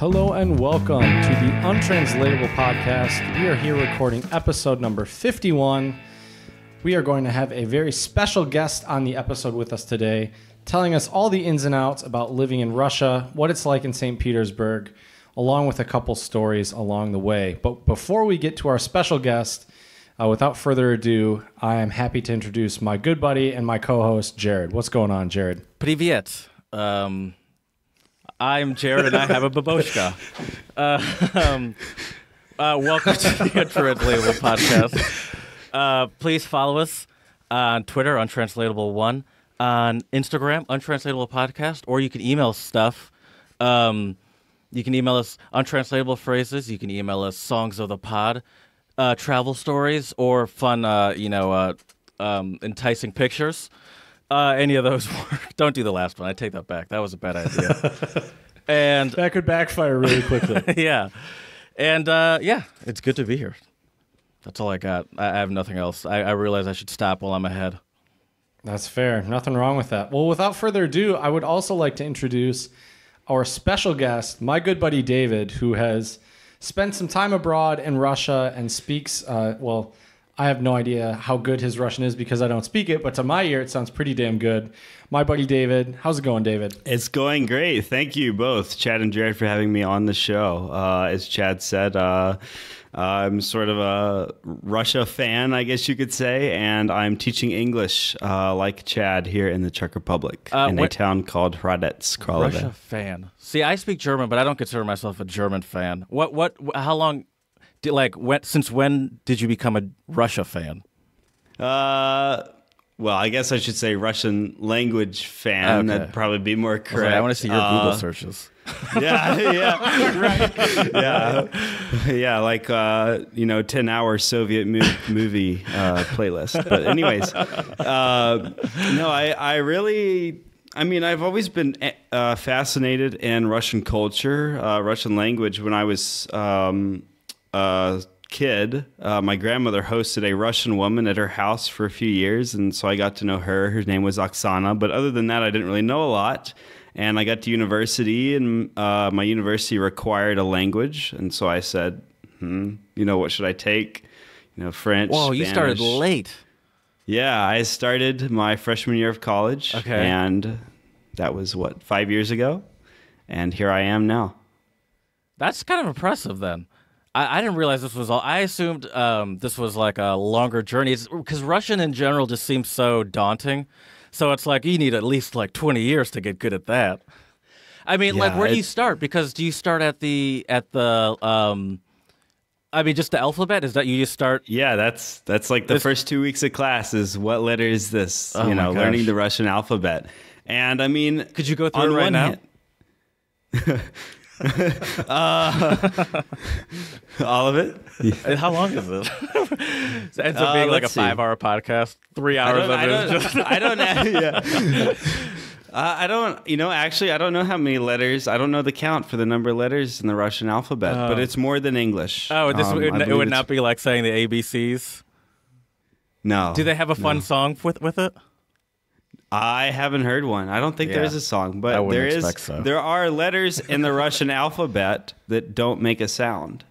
Hello and welcome to the Untranslatable Podcast. We are here recording episode number 51. We are going to have a very special guest on the episode with us today, telling us all the ins and outs about living in Russia, what it's like in St. Petersburg, along with a couple stories along the way. But before we get to our special guest, uh, without further ado, I am happy to introduce my good buddy and my co host, Jared. What's going on, Jared? Привет. Um, I'm Jared and I have a babushka. Uh, um, uh, welcome to the Untranslatable Podcast. Uh, please follow us on Twitter, Untranslatable1, on Instagram, Untranslatable Podcast, or you can email stuff. Um, you can email us untranslatable phrases. You can email us songs of the pod, uh, travel stories, or fun, uh, you know, uh, um, enticing pictures. Uh, any of those work. Don't do the last one. I take that back. That was a bad idea. and That could backfire really quickly. yeah, and uh, yeah, it's good to be here. That's all I got. I, I have nothing else. I, I realize I should stop while I'm ahead. That's fair. Nothing wrong with that. Well, without further ado, I would also like to introduce our special guest, my good buddy David, who has spent some time abroad in Russia and speaks, uh, well, I have no idea how good his Russian is because I don't speak it, but to my ear, it sounds pretty damn good. My buddy David, how's it going, David? It's going great. Thank you both, Chad and Jared, for having me on the show. Uh, as Chad said, uh, I'm sort of a Russia fan, I guess you could say, and I'm teaching English, uh, like Chad, here in the Czech Republic Uh, in a town called Hradec Králové. Russia fan. See, I speak German, but I don't consider myself a German fan. What? What? How long? Did, like, when? Since when did you become a Russia fan? Uh, well, I guess I should say Russian language fan. Okay. That'd probably be more I, like, correct. I want to see your Uh, Google searches. yeah, yeah, right. Yeah, yeah, like uh, you know, ten hour Soviet mo- movie uh, playlist. But anyways, uh, no, I, I really, I mean, I've always been uh, fascinated in Russian culture, uh, Russian language. When I was um, a kid, uh, my grandmother hosted a Russian woman at her house for a few years, and so I got to know her. Her name was Oksana, but other than that, I didn't really know a lot. And I got to university, and uh, my university required a language, and so I said, hmm, you know, what should I take? You know, French. Whoa, you started late. Yeah, I started my freshman year of college, Okay. and that was what five years ago, and here I am now. That's kind of impressive then. I, I didn't realize this was all. I assumed um, this was like a longer journey because Russian in general just seems so daunting. So it's like you need at least like 20 years to get good at that. I mean, like Yeah, where do you start? Because do you start at the at the um I mean just the alphabet? Is that you just start Yeah, that's that's like the This- first two weeks of class is what letter is this? Oh you know, learning the Russian alphabet. And I mean, Could you go through on it right one now? hand- Uh, all of it. And How long is this? it ends up Uh, being like a let's see. 5-hour podcast. 3 I hours don't. of I don't. just I don't know. Yeah. Uh, I don't. You know, actually, I don't know how many letters. I don't know the count for the number of letters in the Russian alphabet, but it's more than English. Oh, this Um, would, it would not be like saying the ABCs. No. Do they have a fun song with with it? I haven't heard one. I don't think Yeah. there's a song, but there is. so. There are letters in the Russian alphabet that don't make a sound.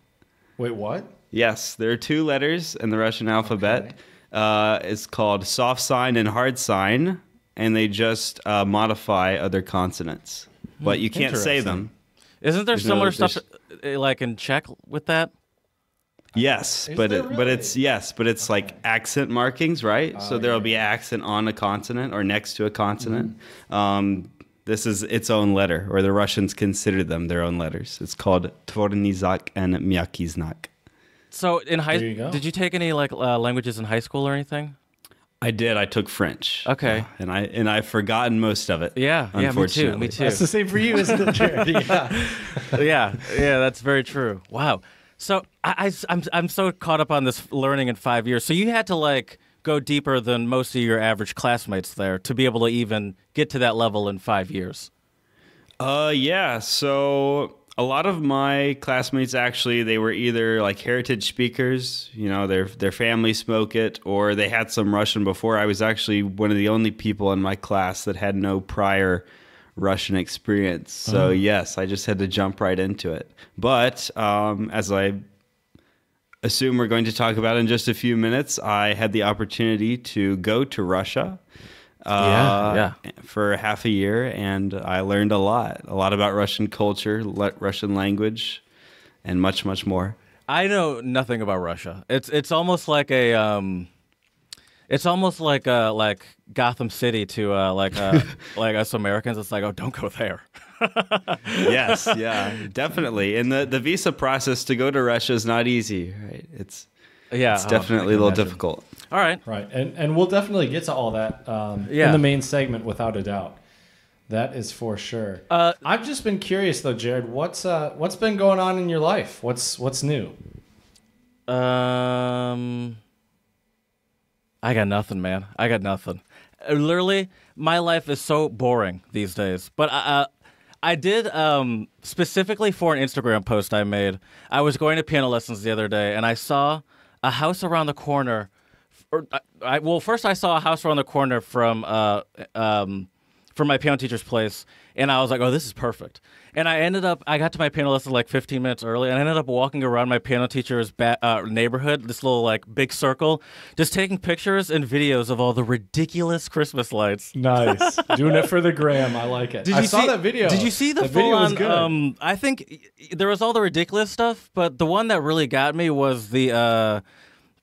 Wait, what? Yes, there are two letters in the Russian alphabet. Uh, it's called soft sign and hard sign, and they just uh, modify other consonants, but you can't say them. Isn't there There's similar there's- stuff uh, like in Czech with that? Yes, Is but there it, but it's yes, but it's like accent markings, right? so there will be accent on a consonant or next to a consonant. Um, this is its own letter, or the Russians consider them their own letters. It's called Tvornizak and Myakiznak. So in high, There you did you take any like uh, languages in high school or anything? I did. I took French. Okay. and I and I've forgotten most of it. Yeah, yeah, me too, me too. That's the same for you, isn't it, Jared? Yeah. yeah, yeah, that's very true. Wow. So I, I, I'm I'm so caught up on this learning in five years. So you had to like go deeper than most of your average classmates there to be able to even get to that level in five years. Uh, yeah. So a lot of my classmates actually they were either like heritage speakers, you know, their their family spoke it, or they had some Russian before. I was actually one of the only people in my class that had no prior Russian experience. So yes, I just had to jump right into it. But um, as I assume we're going to talk about in just a few minutes, I had the opportunity to go to Russia. Uh, Yeah, For half a year, and I learned a lot, a lot about Russian culture, Russian language, and much, much more. I know nothing about Russia. It's it's almost like a um, it's almost like uh like Gotham City to uh like uh like us Americans. It's like oh don't go there. yes, yeah, definitely. And the, the visa process to go to Russia is not easy, right? It's Yeah, it's oh, definitely a little imagine. difficult. All right. Right, and and we'll definitely get to all that um, in the main segment without a doubt. That is for sure. Uh, I've just been curious though, Jared. What's uh, what's been going on in your life? What's what's new? Um, I got nothing, man. I got nothing. Uh, Literally, my life is so boring these days. But I, uh, I did um, specifically for an Instagram post I made. I was going to piano lessons the other day, and I saw a house around the corner. Or, I, I, well, first I saw a house around the corner from uh, um, from my piano teacher's place, and I was like, "Oh, this is perfect." And I ended up, I got to my piano lesson like 15 minutes early, and I ended up walking around my piano teacher's ba- uh, neighborhood, this little like big circle, just taking pictures and videos of all the ridiculous Christmas lights. Nice, doing it for the gram. I like it. Did I you saw see, that video. Did you see the, video full on? Um, I think there was all the ridiculous stuff, but the one that really got me was the uh,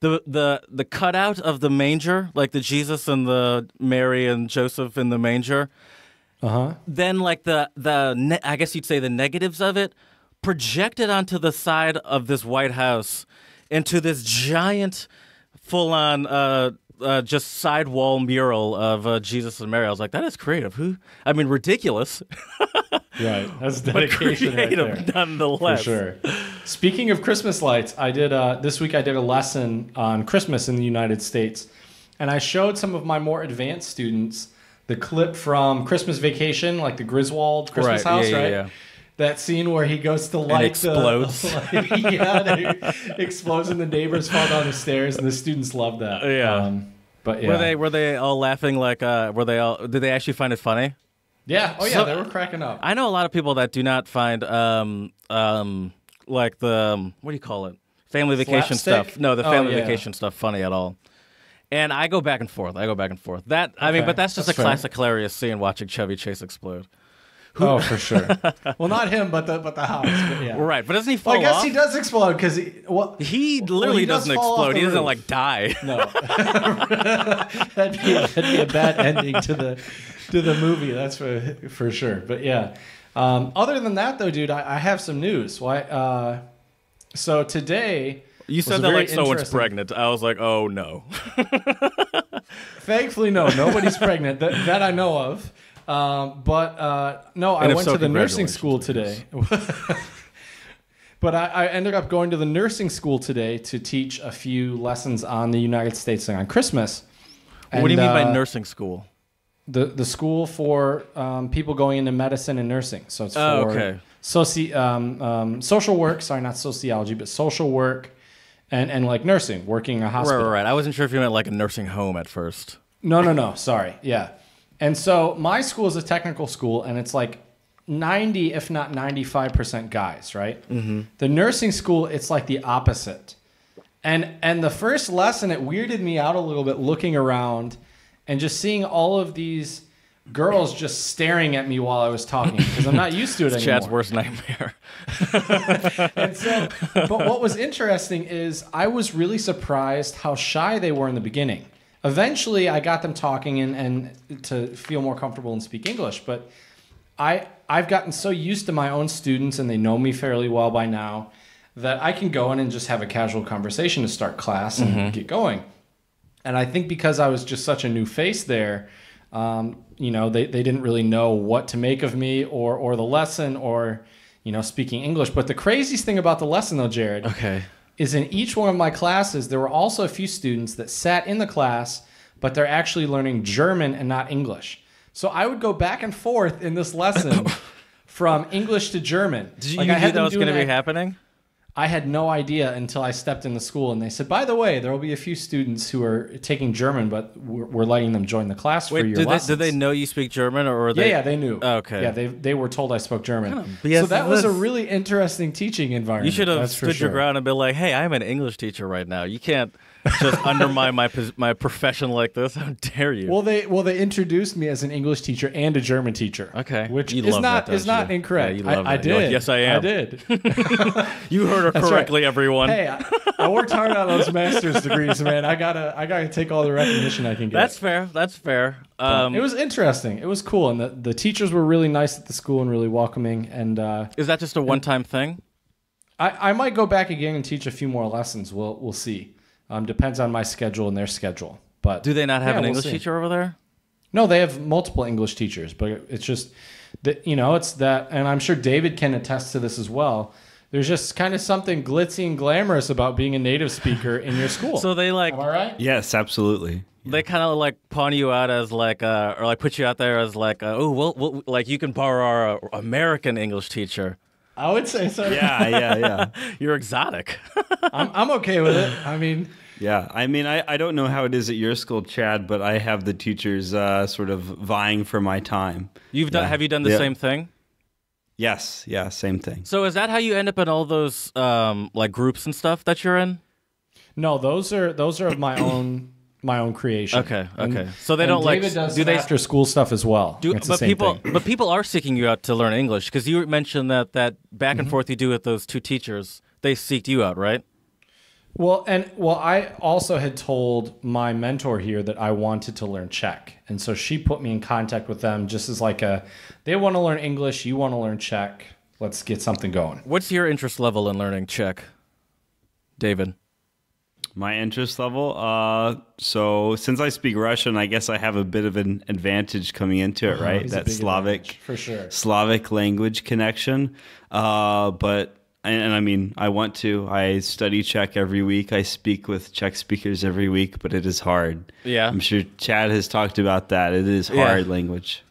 the the the cutout of the manger, like the Jesus and the Mary and Joseph in the manger. Uh huh. Then like the the ne- I guess you'd say the negatives of it projected onto the side of this White House into this giant, full on. Uh, uh, just sidewall mural of uh, Jesus and Mary. I was like, that is creative. Who? I mean, ridiculous. Right, that's dedication. but dedication right creative For nonetheless. sure. Speaking of Christmas lights, I did uh, this week. I did a lesson on Christmas in the United States, and I showed some of my more advanced students the clip from Christmas Vacation, like the Griswold Christmas Right, house, yeah, right? yeah. That scene where he goes to light explodes. The, like, yeah, it explodes, and the neighbors fall down the stairs, and the students love that. Yeah. Um, but yeah, Were they were they all laughing like uh were they all did they actually find it funny? yeah, oh yeah, So- they were cracking up. I know a lot of people that do not find um um like the um, what do you call it? Family vacation Slapstick? stuff. No, the Oh, family yeah. vacation stuff funny at all. And I go back and forth. I go back and forth. That I mean, Okay, but that's just that's a fair. classic hilarious scene watching Chevy Chase explode. Oh, for sure. well, not him, but the but the house. But yeah. Right, but doesn't he fall Well, I guess off? he does explode because he. Well, He literally he does doesn't fall off explode. the He doesn't roof. like die. No, that'd be that'd be a bad ending to the to the movie. That's for for sure. But yeah. Um, other than that, though, dude, I, I have some news. Why? Uh, so today, You said that like someone's pregnant. I was like, oh no. Thankfully, no, nobody's pregnant that, that I know of. Um, but uh, no, I And if went so, to the nursing school today. but I, I ended up going to the nursing school today to teach a few lessons on the United States and on Christmas. what do you And, mean by uh, nursing school? The the school for um, people going into medicine and nursing. So it's for Oh, okay. soci, um, um, social work. Sorry, not sociology, but social work. And, and like nursing, working in a Right, hospital. right, right. I wasn't sure if you meant like a nursing home at first. No, no, no. Sorry. Yeah. And so my school is a technical school, and it's like 90, if not 95% guys, right? Mm-hmm. The nursing school, it's like the opposite. And and the first lesson, it weirded me out a little bit looking around and just seeing all of these girls just staring at me while I was talking because I'm not used to it anymore. Chad's worst nightmare. And so, but what was interesting is I was really surprised how shy they were in the beginning. Eventually, I got them talking and, and to feel more comfortable and speak English. But I I've gotten so used to my own students and they know me fairly well by now that I can go in and just have a casual conversation to start class and get going. And I think because I was just such a new face there, um, you know, they, they didn't really know what to make of me or or the lesson or you know speaking English. But the craziest thing about the lesson, though, Jared, Okay. is in each one of my classes there were also a few students that sat in the class, but they're actually learning German and not English. So I would go back and forth in this lesson from English to German. Did you, Like, you I knew had that was going to be happening? I had no idea until I stepped in the school and they said, by the way, there will be a few students who are taking German, but we're, we're letting them join the class for Wait, your did they, lessons. did they know you speak German, or were Yeah, they? yeah, they knew. Oh, okay. Yeah, they they were told I spoke German. BS so that was a really interesting teaching environment. You should have for stood your ground and been like, "Hey, I'm an English teacher right now. You can't just undermine my my profession like this. How dare you?" Well, they well they introduced me as an English teacher and a German teacher. Okay. which You is not that, is don't incorrect. Yeah, you I, I. You're like, did. "Yes, I am." I did. you heard her That's right. correctly, everyone. hey, I, I worked hard on those master's degrees, man. I gotta I gotta take all the recognition I can get. That's fair. That's fair. Um, it was interesting. It was cool, and the, the teachers were really nice at the school and really welcoming. And uh, is that just a one-time thing? I, I might go back again and teach a few more lessons. We'll we'll see. Um, depends on my schedule and their schedule. But Do they not have Yeah, an we'll English see. teacher over there? No, they have multiple English teachers, but it's just that you know it's that, and I'm sure David can attest to this as well. There's just kind of something glitzy and glamorous about being a native speaker in your school. So they like Am I right? Yes, absolutely. they kind of like pawn you out as like uh, or like put you out there as like uh, oh well, well like you can borrow our uh, American English teacher. I would say so. Yeah, yeah, yeah. You're exotic. I'm, I'm okay with it. I mean, Yeah, I mean, I, I don't know how it is at your school, Chad, but I have the teachers uh, sort of vying for my time. You've done. Yeah. Have you done the Yeah. same thing? Yes, yeah, same thing. So is that how you end up in all those um, like groups and stuff that you're in? no, those are those are of my own my own creation. Okay, And- okay. So they don't like David does do they after school stuff as well. do it's but people thing. but people are seeking you out to learn English because you mentioned that that back and mm-hmm. forth you do with those two teachers. They seeked you out, right? Well, and well, I also had told my mentor here that I wanted to learn Czech, and so she put me in contact with them just as like a, they want to learn English, you want to learn Czech, let's get something going. What's your interest level in learning Czech, David? My interest level. Uh, so since I speak Russian, I guess I have a bit of an advantage coming into it, right? It's a that Slavic, for sure. Slavic language connection. Uh, but and, and I mean, I want to. I study Czech every week. I speak with Czech speakers every week, but it is hard. Yeah. I'm sure Chad has talked about that. It is Yeah. hard language.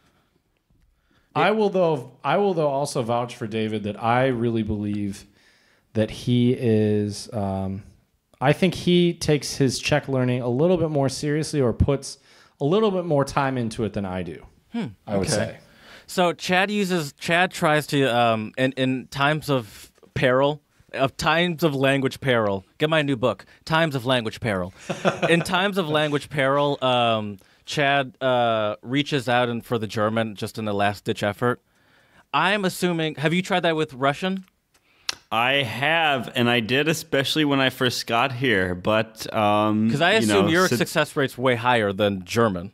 I will though, I will though also vouch for David that I really believe that he is. Um, I think he takes his Czech learning a little bit more seriously, or puts a little bit more time into it than I do. I would okay. say. So Chad uses Chad tries to um in in times of peril of times of language peril. Get my new book, Times of Language Peril. in times of language peril, um, Chad uh, reaches out and for the German just in a last ditch effort. I'm assuming. Have you tried that with Russian? I have, and I did, especially when I first got here. But um, Because I you assume know, your success rate's way higher than German.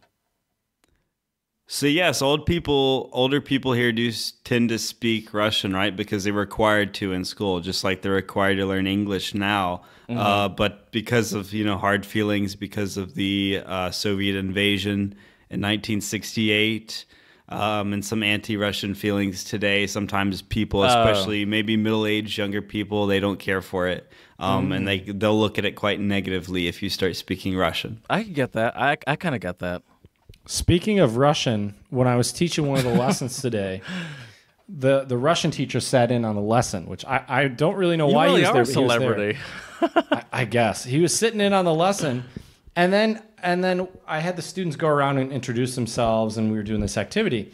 So yes, old people, older people here do tend to speak Russian, right? Because they're required to in school, just like they're required to learn English now. Mm-hmm. Uh, but because of you know hard feelings, because of the uh, Soviet invasion in 1968, um, and some anti-Russian feelings today, sometimes people, Oh. especially maybe middle-aged younger people, they don't care for it, um, Mm. and they they'll look at it quite negatively if you start speaking Russian. I can get that. I I kind of get that. Speaking of Russian, when I was teaching one of the lessons today, the the Russian teacher sat in on the lesson, which I, I don't really know You why really he was are there. a but he was there. celebrity. I, I guess he was sitting in on the lesson, and then and then I had the students go around and introduce themselves, and we were doing this activity,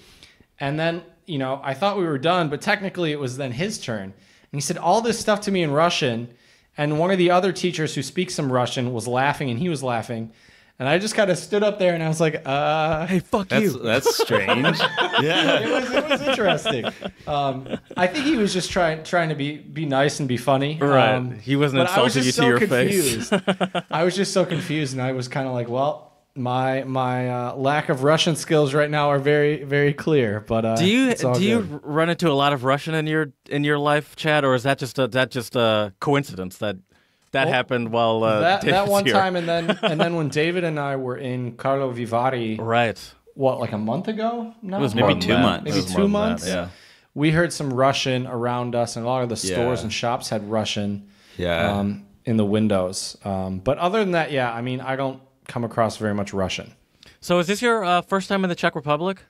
and then you know I thought we were done, but technically it was then his turn, and he said all this stuff to me in Russian, and one of the other teachers who speaks some Russian was laughing, and he was laughing. And I just kind of stood up there and I was like, uh, hey, fuck That's you. that's strange. yeah. it was, it was interesting. Um, I think he was just trying trying to be be nice and be funny. Right. Um, He wasn't but I was insulting just you to so your face. confused. I was just so confused, and I was kind of like, well, my my uh, lack of Russian skills right now are very very clear. But uh, Do you it's all do you run into a lot of Russian in your in your life, Chad, or is that just a that just a coincidence that that Well, happened while uh, that that one here? time, and then and then when David and I were in Karlovy Vary, Right. what like a month ago? No, It was Maybe two that. months. Maybe two more than that, months? Yeah. we heard some Russian around us, and a lot of the stores Yeah. and shops had Russian. Yeah. um, in the windows. Um, but other than that, yeah, I mean, I don't come across very much Russian. So is this your uh, first time in the Czech Republic?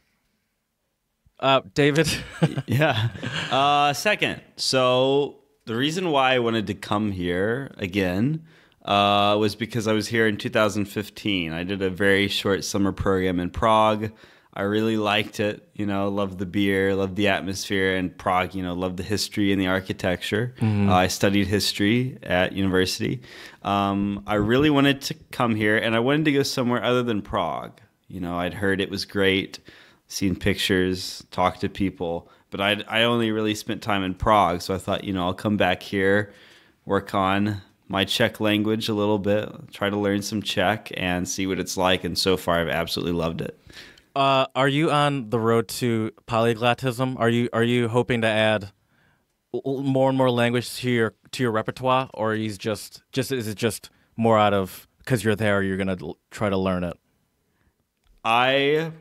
Uh, David. Yeah. Uh, second, so the reason why I wanted to come here again uh, was because I was here in 2015. I did a very short summer program in Prague. I really liked it. You know, loved the beer, loved the atmosphere, and Prague. You know, loved the history and the architecture. Uh, I studied history at university. Um, I really wanted to come here, and I wanted to go somewhere other than Prague. You know, I'd heard it was great, seen pictures, talked to people, but I I only really spent time in Prague. So I thought, you know, I'll come back here, work on my Czech language a little bit, try to learn some Czech, and see what it's like. And so far, I've absolutely loved it. Uh, are you on the road to polyglotism? Are you are you hoping to add more and more language to your to your repertoire, or is just just is it just more out of because you're there, you're gonna try to learn it? I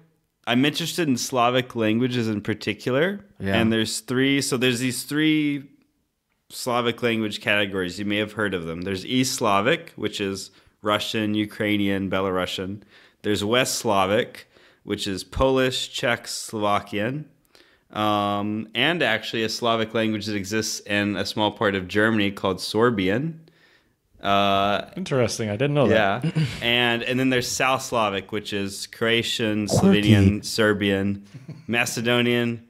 I'm interested in Slavic languages in particular, Yeah. and there's three. So there's these three Slavic language categories. You may have heard of them. There's East Slavic, which is Russian, Ukrainian, Belarusian. There's West Slavic, which is Polish, Czech, Slovakian, um, and actually a Slavic language that exists in a small part of Germany called Sorbian. Uh, Interesting. I didn't know that. yeah, and and then there's South Slavic, which is Croatian, Slovenian, Serbian, Macedonian,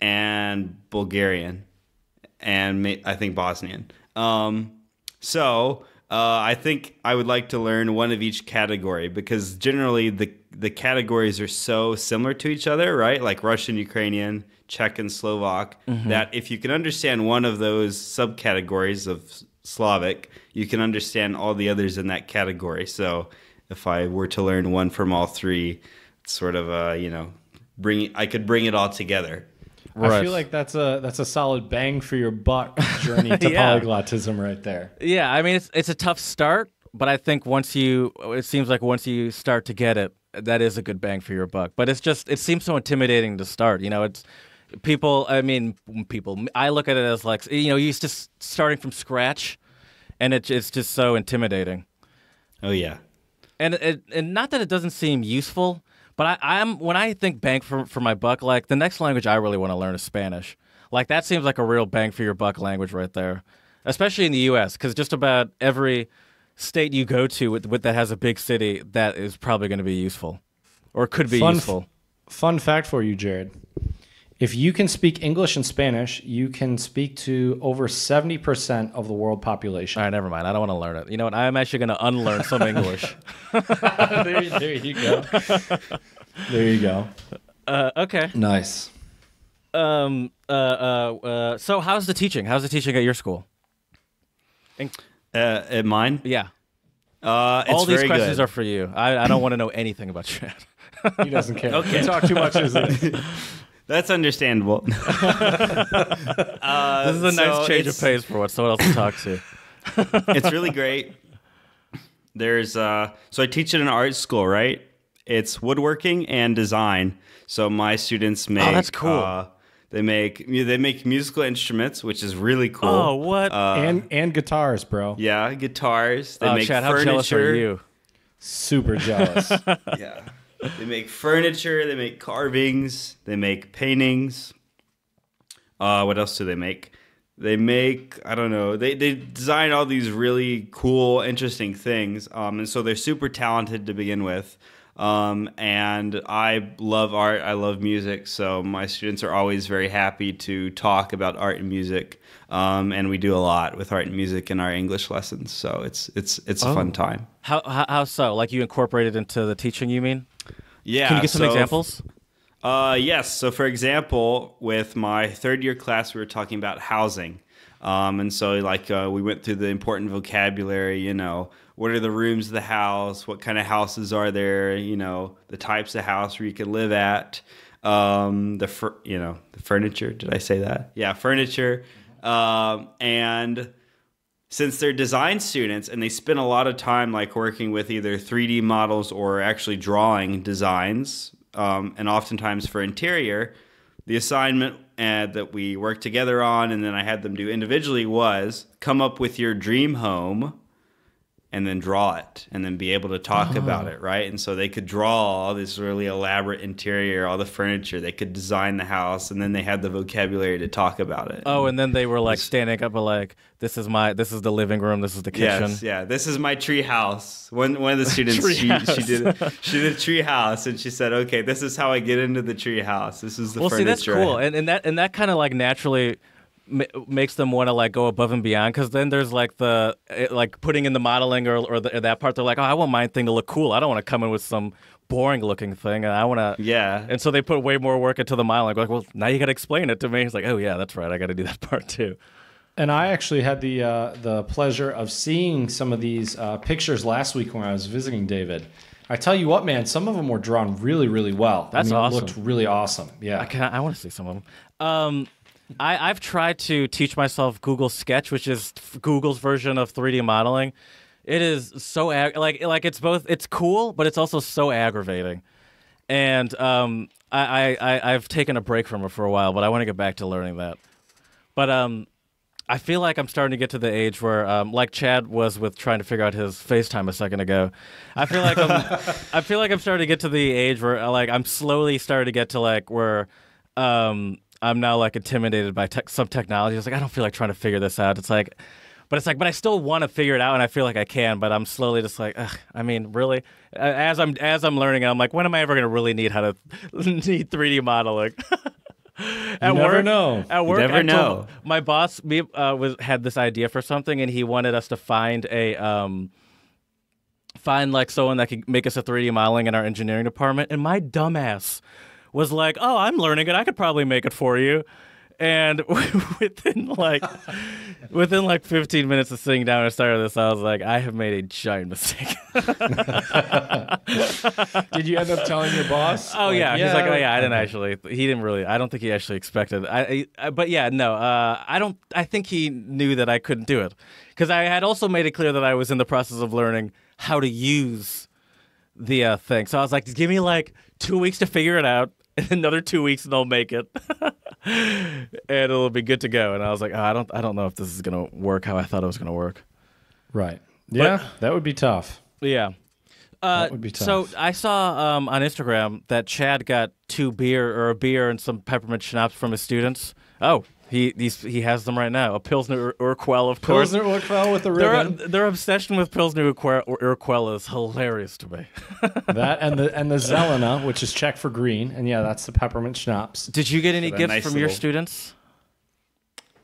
and Bulgarian, and I think Bosnian. Um, so uh, I think I would like to learn one of each category because generally the the categories are so similar to each other, right? Like Russian, Ukrainian, Czech, and Slovak. That if you can understand one of those subcategories of Slavic, you can understand all the others in that category. So if I were to learn one from all three, it's sort of uh, you know, bring I could bring it all together. Right. I feel like that's a that's a solid bang for your buck journey to Yeah. polyglotism right there. Yeah, I mean it's it's a tough start, but I think once you it seems like once you start to get it, that is a good bang for your buck. But it's just it seems so intimidating to start. You know, it's people. I mean, people. I look at it as like you know, you're just starting from scratch, and it, it's just so intimidating. Oh yeah. And it, and not that it doesn't seem useful, but I, I'm when I think bang for for my buck, like the next language I really want to learn is Spanish. Like that seems like a real bang for your buck language right there, especially in the U.S. Because just about every state you go to with, with that has a big city, that is probably going to be useful, or could be Fun useful. Fun fact for you, Jared. If you can speak English and Spanish, you can speak to over 70% of the world population. All right, never mind. I don't want to learn it. You know what? I'm actually going to unlearn some English. there, there you go. there you go. Uh, okay. Nice. Um. Uh. Uh. uh so, how's the teaching? How's the teaching at your school? Uh, at mine, Yeah. uh, it's All these very questions good. are for you. I, I don't want to know anything about Chad. He doesn't care. okay. Talk too much, is it? That's understandable. Uh, This is a so nice change of pace for what someone else to talk to. it's really great. There's uh, so I teach at an art school, right? It's woodworking and design. So my students make. Oh, that's cool. Uh, they make they make musical instruments, which is really cool. Oh, what? and and guitars, bro. Yeah, guitars. They oh, make Chad, how jealous are you? Super jealous. Yeah. They make furniture, they make carvings, they make paintings. Uh, what else do they make? They make, I don't know, they, they design all these really cool, interesting things. Um, and so they're super talented to begin with. Um, and I love art, I love music. So my students are always very happy to talk about art and music. Um, and we do a lot with art and music in our English lessons. So it's, it's, it's a fun time. How, how how so? Like you incorporated into the teaching? You mean? Yeah. Can you give some examples? Uh, yes. So, for example, with my third year class, we were talking about housing. Um, and so, like, uh, we went through the important vocabulary, you know, what are the rooms of the house? What kind of houses are there? You know, the types of house where you can live at. Um, the, fur- you know, the furniture. Did I say that? Yeah, furniture. Um, and since they're design students and they spend a lot of time like working with either 3D models or actually drawing designs, um, and oftentimes for interior, the assignment uh, that we worked together on and then I had them do individually was come up with your dream home and then draw it and then be able to talk ah. about it, right? And so they could draw all this really elaborate interior, all the furniture. They could design the house, and then they had the vocabulary to talk about it. Oh, and then they were like standing up, and like, "This is my, this is the living room, this is the kitchen." Yes, yeah. This is my tree house. One one of the students she, she did she did a tree house and she said, "Okay, this is how I get into the tree house. This is the well, see, that's cool, and and that and that kind of like naturally ma- makes them want to like go above and beyond because then there's like the it, like putting in the modeling or or, the, or that part. They're like, "Oh, I want my thing to look cool. I don't want to come in with some." boring looking thing and I want to Yeah. and so they put way more work into the modeling like well now you got to explain it to me he's like oh yeah that's right I got to do that part too And I actually had the uh, the pleasure of seeing some of these uh, pictures last week when I was visiting David. I tell you what, man, some of them were drawn really, really well. That's I mean, awesome. It looked really awesome. Yeah. I can I want to see some of them. Um, I I've tried to teach myself Google Sketch, which is Google's version of 3D modeling. It is so ag- like like it's both it's cool, but it's also so aggravating. And um, I, I I've taken a break from it for a while, but I want to get back to learning that. But um, I feel like I'm starting to get to the age where, um, like Chad was with trying to figure out his FaceTime a second ago. I feel like I'm, I feel like I'm starting to get to the age where, uh, like, I'm slowly starting to get to like where, um, I'm now like intimidated by tech some technology. It's like I don't feel like trying to figure this out. It's like, but it's like, but I still want to figure it out, and I feel like I can. But I'm slowly just like, Ugh, I mean, really, as I'm as I'm learning, I'm like, when am I ever going to really need how to need 3D modeling? At You never work, know. At work, never I told- know. my boss me uh, was had this idea for something, and he wanted us to find a um, find like someone that could make us a 3D modeling in our engineering department. And my dumbass was like, "Oh, I'm learning it. I could probably make it for you." And within like within like 15 minutes of sitting down and starting this, I was like, "I have made a giant mistake." Did you end up telling your boss? Oh Like, yeah. he's like, oh yeah, I didn't actually. He didn't really. I don't think he actually expected. I, I but yeah, no. Uh, I don't. I think he knew that I couldn't do it because I had also made it clear that I was in the process of learning how to use the uh, thing. So I was like, give me like two weeks to figure it out, and another two weeks, and I'll make it, and it'll be good to go. And I was like, oh, I don't. I don't know if this is gonna work how I thought it was gonna work. Right. Yeah, that would be tough. Yeah. Uh, That would be tough. So. I saw um, on Instagram that Chad got two beer or a beer and some peppermint schnapps from his students. Oh, he he's, he has them right now. A Pilsner Ur- Urquell, of course. Pilsner Urquell with the Their, ribbon. their obsession with Pilsner Urquell, Urquell is hilarious to me. that and the and the Zelena, which is Czech for green, and yeah, that's the peppermint schnapps. Did you get any that gifts nice from your students?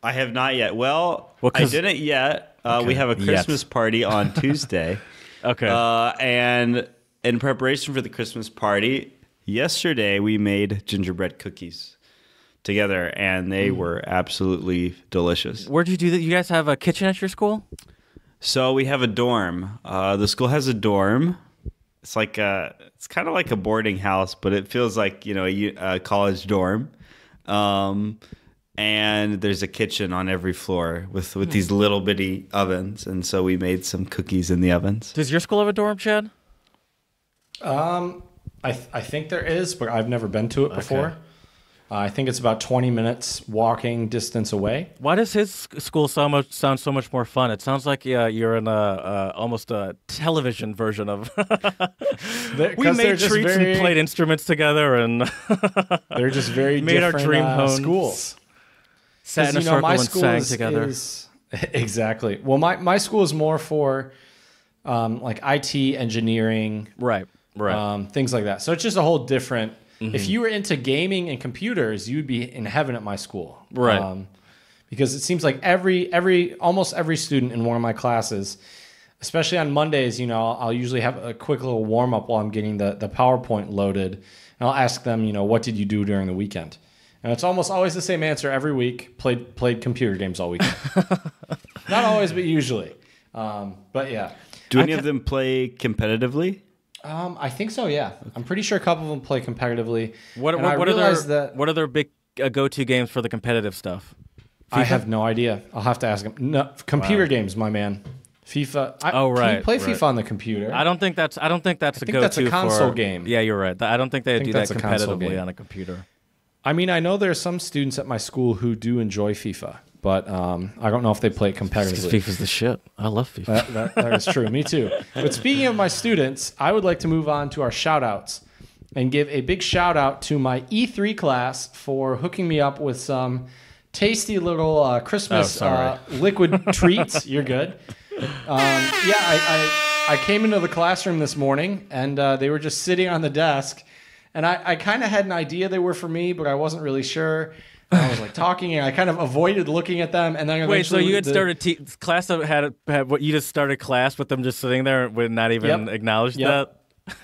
I have not yet. Well, Well, I 'cause- didn't yet. Uh, We have a Yet. Christmas party on Tuesday. Okay. Uh, and in preparation for the Christmas party, yesterday we made gingerbread cookies together, and Mm. they were absolutely delicious. Where'd you do that? You guys have a kitchen at your school? So we have a dorm. Uh, the school has a dorm. It's like a, it's kind of like a boarding house, but it feels like you know a college dorm. Um, and there's a kitchen on every floor with with these little bitty ovens, and so we made some cookies in the ovens. Does your school have a dorm, Chad? Um, I th- I think there is, but I've never been to it before. Uh, I think it's about twenty minutes walking distance away. Why does his school so much sound so much more fun? It sounds like yeah, you're in a uh, almost a television version of. We made treats very- and played instruments together and They're just very Made our dream uh, homes. schools. sat in a 'Cause, you know, circle my and school sang is, together. is- exactly. Well, my my school is more for um, like IT engineering, right, right. um, things like that. So it's just a whole different. Mm-hmm. If you were into gaming and computers, you'd be in heaven at my school, Right. Um, because it seems like every every almost every student in one of my classes, especially on Mondays, you know, I'll, usually have a quick little warm up while I'm getting the the PowerPoint loaded, and I'll ask them, you know, what did you do during the weekend? And it's almost always the same answer every week. Played played computer games all weekend. Not always, but usually. Um, but yeah. Do any of them play competitively? Um, I think so. Yeah, I'm pretty sure a couple of them play competitively. what what, what are their that what are their big uh, go-to games for the competitive stuff? I have no idea. I'll have to ask him. No, computer games, my man. FIFA. I, Oh, Can you right, play right. FIFA on the computer? I don't think that's I don't think that's a think go-to that's a console for, game. Yeah, you're right. I don't think they do that that's a competitively on a computer. I mean, I know there are some students at my school who do enjoy FIFA. But um, I don't know if they play it competitively. FIFA's the shit. I love FIFA. That, that, that is true. Me too. But speaking of my students, I would like to move on to our shout outs and give a big shout out to my E3 class for hooking me up with some tasty little uh, Christmas Oh, uh, liquid treats. You're good. Um, yeah, I, I, I came into the classroom this morning and uh, they were just sitting on the desk. And I, I kind of had an idea they were for me, but I wasn't really sure. I was like talking and I kind of avoided looking at them. And then Wait, so you had the- started te- class had, had what you just started class with them just sitting there and would not even Yep. acknowledge Yep. that?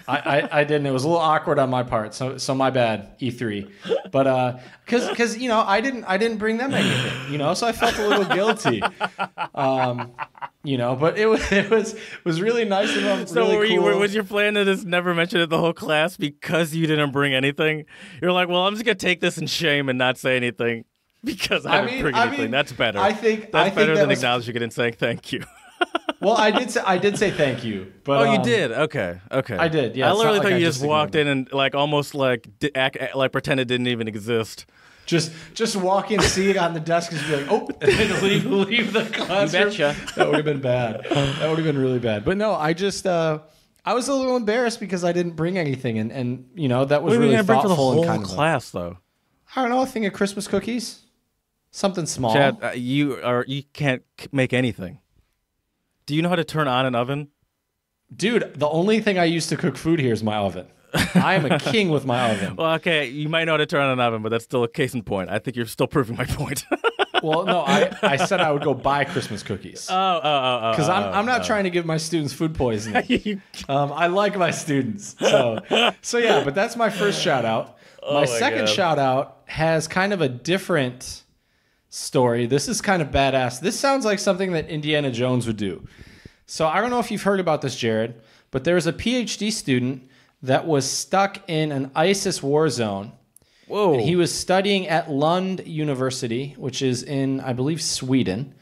I, I, I didn't. It was a little awkward on my part, so so my bad. E3, but uh, because because you know I didn't I didn't bring them anything, you know, so I felt a little guilty. Um, you know, but it was it was was really nice of them. So really were you, cool. was your plan to just never mention it the whole class because you didn't bring anything? You're like, well, I'm just gonna take this in shame and not say anything because I, I didn't mean- bring I anything. mean, That's better. I think- that's I think better that than was- acknowledging it and saying thank you. Well, I did say I did say thank you, but oh, you um, did? Okay, okay. I did, yeah, I literally thought I you just just walked in and like almost like di- act, act- like pretend it didn't even exist. Just just walk in, see it on the desk, and be like, oh, and leave leave the classroom. betcha. That would have been bad. That would have been really bad. But no, I just uh, I was a little embarrassed because I didn't bring anything, and and you know that was What really gonna bring to thoughtful the and whole kind of. a- class though? I don't know, a thing of Christmas cookies, something small. Chad, uh, you are you can't k- make anything. Do you know how to turn on an oven? Dude, the only thing I use to cook food here is my oven. I am a king with my oven. Well, okay, you might know how to turn on an oven, but that's still a case in point. I think you're still proving my point. Well, no, I, I said I would go buy Christmas cookies. oh, oh, oh, oh. Because I'm, oh, I'm not oh. trying to give my students food poisoning. You- Um, I like my students. So, so yeah, but that's my first shout out. my, my second God. shout out has kind of a different story. This is kind of badass. This sounds like something that Indiana Jones would do. So I don't know if you've heard about this, Jared, but there was a PhD student that was stuck in an ISIS war zone. Whoa. He was studying at Lund University, which is in, I believe, Sweden.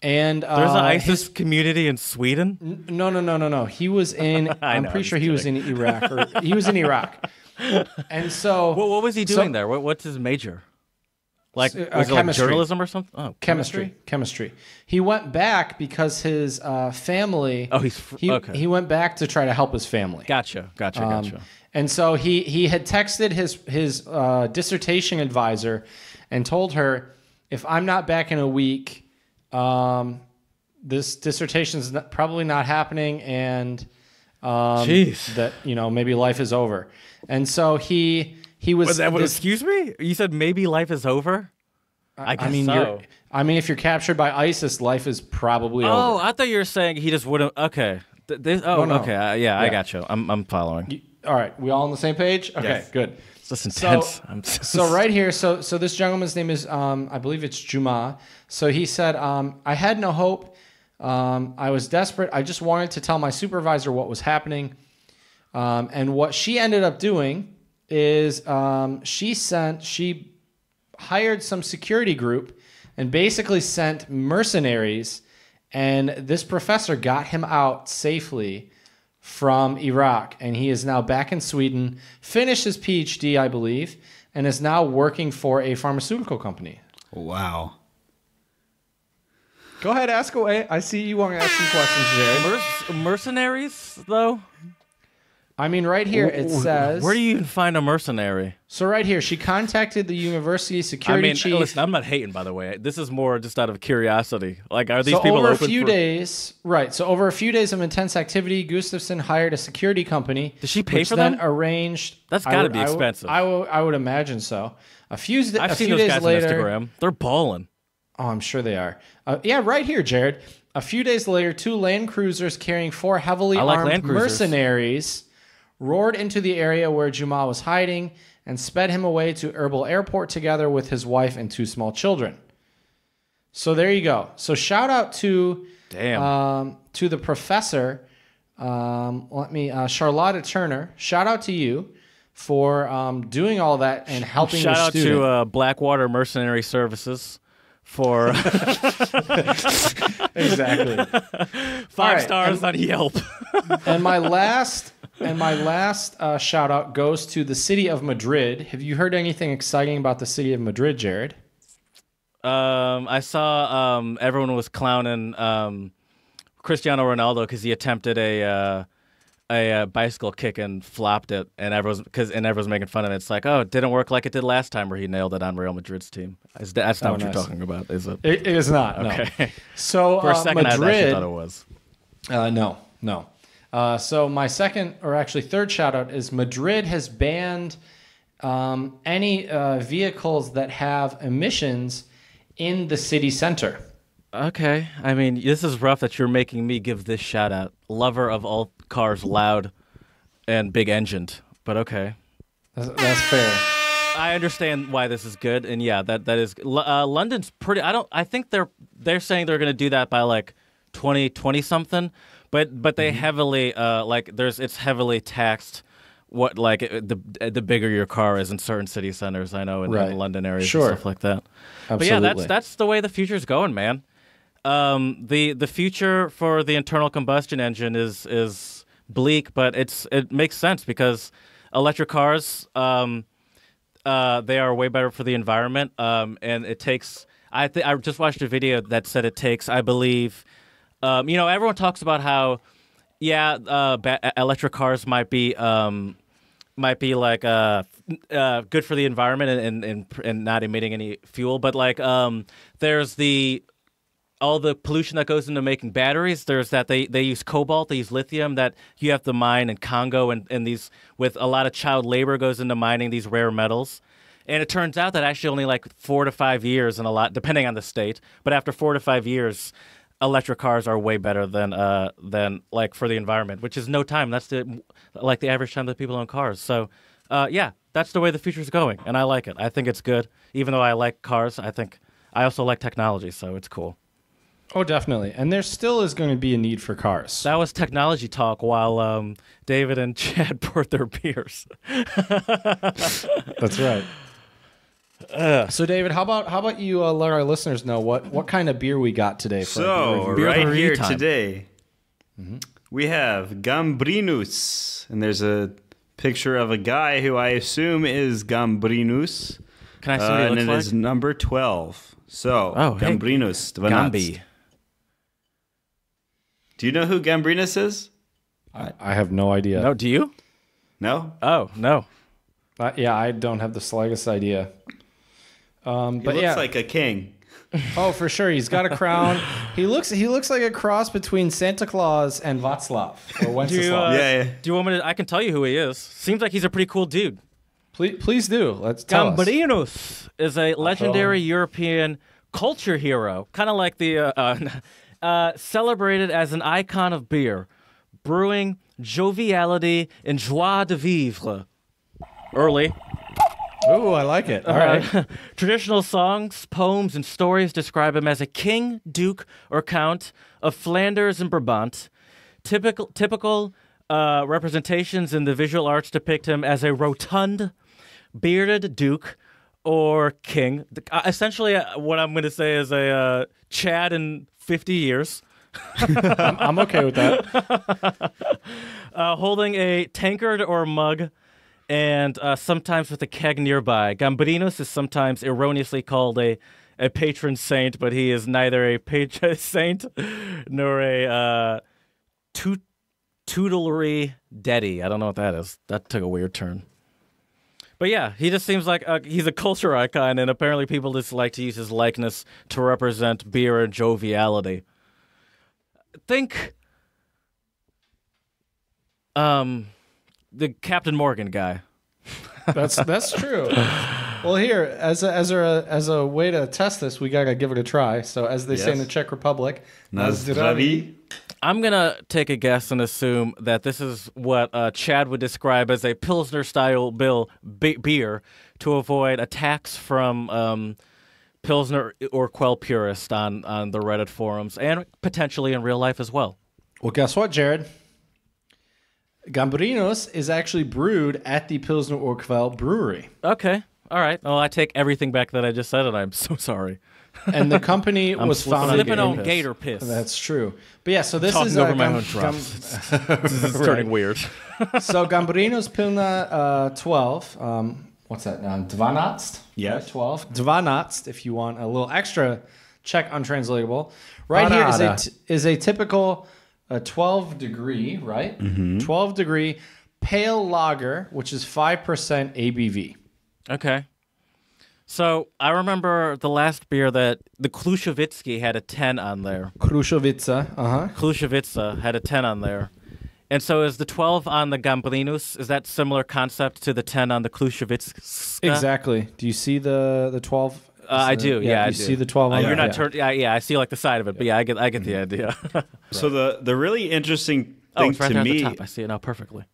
And uh, There's an his- ISIS community in Sweden. no, no, no, no, no. He was in. I'm know, pretty I'm sure just he was in Iraq. Or, he was in Iraq, and so What, what was he So- doing there? What, what's his major? Like, Uh, was it like journalism or something? Oh, chemistry, chemistry. He went back because his uh, family. Oh, he's fr- he, okay. He went back to try to help his family. Gotcha, gotcha, Um, gotcha. and so he he had texted his his uh, dissertation advisor and told her, if I'm not back in a week, um, this dissertation is probably not happening, and um, that you know maybe life is over. And so he he was. Was that what, this- excuse me? You said maybe life is over? I guess I mean, so. you're, I mean, if you're captured by ISIS, life is probably Oh, over. I thought you were saying he just wouldn't. Okay. Th- this, oh, No, no. okay. Uh, yeah, I got you. I'm, I'm following. You- all right, we all on the same page? Okay, Yes. good. It's just So- intense. I'm so right here, so so this gentleman's name is, um, I believe it's Juma. So he said, um, I had no hope. Um, I was desperate. I just wanted to tell my supervisor what was happening. Um, and what she ended up doing is um, she sent, she hired some security group and basically sent mercenaries. And this professor got him out safely from Iraq. And he is now back in Sweden, finished his PhD, I believe, and is now working for a pharmaceutical company. Wow. Go ahead, ask away. I see you want to ask some questions, Jared. Merc- mercenaries, though? I mean, right here it says. Where do you even find a mercenary? So right here, she contacted the university security I mean, chief. listen, I'm not hating, by the way. This is more just out of curiosity. Like, are these so people over a few days, right? So over a few days of intense activity, Gustafson hired a security company. Did she pay for then them? Arranged. That's gotta would- be I would- expensive. I would, I would imagine so. A few, I've a seen few those days guys later, on Instagram. They're balling. Oh, I'm sure they are. Uh, yeah, right here, Jared. A few days later, two Land Cruisers carrying four heavily like armed mercenaries roared into the area where Juma was hiding and sped him away to Erbil Airport together with his wife and two small children. So there you go. So shout out to Damn. um, to the professor. Um, let me, uh, Charlotta Turner. Shout out to you for um, doing all that and helping Shout out student. to uh, Blackwater Mercenary Services for exactly. five right, stars on Yelp. and my last and my last uh, shout out goes to the city of Madrid. Have you heard anything exciting about the city of Madrid, Jared? Um, I saw um, everyone was clowning um, Cristiano Ronaldo because he attempted a uh, a uh, bicycle kick and flopped it, and everyone's because and everyone's making fun of it. It's like, oh, it didn't work like it did last time where he nailed it on Real Madrid's team. Is that- That's not Oh, what nice. you're talking about, is it? It, it is not. No. Okay. So For a uh, second, I actually Madrid. thought it was. Uh, no, no. Uh, so my second, or actually third shout out is Madrid has banned um, any uh, vehicles that have emissions in the city center. Okay. I mean, this is rough that you're making me give this shout out. Lover of all cars, loud and big engined. But okay. That's, that's fair. I understand why this is good, and yeah, that that is. Uh, London's pretty. I don't. I think they're they're saying they're going to do that by like 20, 20 something, but but they heavily uh like there's it's heavily taxed. What like the the bigger your car is in certain city centers, I know in, Right. in London areas Sure. and stuff like that. Absolutely. But yeah, that's that's the way the future's going, man. Um, the the future for the internal combustion engine is is bleak, but it's it makes sense because electric cars, um, uh, they are way better for the environment. Um, and it takes. I th- I just watched a video that said it takes. I believe. Um, you know, everyone talks about how, yeah, uh, ba- electric cars might be. Um, might be like uh, uh, good for the environment and, and and not emitting any fuel, but like um, there's the all the pollution that goes into making batteries. There's that they, they use cobalt, they use lithium that you have to mine in Congo, and, and these with a lot of child labor goes into mining these rare metals. And it turns out that actually only like four to five years, and a lot depending on the state, but after four to five years, electric cars are way better than uh than like for the environment, which is no time. That's the like the average time that people own cars. So, uh, yeah, that's the way the future's going, and I like it. I think it's good, even though I like cars. I think I also like technology, so it's cool. Oh, definitely. And there still is going to be a need for cars. That was technology talk while um, David and Chad poured their beers. That's right. So, David, how about how about you uh, let our listeners know what what kind of beer we got today? For So? Beer of the right here time. today, we have Gambrinus, and there's a picture of a guy who I assume is Gambrinus, Can I see uh, what he and looks it like? is number twelve. So Oh, hey. Gambrinus, the Gambi. Do you know who Gambrinus is? I, I have no idea. No, do you? No. Oh, no. Uh, yeah, I don't have the slightest idea. Um, He but looks yeah, like a king. oh for sure, he's got a crown. he looks he looks like a cross between Santa Claus and Václav or Wenceslav. uh, yeah, yeah. Do you want me to? I can tell you who he is. Seems like he's a pretty cool dude. please, please do. Let's tell us. Gambrinus is a legendary European culture hero, kind of like the uh, uh, uh, celebrated as an icon of beer, brewing joviality and joie de vivre. Early, Ooh, I like it. All right. Uh, traditional songs, poems, and stories describe him as a king, duke, or count of Flanders and Brabant. Typical, typical uh, representations in the visual arts depict him as a rotund, bearded duke or king. Uh, essentially, uh, what I'm going to say is a uh, Chad in 50 years. I'm, I'm okay with that. uh, holding a tankard or mug, and uh, sometimes with a keg nearby. Gambrinus is sometimes erroneously called a, a patron saint, but he is neither a patron saint nor a uh, toot- tutelary. I don't know what that is. That took a weird turn. But yeah, he just seems like uh, he's a culture icon, and apparently people just like to use his likeness to represent beer and joviality. Think, um, the Captain Morgan guy. That's that's true. Well, here as a, as a as a way to test this, we gotta give it a try. So, as they say in the Czech Republic, Nazdraví. I'm gonna take a guess and assume that this is what uh, Chad would describe as a Pilsner style bill be- beer to avoid attacks from um, Pilsner Urquell purist on on the Reddit forums and potentially in real life as well. Well, guess what, Jared? Gambrinus is actually brewed at the Pilsner Urquell Brewery, Okay, all right. Well, I take everything back that I just said, and I'm so sorry. and the company was slipping founded. slipping on in- gator piss. That's true. But yeah, so this Talking is over uh, my Gam- own drops. this is turning weird. so Gambrinus Pilna uh, 12. Um, what's that? Um, Dvanatst. Yes. Right, Twelve. Dvanatst. If you want a little extra Czech untranslatable, right here is a t- is a typical uh, twelve degree, right? Mm-hmm. Twelve degree pale lager, which is five percent ABV. Okay. So I remember the last beer that the Klushevitsky had a 10 on there. Krušovice. Uh huh. Klushevitsa had a 10 on there. And so is the 12 on the Gambrinus, is that similar concept to the 10 on the Klushevitska? Exactly. Do you see the the twelve? Uh, I do. Yeah, I you do. see the twelve. Uh, you're not Yeah. turned. Yeah, yeah. I see like the side of it, but yeah, I get, I get the idea. So the the really interesting oh, thing it's right to there me the top. I see it now perfectly.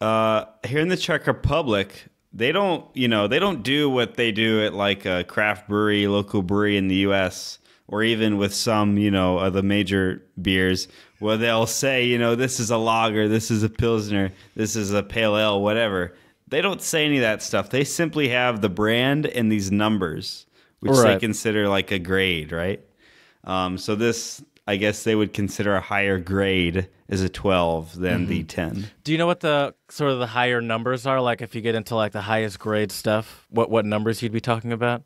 uh, here in the Czech Republic, they don't, you know, they don't do what they do at like a craft brewery, local brewery in the U.S. or even with some, you know, of the major beers, where they'll say, you know, this is a lager, this is a pilsner, this is a pale ale, whatever. They don't say any of that stuff. They simply have the brand and these numbers, which they consider like a grade, right? Um, so this, I guess, they would consider a higher grade as a 12 than the 10. Do you know what the sort of the higher numbers are? Like if you get into like the highest grade stuff, what what numbers you'd be talking about?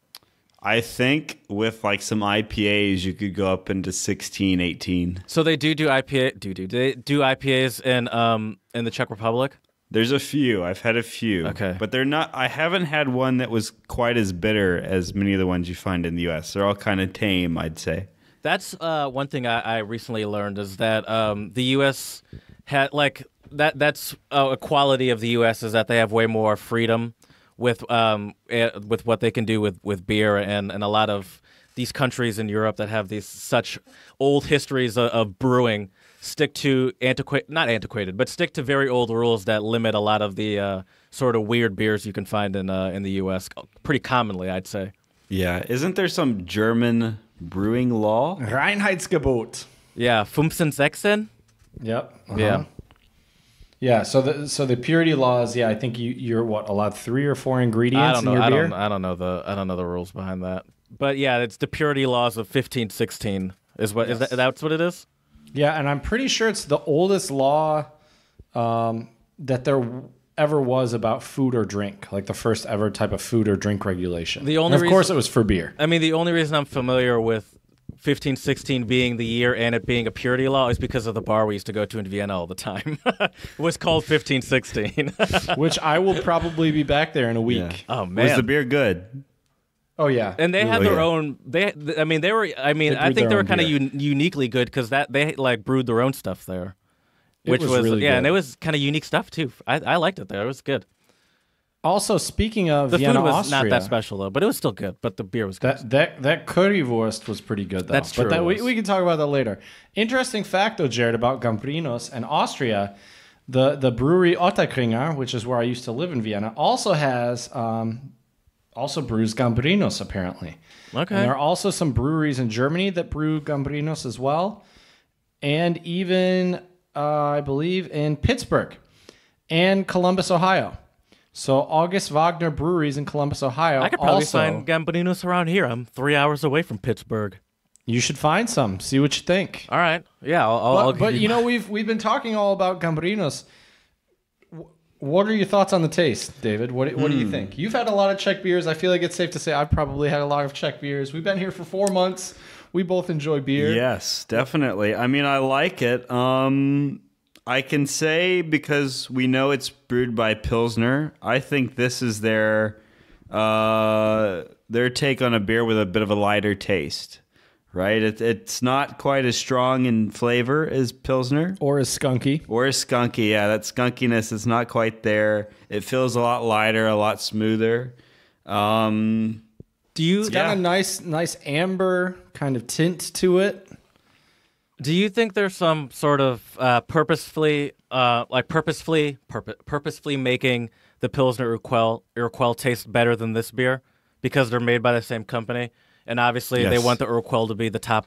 I think with like some IPAs, you could go up into 16, 18. So they do do IPA. Do do they do IPAs in um in the Czech Republic? There's a few. I've had a few. Okay. But they're not, I haven't had one that was quite as bitter as many of the ones you find in the US. They're all kind of tame, I'd say. That's uh, one thing I, I recently learned is that um, the U.S. had like that. That's uh, a quality of the U.S. is that they have way more freedom with um, eh, with what they can do with, with beer and, and a lot of these countries in Europe that have these such old histories of, of brewing stick to antiquated not antiquated but stick to very old rules that limit a lot of the uh, sort of weird beers you can find in uh, in the U.S. pretty commonly I'd say. Yeah. Isn't there some German brewing law? Reinheitsgebot. Yeah, 15, 16? Yep. uh-huh. Yeah. Yeah. So the so the purity laws. Yeah, I think you you're what allowed three or four ingredients I don't know. in your I beer. don't. I don't know the. I don't know the rules behind that. But yeah, it's the purity laws of fifteen sixteen. Is what is Yes. that? That's what it is. Yeah, and I'm pretty sure it's the oldest law um, that there ever was about food or drink, like the first ever type of food or drink regulation. The only And of course, it was for beer. I mean, the only reason I'm familiar with fifteen sixteen being the year and it being a purity law is because of the bar we used to go to in Vienna all the time. it was called fifteen sixteen. which I will probably be back there in a week. oh man. Was the beer good? Oh yeah, and they had Oh, their yeah. own. They, I mean, they were. I mean, I think they were kind of un- uniquely good because that they like brewed their own stuff there, which was was, really yeah, good. and it was kind of unique stuff too. I, I liked it there. It was good. Also, speaking of The Vienna, food was Austria, not that special though, but it was still good. But the beer was good. That that that currywurst was pretty good though. That's But true, that, we, we can talk about that later. Interesting fact though, Jared, about Gambrinos and Austria. The the brewery Ottakringer, which is where I used to live in Vienna, also has um, also brews Gambrinos apparently. okay. And there are also some breweries in Germany that brew Gambrinos as well, and even uh, I believe in Pittsburgh and Columbus, Ohio. So August Wagner Breweries in Columbus, Ohio. I could probably also, find Gambarinos around here. I'm three hours away from Pittsburgh. You should find some. See what you think. All right. Yeah. I'll, I'll, I'll But, but you know we've we've been talking all about Gambarinos. Wh- What are your thoughts on the taste, David? What what Hmm. do you think? You've had a lot of Czech beers. I feel like it's safe to say I've probably had a lot of Czech beers. We've been here for four months. We both enjoy beer. Yes, definitely. I mean, I like it. Um, I can say because we know it's brewed by Pilsner. I think this is their uh, their take on a beer with a bit of a lighter taste. Right? It, it's not quite as strong in flavor as Pilsner. Or is skunky. Or as skunky, yeah, that skunkiness is not quite there. It feels a lot lighter, a lot smoother. Um, do you It's got Yeah. a nice nice amber kind of tint to it. do you think there's some sort of uh, purposefully uh, like purposefully purpo- purposefully making the Pilsner Urquell Urquell taste better than this beer because they're made by the same company and obviously they want the Urquell to be the top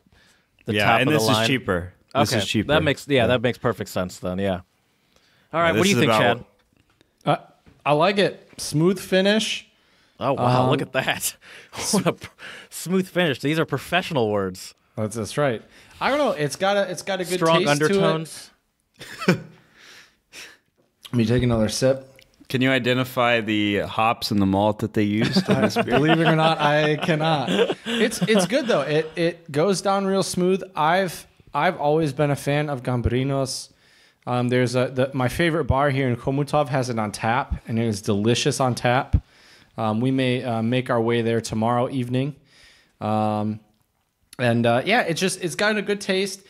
the yeah, top and of this the line. is cheaper. This okay. is cheaper. That makes yeah, that makes perfect sense then. Yeah. All right. Yeah, what do you think, about- Chad? Uh, I like it. Smooth finish. Oh wow! Um, look at that. what a pr- smooth finish. These are professional words. That's, that's right. I don't know. It's got a it's got a good Strong taste undertones. to it. Let me take another sip. Can you identify the hops and the malt that they used in this beer? Believe it or not, I cannot. It's it's good though. It it goes down real smooth. I've I've always been a fan of Gambarinos. Um, there's a the, my favorite bar here in Chomutov has it on tap, and it is delicious on tap. Um, we may uh, make our way there tomorrow evening, um, and uh, yeah, it's just it's got a good taste.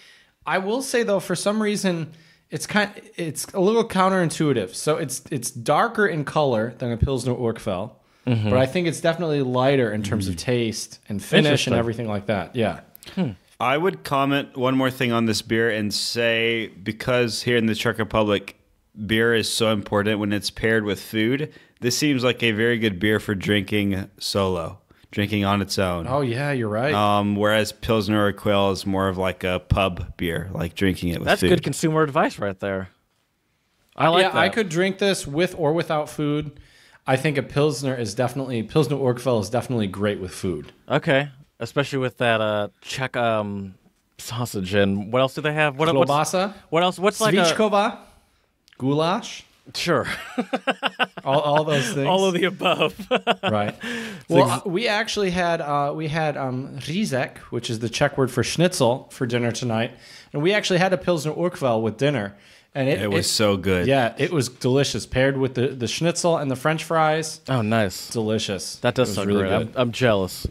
I will say though, for some reason, it's kind it's a little counterintuitive. So it's it's darker in color than a Pilsner Urquell, mm-hmm. but I think it's definitely lighter in terms of mm. taste and finish and everything like that. Yeah. Hmm. I would comment one more thing on this beer and say because here in the Czech Republic, beer is so important when it's paired with food. This seems like a very good beer for drinking solo, drinking on its own. Oh yeah, you're right. Um, whereas Pilsner Urquell is more of like a pub beer, like drinking it with That's food. good consumer advice right there. I like yeah, that. I could drink this with or without food. I think a Pilsner is definitely Pilsner Urquell is definitely great with food. Okay, especially with that uh Czech um sausage and what else do they have? What what's, Klobasa, what else? What's like a goulash, sure all, all those things. all of the above. right. Well, uh, we actually had uh, we had um, Rizek, which is the Czech word for schnitzel, for dinner tonight, and we actually had a Pilsner Urquell with dinner, and it, It was so good. Yeah, it was delicious, paired with the, the schnitzel and the French fries. oh, nice. Delicious. That does It sound really great. good. I'm, I'm jealous.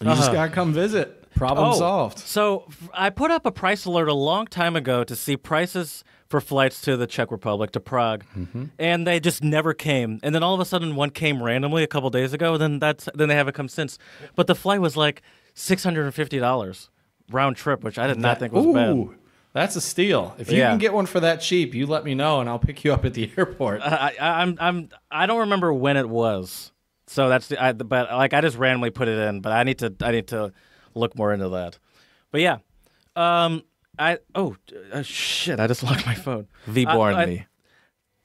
You just Uh-huh. gotta come visit. Problem solved. So f- I put up a price alert a long time ago to see prices for flights to the Czech Republic to Prague, Mm-hmm. and they just never came. And then all of a sudden, one came randomly a couple days ago. Then that's then they haven't come since. But the flight was like six hundred and fifty dollars round trip, which I did not think was Ooh, bad. that's a steal. If you Yeah. can get one for that cheap, you let me know, and I'll pick you up at the airport. I, I, I'm I'm I don't remember when it was. So that's the I, but like I just randomly put it in, but I need to I need to look more into that. But yeah, um, I oh uh, shit, I just locked my phone. V born I- me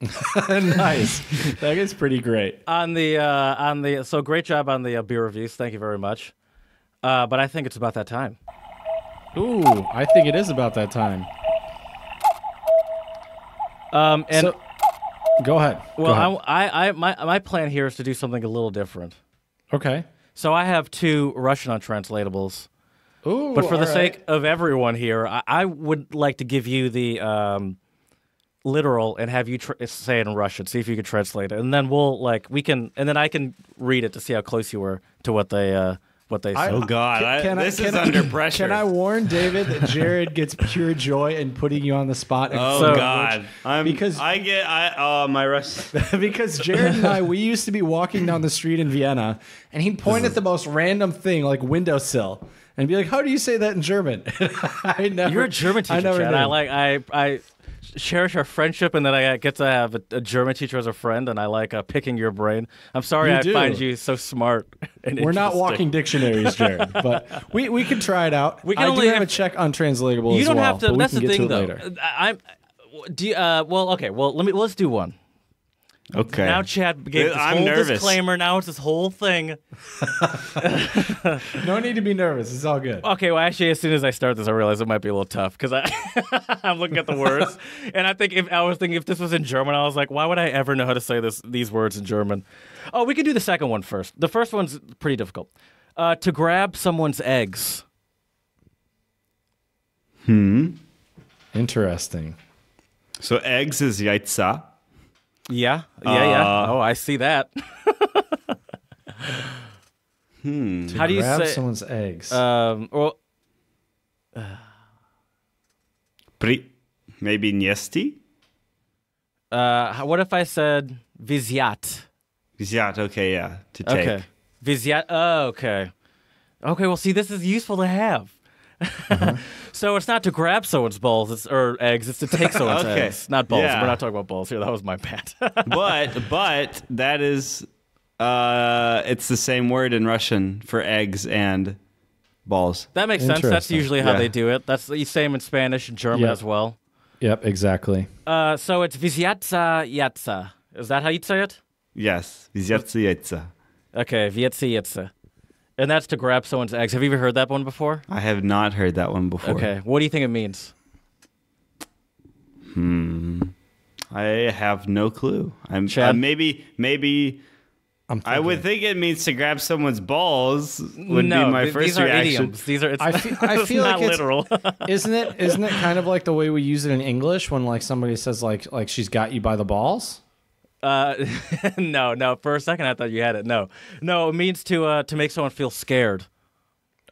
nice. That is pretty great. on the uh, on the so great job on the uh, beer reviews. Thank you very much. Uh, but I think it's about that time. Ooh, I think it is about that time. Um, and so, go ahead. well, Go ahead. I, I I my my plan here is to do something a little different. okay. So I have two Russian untranslatables. Ooh, But for the all sake of everyone here, I, I would like to give you the um, literal and have you tr- say it in Russian. See if you can translate it, and then we'll like we can, and then I can read it to see how close you were to what they uh, what they said. Oh God, I- Can I- this can is I- under pressure. Can I warn David that Jared gets pure joy in putting you on the spot? Oh So- God, I'm Because- I get I uh my rest. because Jared and I, we used to be walking down the street in Vienna, and he'd point at the most random thing, like windowsill, and be like, "How do you say that in German?" I never. You're a German teacher, I never Chad. did. I like I I cherish our friendship, and then I get to have a, a German teacher as a friend, and I like uh, picking your brain. I'm sorry, You I do. find you so smart. And We're not walking dictionaries, Jared, but we, we can try it out. We can I only do have, have- a check untranslatable You as don't well, have to. That's the thing, though. later. I, I'm. Do you, uh, well, okay. Well, let me let's do one. Okay. Now Chad gave this I'm whole nervous. disclaimer. Now it's this whole thing. No need to be nervous. It's all good. Okay, well, actually, as soon as I start this, I realize it might be a little tough because I'm looking at the words, and I think if I was thinking if this was in German, I was like, why would I ever know how to say this these words in German? Oh, we can do the second one first. The first one's pretty difficult. Uh, to grab someone's eggs. Hmm. Interesting. So eggs is yaitza. Yeah, yeah, yeah. Uh, Oh, I see that. hmm. How do you Grab say? someone's eggs? Um, well, Pri, maybe niesti. uh, what if I said viziat? Yat. Okay, yeah. To take. Okay. Viziat. Oh, okay. Okay. Well, see, this is useful to have. so it's not to grab someone's balls it's, or eggs; it's to take someone's Okay. eggs, not balls. Yeah. We're not talking about balls here. That was my bad. but but that is uh it's the same word in Russian for eggs and balls. that makes sense. That's usually how Yeah. they do it. That's the same in Spanish and German Yep. as well. yep, exactly. Uh, so it's viziatza yatza. Is that how you'd say it? Yes. Yaitza yaitza. Okay, vietzi yatza. And that's to grab someone's eggs. Have you ever heard that one before? I have not heard that one before. Okay. What do you think it means? Hmm. I have no clue. I'm Chad? uh, maybe maybe I'm would think it means to grab someone's balls would no, be my th- first these are reaction. idioms. These are. It's, I fe- I it's feel not like it's- literal. Isn't it? Isn't it kind of like the way we use it in English when like somebody says like like she's got you by the balls? Uh, no, no. For a second, I thought you had it. No, no. It means to uh, to make someone feel scared.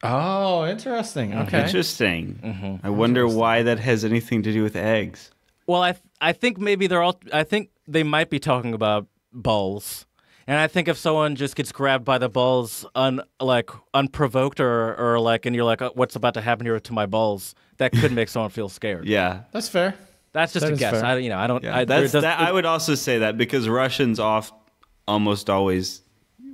Oh, interesting. Okay. Interesting. Mm-hmm. I wonder why that has anything to do with eggs. Well, I th- I think maybe they're all. I think they might be talking about balls, and I think if someone just gets grabbed by the balls un like unprovoked or or like, and you're like, "Uh, what's about to happen here to my balls? That could make someone feel scared. Yeah. That's fair. That's just That a guess. fair. I you know I don't. Yeah, I, that's there that. does- I would also say that because Russians off almost always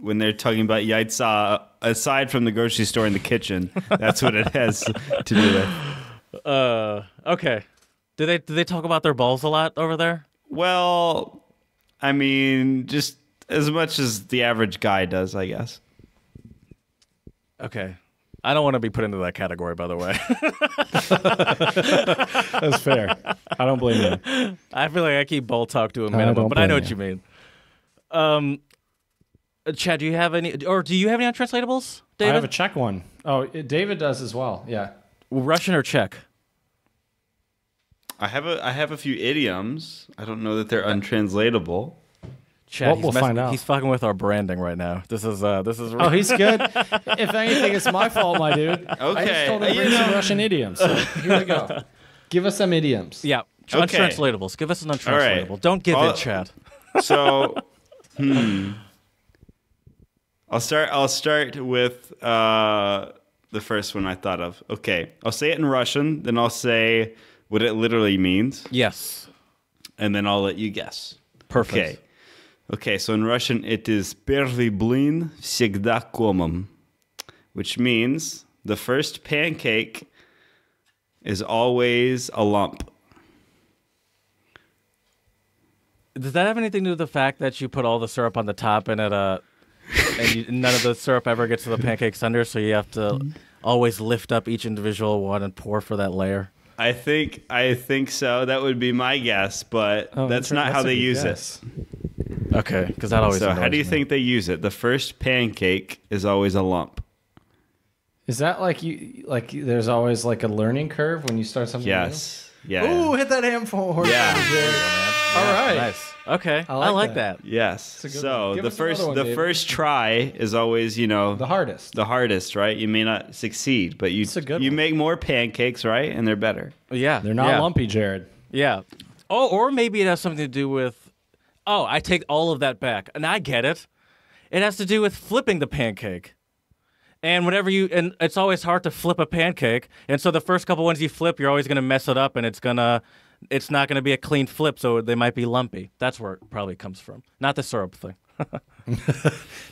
when they're talking about yaitsa, aside from the grocery store and the kitchen, that's what it has to do with. Uh, okay. Do they do they talk about their balls a lot over there? Well, I mean, just as much as the average guy does, I guess. Okay. I don't want to be put into that category, by the way. That's fair. I don't blame you. I feel like I keep ball talk to a I minimum, don't but I know blame what you mean. Um, uh, Chad, do you have any, or do you have any untranslatables, David? I have a Czech one. Oh, it- David does as well. Yeah. Russian or Czech? I have a I have a few idioms. I don't know that they're untranslatable. Chad, Well, he's we'll messing- find out. He's fucking with our branding right now. This is uh, this is. Oh, he's good. if anything, it's my fault, my dude. Okay. I just Okay. told him to You bring some Russian idioms. So here we go. Give us some idioms. yeah, tr- Okay. untranslatables. Give us an right. untranslatable. Don't give I'll- in, Chad. So, hmm. I'll start. I'll start with uh, the first one I thought of. Okay, I'll say it in Russian, then I'll say what it literally means, Yes, and then I'll let you guess. perfect. Okay. Okay, so in Russian it is первый блин всегда комом, which means the first pancake is always a lump. Does that have anything to do with the fact that you put all the syrup on the top and it uh, and you, none of the syrup ever gets to the pancakes under, so you have to always lift up each individual one and pour for that layer? I think I think so. That would be my guess, but Oh, that's inter- not how a they good use guess. it. Okay, because that always. So how do you me. think they use it? The first pancake is always a lump. Is that like you? Like there's always like a learning curve when you start something. Yes. Yeah. New? Ooh, hit that ham for Yeah. All right. Nice. Okay, I I like like, that. that. Yes. So the first one, the David. first try is always, you know, The hardest. the hardest, right? You may not succeed, but you a good you one. make more pancakes, right? And they're better. Yeah, They're not yeah. lumpy, Jared. Yeah. Oh, or maybe it has something to do with. Oh, I take all of that back. And I get it. It has to do with flipping the pancake. And whenever you, and it's always hard to flip a pancake. And so the first couple ones you flip, you're always going to mess it up and it's going to, it's not going to be a clean flip. So they might be lumpy. That's where it probably comes from. Not the syrup thing.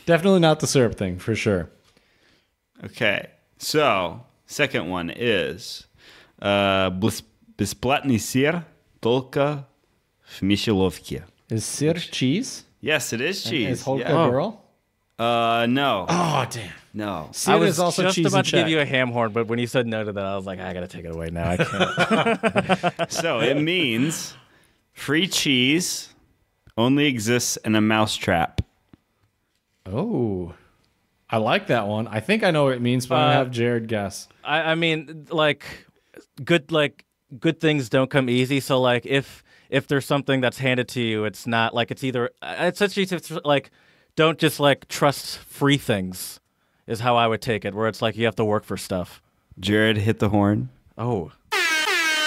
Definitely not the syrup thing for sure. Okay. So, second one is uh, Бесплатный сыр только в мышеловке. Is sir cheese? Yes, it is cheese. Is Holka yeah. a girl? Uh no. Oh damn. No. Sir I was is also just about in to give you a ham horn, but when you said no to that, I was like, I gotta take it away now. I can't. So, it means free cheese only exists in a mousetrap. Oh, I like that one. I think I know what it means, but I'm Uh, gonna have Jared guess. I, I mean, like, good like good things don't come easy. So like, if if there's something that's handed to you, it's not like it's either it's essentially it's like don't just like trust free things is how I would take it. Where it's like you have to work for stuff. Jared hit the horn. Oh,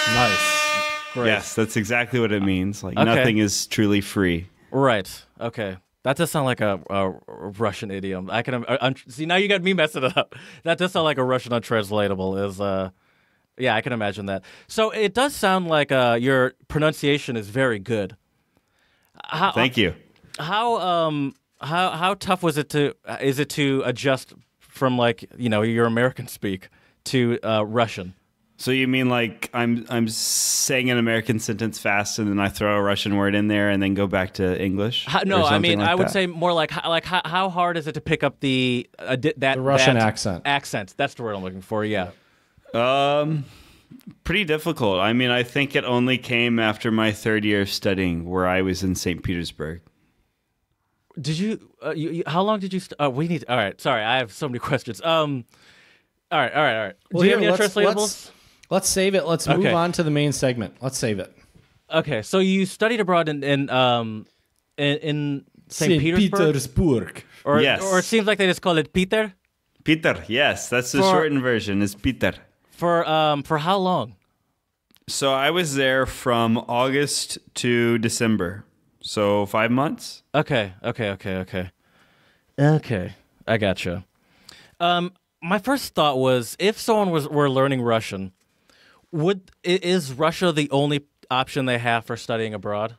Nice. great. Yes, that's exactly what it means. Like Okay. nothing is truly free. Right. Okay. That does sound like a, a Russian idiom. I can uh, see now. You got me messing it up. That does sound like a Russian untranslatable. Is uh, yeah, I can imagine that. So it does sound like uh, your pronunciation is very good. How, Thank you. How um how how tough was it to uh, is it to adjust from like you know your American speak to uh, Russian? So you mean like I'm I'm saying an American sentence fast and then I throw a Russian word in there and then go back to English? How, no, I mean like I would that? say more like how, like how, how hard is it to pick up the uh, that The Russian that accent. Accent. That's the word I'm looking for. Yeah. Um, Pretty difficult. I mean, I think it only came after my third year of studying, where I was in St. Petersburg. Did you, uh, you, you? How long did you? St- uh, we need. All right. Sorry, I have so many questions. Um. All right. All right. All right. Well, Do you here, have any let's- let's- Let's save it. Let's move on to the main segment. Let's save it. Okay. So you studied abroad in, in um in, in St. Petersburg, Petersburg. or Yes. or it seems like they just call it Peter. Peter, yes, that's the For- shortened version. Is Peter. For um for how long? So I was there from August to December. So five months. Okay, okay, okay, okay. Okay, I gotcha. Um, my first thought was if someone was were learning Russian, would is Russia the only option they have for studying abroad?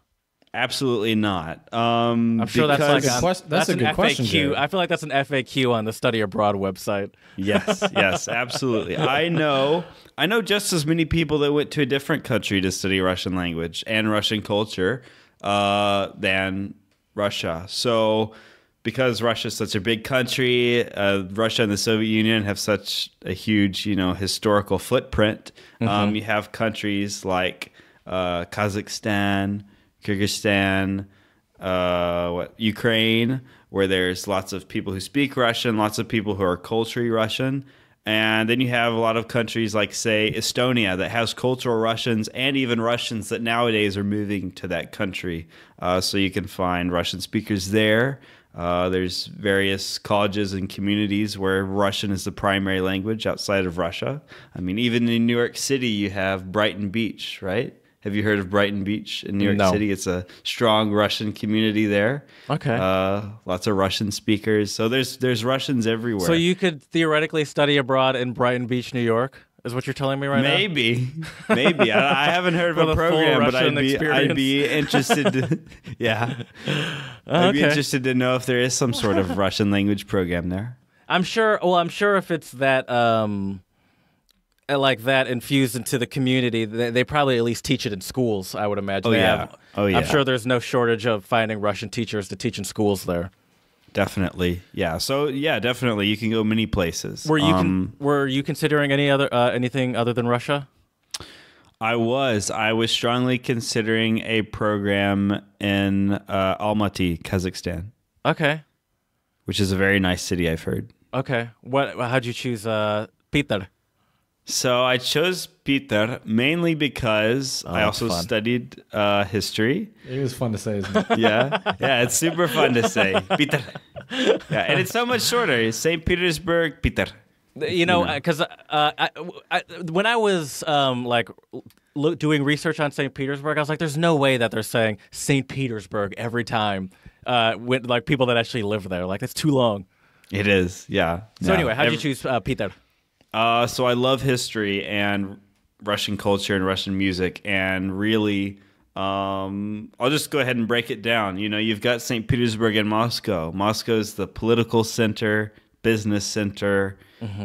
Absolutely not. Um, I'm sure that's like because- on, quest- that's a an good question, Jared. I feel like that's an FAQ on the Study Abroad website. yes, yes, absolutely. I know. I know just as many people that went to a different country to study Russian language and Russian culture uh, than Russia. So, because Russia is such a big country, uh, Russia and the Soviet Union have such a huge, you know, historical footprint. Um, you have countries like uh, Kazakhstan, Kyrgyzstan, uh, what Ukraine, where there's lots of people who speak Russian, lots of people who are culturally Russian. And then you have a lot of countries like, say, Estonia that has cultural Russians and even Russians that nowadays are moving to that country. Uh, so you can find Russian speakers there. Uh, there's various colleges and communities where Russian is the primary language outside of Russia. I mean, even in New York City, you have Brighton Beach, right? Have you heard of Brighton Beach in New York No. City? It's a strong Russian community there. Okay. Uh, lots of Russian speakers. So there's there's Russians everywhere. So you could theoretically study abroad in Brighton Beach, New York. Is what you're telling me right now? maybe maybe I, I haven't heard of For the a program, but I'd Russian be I'd be interested. To, yeah, I'd be interested to know if there is some sort of Russian language program there. I'm sure. Well, I'm sure if it's that, um, like that infused into the community, they, they probably at least teach it in schools. I would imagine. Oh, They yeah. have- Oh, yeah. I'm sure there's no shortage of finding Russian teachers to teach in schools there. Definitely, yeah. So yeah, definitely, you can go many places. Were you con- Um, were you considering any other uh, anything other than Russia? I was. I was strongly considering a program in uh, Almaty, Kazakhstan, Okay, which is a very nice city. I've heard. okay. What? How'd you choose uh, Peter? So I chose Peter mainly because I Oh, also fun. studied uh, history. It was fun to say, isn't it? Yeah, yeah, it's super fun to say Peter. Yeah, and it's so much shorter. St. Petersburg, Peter. You know, because uh, I, I, when I was um, like lo- doing research on St. Petersburg, I was like, "There's no way that they're saying St. Petersburg every time." Uh, with like people that actually live there, like it's too long. It is, yeah. So Yeah. anyway, how'd you choose uh, Peter? Uh, so I love history and Russian culture and Russian music, and really, um, I'll just go ahead and break it down. You know, you've got St. Petersburg and Moscow. Moscow is the political center, business center.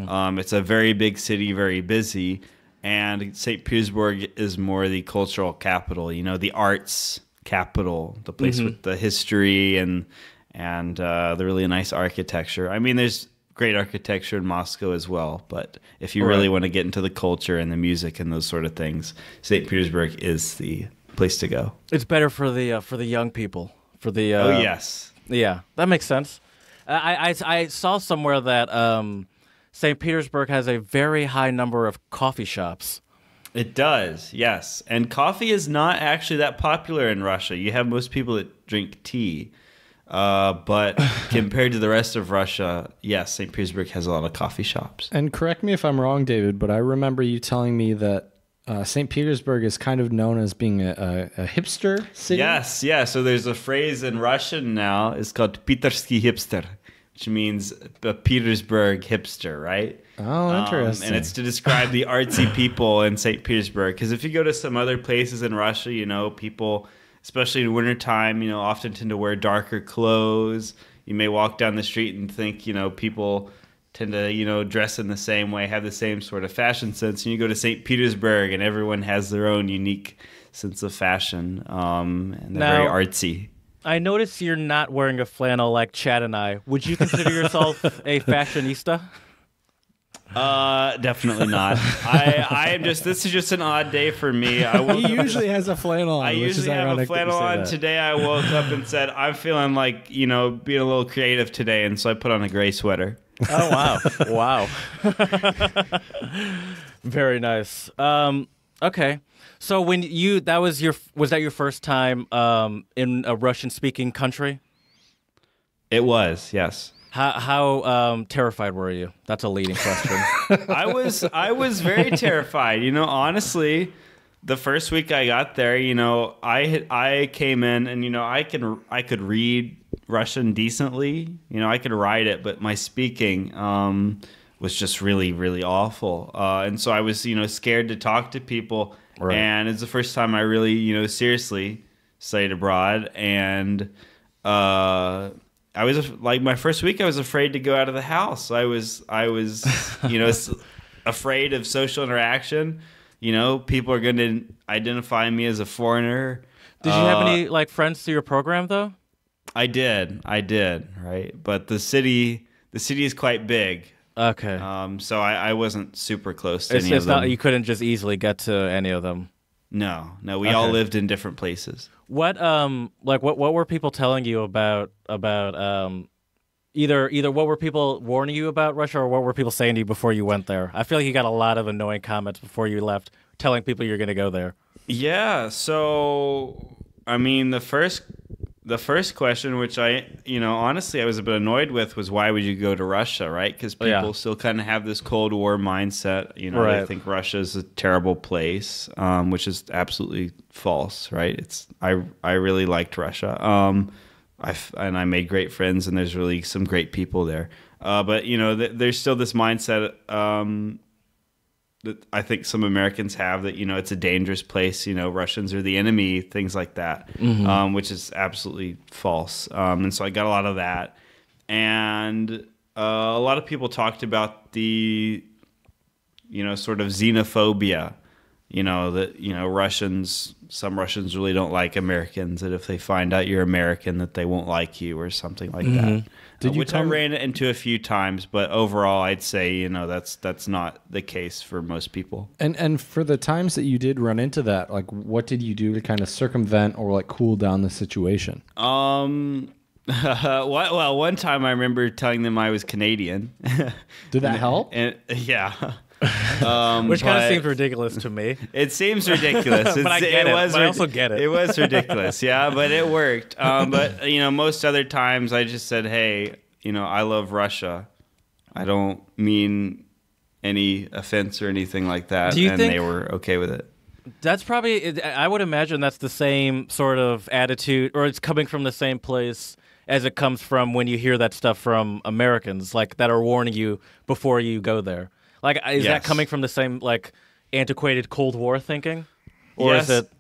Um, it's a very big city, very busy, and St. Petersburg is more the cultural capital. You know, the arts capital, the place with the history and and uh, the really nice architecture. I mean, there's great architecture in Moscow as well, but if you really want to get into the culture and the music and those sort of things, St. Petersburg is the place to go. It's better for the uh, for the young people. For the uh, oh yes, yeah, that makes sense. I I, I saw somewhere that um, St. Petersburg has a very high number of coffee shops. it does. Yes, and coffee is not actually that popular in Russia. You have most people that drink tea. Uh, but compared to the rest of Russia, yes, St. Petersburg has a lot of coffee shops. And correct me if I'm wrong, David, but I remember you telling me that uh, St. Petersburg is kind of known as being a, a, a hipster city. Yes, yeah. So there's a phrase in Russian now. It's called Pitersky hipster, which means a Petersburg hipster, right? Oh, Um, interesting. and it's to describe the artsy people in St. Petersburg. Because if you go to some other places in Russia, you know, people, especially in wintertime, you know, often tend to wear darker clothes. You may walk down the street and think, you know, people tend to, you know, dress in the same way, have the same sort of fashion sense. And you go to St. Petersburg and everyone has their own unique sense of fashion. Um, and they're Now- very artsy. I notice you're not wearing a flannel like Chad and I. Would you consider yourself a fashionista? Uh, definitely not. I I am just. This is just an odd day for me. I woke He up- usually has a flannel on. I which is usually have a flannel say on. that. Today I woke up and said I'm feeling like you know being a little creative today, and so I put on a gray sweater. Oh wow, wow. Very nice. Um, okay, so when you that was your was that your first time um, in a Russian speaking country? It was yes. How how um, terrified were you? That's a leading question. I was I was very terrified. You know, honestly, the first week I got there, you know, I I came in and you know I can I could read Russian decently. You know, I could write it, but my speaking um, was just really really awful. Uh, and so I was you know scared to talk to people. Right. And it's the first time I really you know seriously studied abroad and. Uh, I was like my first week. I was afraid to go out of the house. I was, I was, you know, afraid of social interaction. You know, people are going to identify me as a foreigner. Did you have Uh, any like friends through your program though? I did, I did, right. But the city, the city is quite big, Okay, um, so I, I wasn't super close to it's, any it's of them. not you couldn't just easily get to any of them. no, no, we all lived in different places. What um like what what were people telling you about about um either either what were people warning you about Russia or what were people saying to you before you went there? I feel like you got a lot of annoying comments before you left telling people you're going to go there. Yeah, so I mean the first the first question which I, you know, honestly I was a bit annoyed with was why would you go to Russia, right? Cuz people Yeah. still kind of have this cold war mindset, you know, they think Russia is a terrible place, um, which is absolutely false, right? It's I I really liked Russia. Um I and I made great friends and there's really some great people there. Uh, but you know, th- there's still this mindset um, that I think some Americans have that you know it's a dangerous place. You know, Russians are the enemy, things like that, um, which is absolutely false. Um, and so I got a lot of that, and uh, a lot of people talked about the, you know, sort of xenophobia. You know that you know Russians. Some Russians really don't like Americans, and if they find out you're American, that they won't like you or something like that. Did Uh, you which I ran into a few times, but overall, I'd say you know that's that's not the case for most people. And and for the times that you did run into that, like what did you do to kind of circumvent or like cool down the situation? Um, well, well, one time I remember telling them I was Canadian. Did that help? and yeah, um, Which kind of seems ridiculous to me. It seems ridiculous. But I get it, was but I also get it. It was ridiculous, yeah, but it worked. Um, but you know, most other times I just said, "Hey, you know, I love Russia. I don't mean any offense or anything like that," Do you and think- they were okay with it. That's probably I would imagine that's the same sort of attitude or it's coming from the same place as it comes from when you hear that stuff from Americans like that are warning you before you go there. Like is that coming from the same like antiquated Cold War thinking? Or yes, is it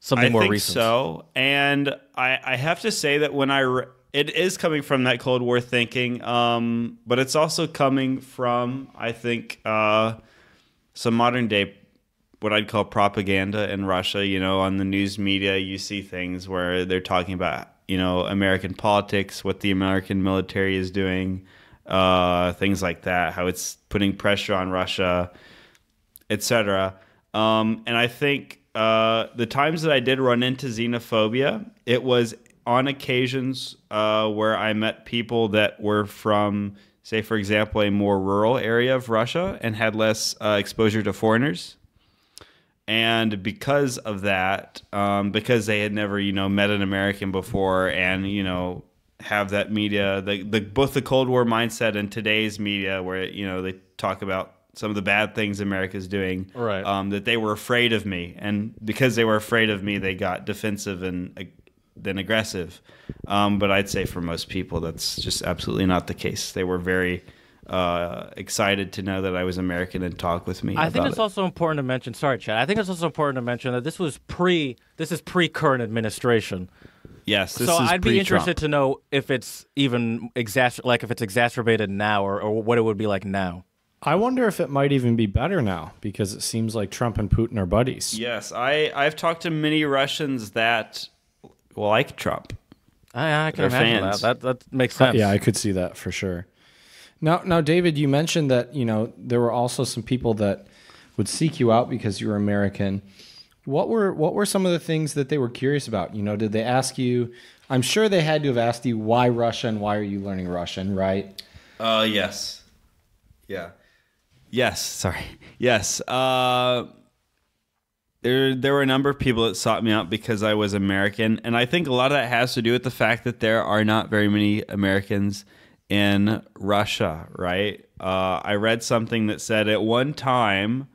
something I more think recent? so. And I, I have to say that when I, re- it is coming from that Cold War thinking, um, but it's also coming from, I think, uh, some modern day, what I'd call propaganda in Russia. You know, on the news media, you see things where they're talking about, you know, American politics, what the American military is doing, uh, things like that, how it's putting pressure on Russia etc. Um, and I think uh, the times that I did run into xenophobia, it was on occasions uh, where I met people that were from, say, for example, a more rural area of Russia and had less uh, exposure to foreigners. And because of that, um, because they had never, you know, met an American before, and you know, have that media, the, the both the Cold War mindset and today's media, where you know they talk about some of the bad things America's doing, Right. Um, that they were afraid of me, and because they were afraid of me, they got defensive and uh, then aggressive. Um, but I'd say for most people, that's just absolutely not the case. They were very uh, excited to know that I was American and talk with me. I think it's it. also important to mention. Sorry, Chad. I think it's also important to mention that this was pre. This is pre current administration. Yes, this so is I'd be interested to know if it's even exacer- like if it's exacerbated now or, or what it would be like now. I wonder if it might even be better now because it seems like Trump and Putin are buddies. Yes, I I've talked to many Russians that like Trump. I, I can They're imagine fans. that. That that makes sense. Yeah, I could see that for sure. Now, now, David, you mentioned that you know there were also some people that would seek you out because you were American. What were what were some of the things that they were curious about? You know, did they ask you? I'm sure they had to have asked you why Russia and why are you learning Russian, right? Uh, yes. Yeah. Yes. Sorry. Yes. Uh, there, there were a number of people that sought me out because I was American, and I think a lot of that has to do with the fact that there are not very many Americans in Russia. Right? Uh, I read something that said at one time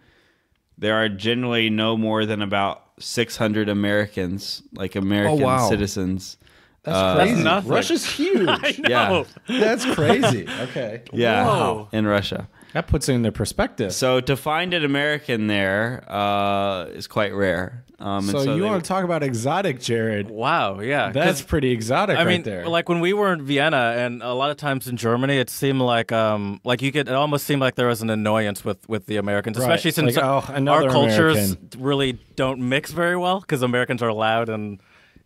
there are generally no more than about 600 Americans, like American wow. citizens. That's Uh, crazy. That's. Russia's huge. Yeah. That's crazy. Okay. Yeah, Whoa. in Russia. That puts it into perspective. So to find an American there uh, is quite rare. Um, and So, you they- want to talk about exotic, Jared? Wow, yeah, That's pretty exotic, I right mean, there. like when we were in Vienna, and a lot of times in Germany, it seemed like, um, like you could, it almost seemed like there was an annoyance with with the Americans, Right. especially since Like, oh, our cultures American. really don't mix very well because Americans are loud and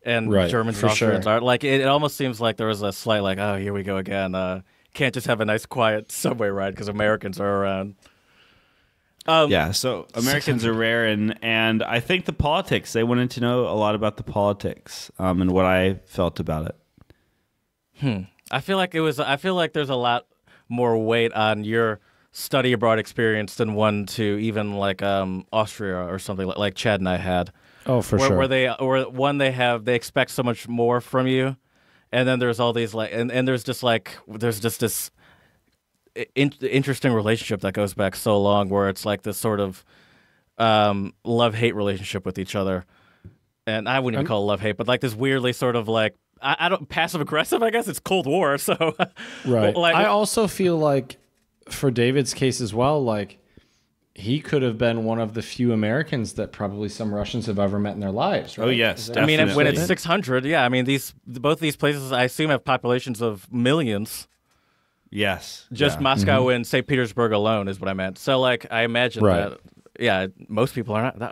and Right, Germans for and Austrians sure. are like. It, it almost seems like there was a slight like, oh, here we go again. Uh, can't just have a nice quiet subway ride because Americans are around. Um, yeah, so Americans are rare, and and I think the politics. They wanted to know a lot about the politics um, and what I felt about it. Hmm. I feel like it was. I feel like there's a lot more weight on your study abroad experience than one to even like um, Austria or something like, like Chad and I had. oh, for where, sure. where they or one they have they expect so much more from you, and then there's all these like and, and there's just like there's just this in, interesting relationship that goes back so long where it's like this sort of um, love hate relationship with each other, and I wouldn't even call it love hate, but like this weirdly sort of like. I, I don't passive aggressive. I guess it's Cold War. So, Right. like, I also feel like for David's case as well, like he could have been one of the few Americans that probably some Russians have ever met in their lives. Right? Oh, yes, that- I mean, when it's 600, yeah. I mean, these both these places, I assume, have populations of millions. Yes, Just yeah. Moscow and St. Petersburg alone is what I meant. So, like, I imagine Right. that. Yeah, most people are not. That,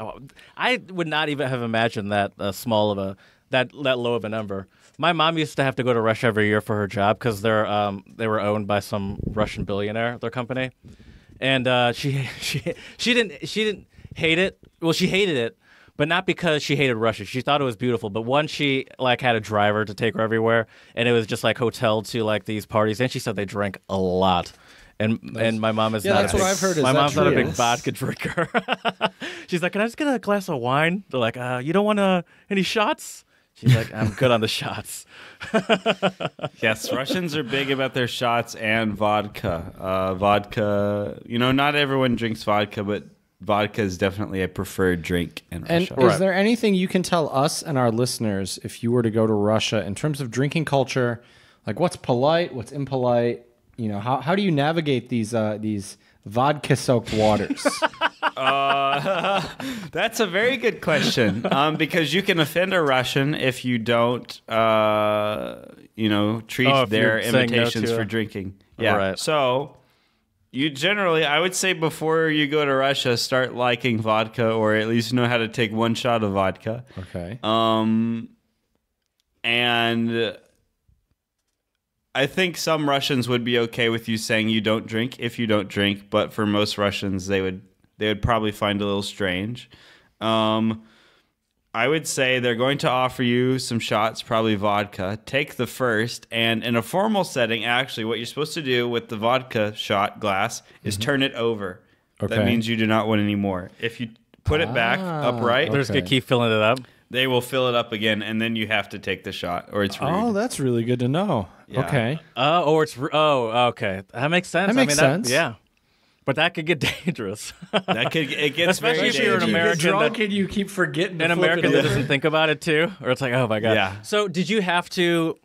I would not even have imagined that uh, small of a that that low of a number. My mom used to have to go to Russia every year for her job because they're um, they were owned by some Russian billionaire, their company, and uh, she she she didn't she didn't hate it. Well, she hated it, but not because she hated Russia. She thought it was beautiful. But once she like had a driver to take her everywhere, and it was just like hotel to like these parties. And she said they drank a lot. And and my mom is Yeah, not. that's a what I've heard. Is my mom's not a big vodka drinker. She's like, "Can I just get a glass of wine?" They're like, uh, "You don't want uh, any shots?" She's like, "I'm good on the shots." yes. Russians are big about their shots and vodka. Uh, vodka, you know, not everyone drinks vodka, but vodka is definitely a preferred drink in And Russia. is there anything you can tell us and our listeners if you were to go to Russia in terms of drinking culture? Like what's polite, what's impolite? You know, how, how do you navigate these uh, these vodka soaked waters? That's a very good question um, because you can offend a Russian if you don't, uh, you know, treat Oh, their you're no invitations for drinking. Yeah. Right. So you generally, I would say, before you go to Russia, start liking vodka or at least know how to take one shot of vodka. okay. Um, and I think some Russians would be okay with you saying you don't drink if you don't drink, but for most Russians, they would they would probably find a little strange. Um, I would say they're going to offer you some shots, probably vodka. Take the first, and in a formal setting, actually, what you're supposed to do with the vodka shot glass is turn it over. Okay. That means you do not want any more. If you put it back Ah, upright, They're just gonna Okay. keep filling it up. they will fill it up again, and then you have to take the shot, or it's rude. Oh, that's really good to know. Yeah. Okay. Oh, or it's oh, okay. That makes sense. That makes I mean, sense. yeah, but that could get dangerous. that could it gets Especially very if you're an dangerous. American drunk that- and you keep forgetting to An American that doesn't think about it too, or it's like, oh my god. Yeah. So did you have to,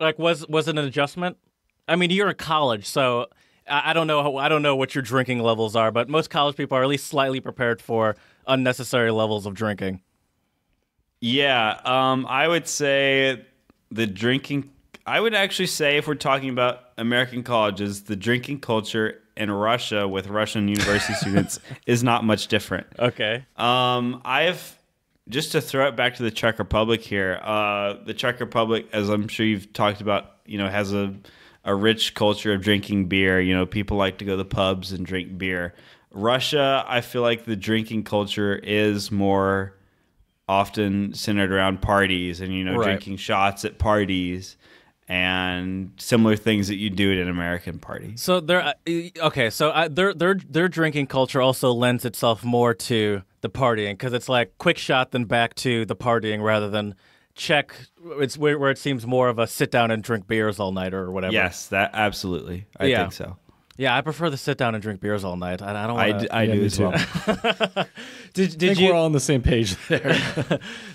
like, was was it an adjustment? I mean, you're in college, so I, I don't know. How, I don't know what your drinking levels are, but most college people are at least slightly prepared for unnecessary levels of drinking. Yeah, um, I would say the drinking. I would actually say if we're talking about American colleges, the drinking culture in Russia with Russian university students is not much different. Okay. Um, I've just to throw it back to the Czech Republic here. Uh, the Czech Republic, as I'm sure you've talked about, you know, has a a rich culture of drinking beer. You know, people like to go to the pubs and drink beer. Russia, I feel like the drinking culture is more often centered around parties and you know Right. drinking shots at parties and similar things that you do at an American party. So they're uh, okay. So uh, their their their drinking culture also lends itself more to the partying because it's like quick shot then back to the partying rather than check. It's where, where it seems more of a sit down and drink beers all night or whatever. Yes, that absolutely. I Yeah. think so. Yeah, I prefer the sit down and drink beers all night. I, I don't. I, Wanna, d- I Yeah, do as too. well. did I did think you? we're all on the same page there.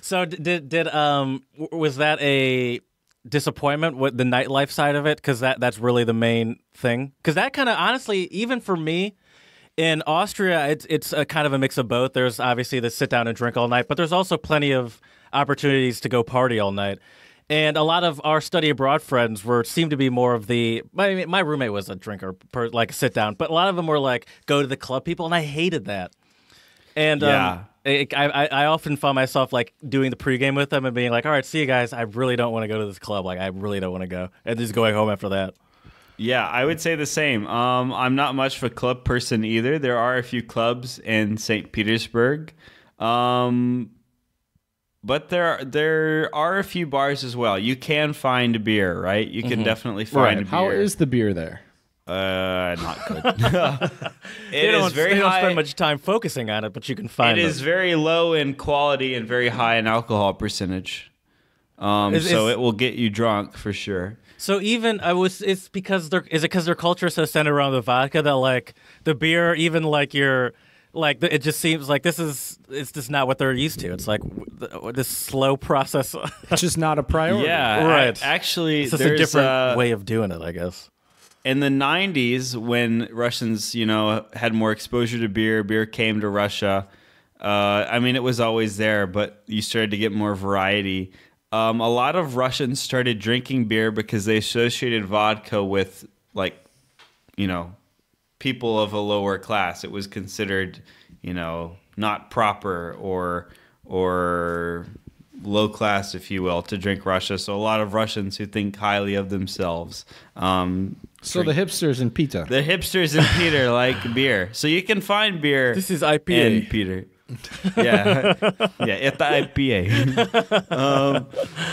So did did um was that a disappointment with the nightlife side of it because that that's really the main thing. Because that kind of honestly even for me in Austria it's it's a kind of a mix of both. There's obviously the sit down and drink all night but there's also plenty of opportunities to go party all night. And a lot of our study abroad friends were seemed to be more of the my my roommate was a drinker per, like a sit down but a lot of them were like go to the club people and I hated that. And Yeah. um, I, I, I often find myself like doing the pregame with them and being like, "All right, see you guys. I really don't want to go to this club. Like, I really don't want to go," and just going home after that. Yeah, I would say the same. Um, I'm not much of a club person either. There are a few clubs in St. Petersburg, um, but there there are a few bars as well. You can find beer, right? You can definitely find beer. How is the beer there? Uh not good? They it don't, very they don't high. spend much time focusing on it, but you can find it them. is very low in quality and very high in alcohol percentage. Um, Is- so is- it will get you drunk for sure. So even I was, it's because they're is it because their culture is so centered around the vodka that like the beer, even like your like it just seems like this is it's just not what they're used to. It's like this slow process. It's just not a priority. Yeah, Right. I- actually, it's just there's a different uh, way of doing it, I guess. In the 90s when russians you know had more exposure to beer beer came to russia. Uh, i mean it was always there but you started to get more variety. Um, a lot of russians started drinking beer because they associated vodka with like you know people of a lower class. It was considered you know not proper or or low class if you will to drink russia so a lot of russians who think highly of themselves um, So the hipsters in Peter. the hipsters in Peter like beer, so you can find beer. This is in IPA. Peter. Yeah, yeah, it's the IPA.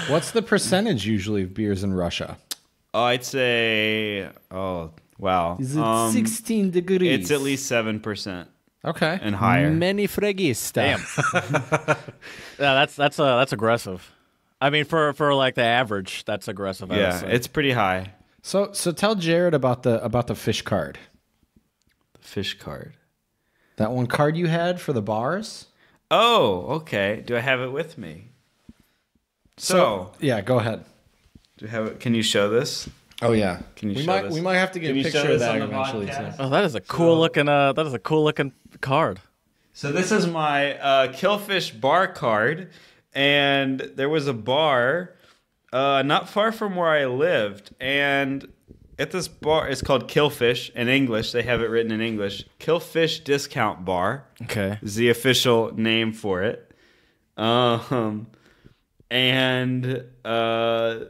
What's the percentage usually of beers in Russia? Oh, I'd say, oh wow, Is it Um, 16 degrees? It's at least seven percent okay and higher. Many fregista. Damn. yeah, that's that's uh that's aggressive. I mean, for for like the average, that's aggressive. I yeah, say. it's pretty high. So so tell Jared about the about the fish card. The fish card. That one card you had for the bars. Oh, okay. Do I have it with me? So, yeah, go ahead. do I have it? Can you show this? Oh yeah. Can you we show might this? we might have to get Can a picture of that on the eventually. podcast? too. oh, that is a cool looking uh that is a cool looking card. So this is my uh, Killfish bar card, and there was a bar uh, not far from where I lived, and at this bar, it's called Killfish in English. They have it written in English. Killfish Discount Bar Okay. is the official name for it. Um, and uh,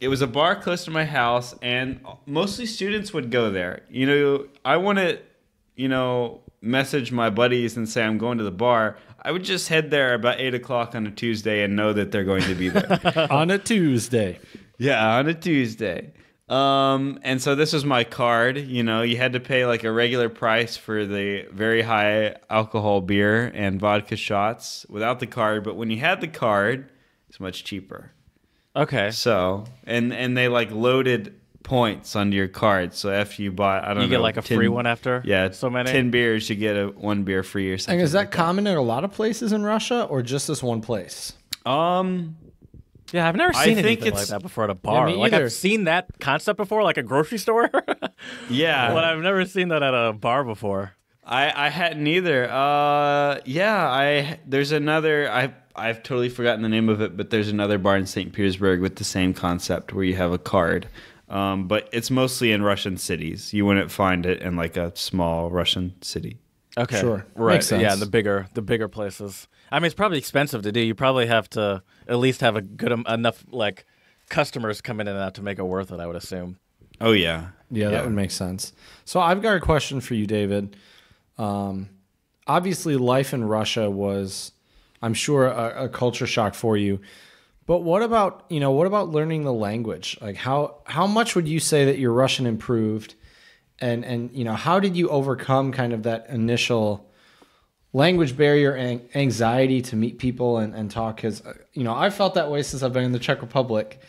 it was a bar close to my house, and mostly students would go there. You know, I want to, you know, message my buddies and say I'm going to the bar. I would just head there about eight o'clock on a Tuesday and know that they're going to be there. on a Tuesday. Yeah, on a Tuesday. Um, and so this was my card. You know, you had to pay like a regular price for the very high alcohol beer and vodka shots without the card. But when you had the card, it's much cheaper. Okay. So and and they like loaded points onto your card. So after you bought, I don't know. You know, get like a 10 free one after. Yeah, So many. ten beers, you get a one beer free or something. And is that like common in a lot of places in Russia or just this one place? Um, Yeah, I've never I seen think anything like that before at a bar. me like either. I've seen that concept before, like a grocery store, yeah. but I've never seen that at a bar before. I I hadn't either. Uh, yeah, I there's another. I I've totally forgotten the name of it, but there's another bar in St. Petersburg with the same concept where you have a card. Um, but it's mostly in Russian cities. You wouldn't find it in like a small Russian city. Okay, Sure. right? Makes sense. Yeah, the bigger the bigger places. I mean, it's probably expensive to do. You probably have to at least have a good em- enough like customers coming in and out to make it worth it. I would assume. Oh yeah. Yeah, that would make sense. So I've got a question for you, David. Um, obviously, life in Russia was, I'm sure, a, a culture shock for you. But what about you know what about learning the language? Like how how much would you say that your Russian improved, and and you know how did you overcome kind of that initial language barrier and anxiety to meet people and, and talk? Because you know I felt that way since I've been in the Czech Republic.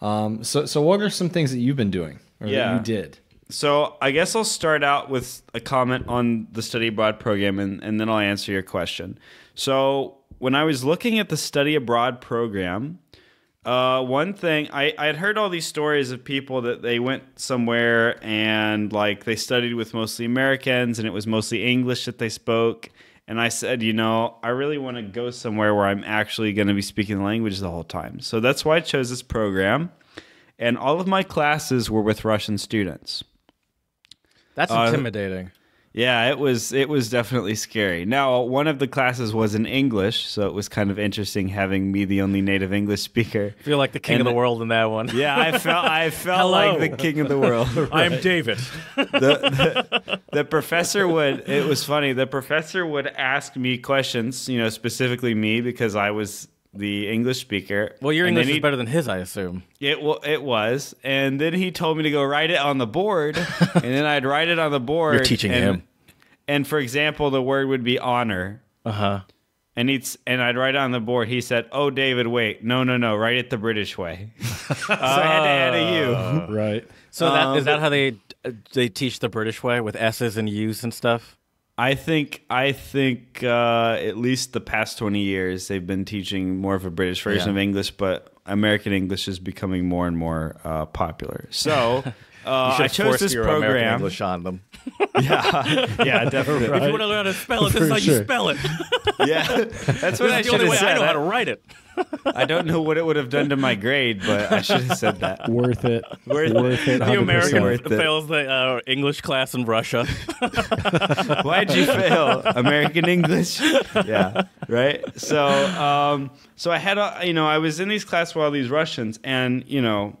Um, so so what are some things that you've been doing or Yeah. that you did? So I guess I'll start out with a comment on the study abroad program, and, and then I'll answer your question. So when I was looking at the study abroad program, uh, one thing I I had heard all these stories of people that they went somewhere and like they studied with mostly Americans, and it was mostly English that they spoke. And I said, you know, I really want to go somewhere where I'm actually going to be speaking the language the whole time. So that's why I chose this program. And all of my classes were with Russian students. That's Uh, intimidating. Yeah, it was it was definitely scary. Now, one of the classes was in English, so it was kind of interesting having me the only native English speaker. I feel like the king and of the world in that one. Yeah, I felt I felt like the king of the world. I'm David. the, the, the professor would it was funny the professor would ask me questions you know specifically me because i was the english speaker Well, your And then English is better than his, I assume. it, wa- it was and then he told me to go write it on the board and then i'd write it on the board You're teaching and, him. and for example the word would be honor Uh huh. and he'd and I'd write it on the board. He said, "Oh, David, wait, no, no, no, write it the British way." so I had to add a U. Right. So Um, is that how they uh, they teach the British way with S's and U's and stuff? I think I think uh, at least the past twenty years they've been teaching more of a British version Yeah. of English, but American English is becoming more and more uh, popular. So uh, You I chose this your American. English on them. Yeah, yeah, definitely. If you want to learn how to spell it, this is how sure. you spell it. Yeah, that's what I That's the should only have way said. I know how to write it. I don't know what it would have done to my grade, but I should have said that. Worth it. Worth Worth it. it. The 100%. American Worth it. fails the uh, English class in Russia. Why'd you fail? American English? Yeah, right. So, um, so I had, a, you know, I was in these classes with all these Russians, and you know,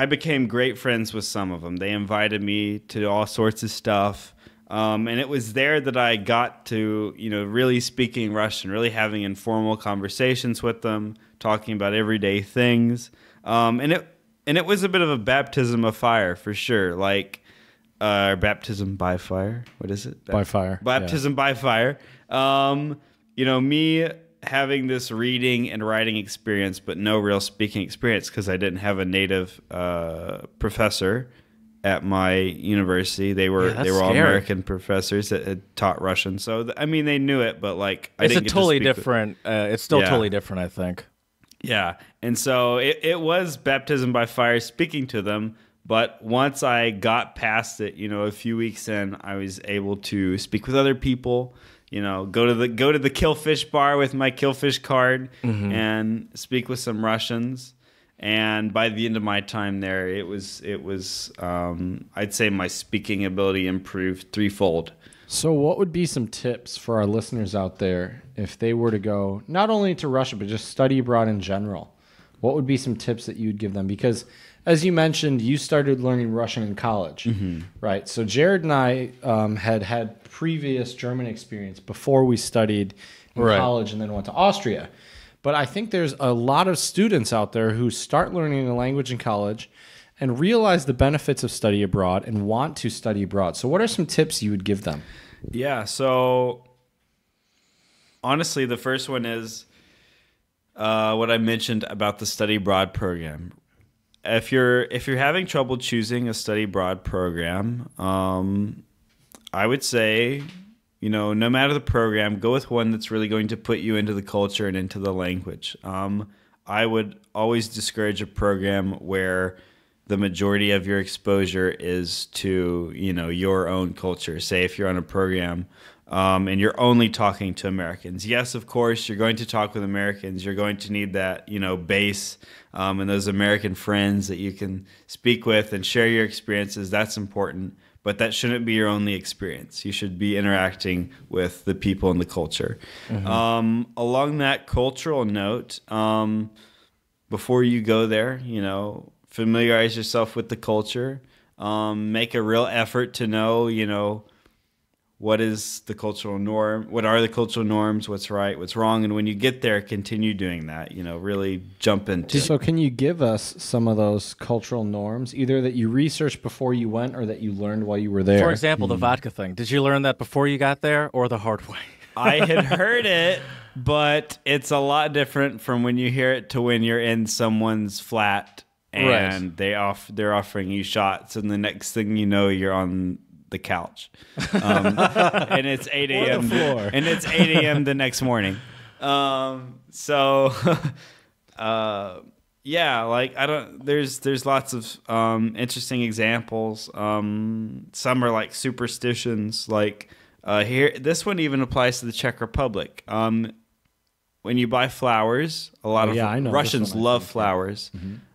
I became great friends with some of them. They invited me to all sorts of stuff. Um, and it was there that I got to, you know, really speaking Russian, really having informal conversations with them, talking about everyday things. Um, and it and it was a bit of a baptism of fire for sure. Like uh, baptism by fire. What is it? By fire, Baptism by fire. Um, you know, me having this reading and writing experience, but no real speaking experience because I didn't have a native uh, professor at my university. They were Yeah, they were all. American professors that had taught Russian. So th- I mean, they knew it, but like I It's a didn't to totally speak different. Uh, it's still Yeah. totally different, I think. yeah. And so it, it was baptism by fire speaking to them. But once I got past it, you know, a few weeks in, I was able to speak with other people, you know, go to the go to the killfish bar with my killfish card and speak with some Russians. And by the end of my time there, it was it was um, I'd say my speaking ability improved threefold. So, what would be some tips for our listeners out there if they were to go not only to Russia but just study abroad in general? What would be some tips that you'd give them? Because, as you mentioned, you started learning Russian in college, right? So, Jared and I um, had had previous German experience before we studied in Right. college and then went to Austria. But I think there's a lot of students out there who start learning a language in college and realize the benefits of study abroad and want to study abroad. So, what are some tips you would give them? Yeah. So honestly, the first one is uh, what I mentioned about the study abroad program. If you're if you're having trouble choosing a study abroad program, um, I would say, you know, no matter the program, go with one that's really going to put you into the culture and into the language. Um, I would always discourage a program where the majority of your exposure is to you know your own culture. Say if you're on a program um, and you're only talking to Americans. Yes, of course, you're going to talk with Americans. You're going to need that you know base um, and those American friends that you can speak with and share your experiences. That's important. But that shouldn't be your only experience. You should be interacting with the people and the culture. Um, along that cultural note, um, before you go there, you know, familiarize yourself with the culture. Um, make a real effort to know, you know, what is the cultural norm, what are the cultural norms, what's right, what's wrong, and when you get there, continue doing that. You know, really jump into. it. So, can you give us some of those cultural norms, either that you researched before you went or that you learned while you were there? For example, the hmm. vodka thing. Did you learn that before you got there or the hard way? I had heard it, but it's a lot different from when you hear it to when you're in someone's flat and Right. they off they're offering you shots, and the next thing you know, you're on the couch, um, and it's eight a.m. and it's eight a.m. the next morning. Um, so, uh, yeah, like I don't. There's there's lots of um, interesting examples. Um, some are like superstitions. Like uh, here, this one even applies to the Czech Republic. Um, when you buy flowers, a lot Oh, of yeah, I know Russians one, I love think, yeah. flowers.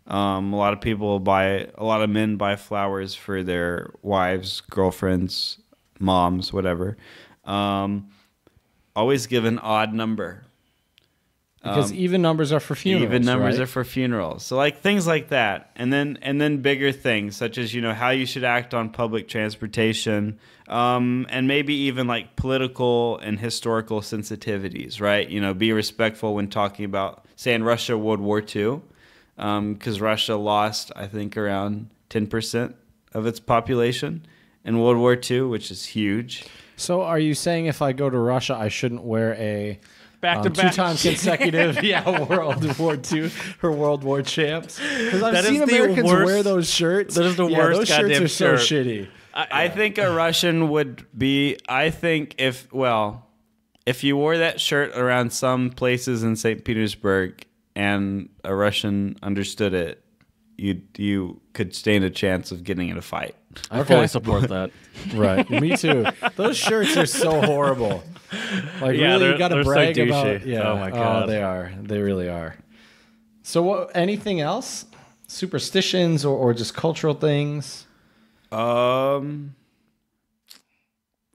Um, a lot of people buy, a lot of men buy flowers for their wives, girlfriends, moms, whatever. Um, always give an odd number. because even numbers are for funerals. Even numbers right? are for funerals. So like things like that. And then and then bigger things such as, you know, how you should act on public transportation. Um, and maybe even like political and historical sensitivities, right? You know, be respectful when talking about say in Russia World War II. Because Russia lost, I think, around ten percent of its population in World War II, which is huge. So, are you saying if I go to Russia, I shouldn't wear a Back to um, two times consecutive, yeah, World War II or World War champs? Because I've That is seen Americans worst- wear those shirts. that is the yeah, worst Those shirts are so shirt. shitty. I think a Russian would be. I think if well, if you wore that shirt around some places in St. Petersburg and a Russian understood it, you you could stand a chance of getting in a fight. I Okay. fully support that. Right, me too. Those shirts are so horrible. Like Yeah, really, you got to they're so brag about. Yeah. Oh my God. they are. They really are. So, what? Anything else? Superstitions or, or just cultural things? Um,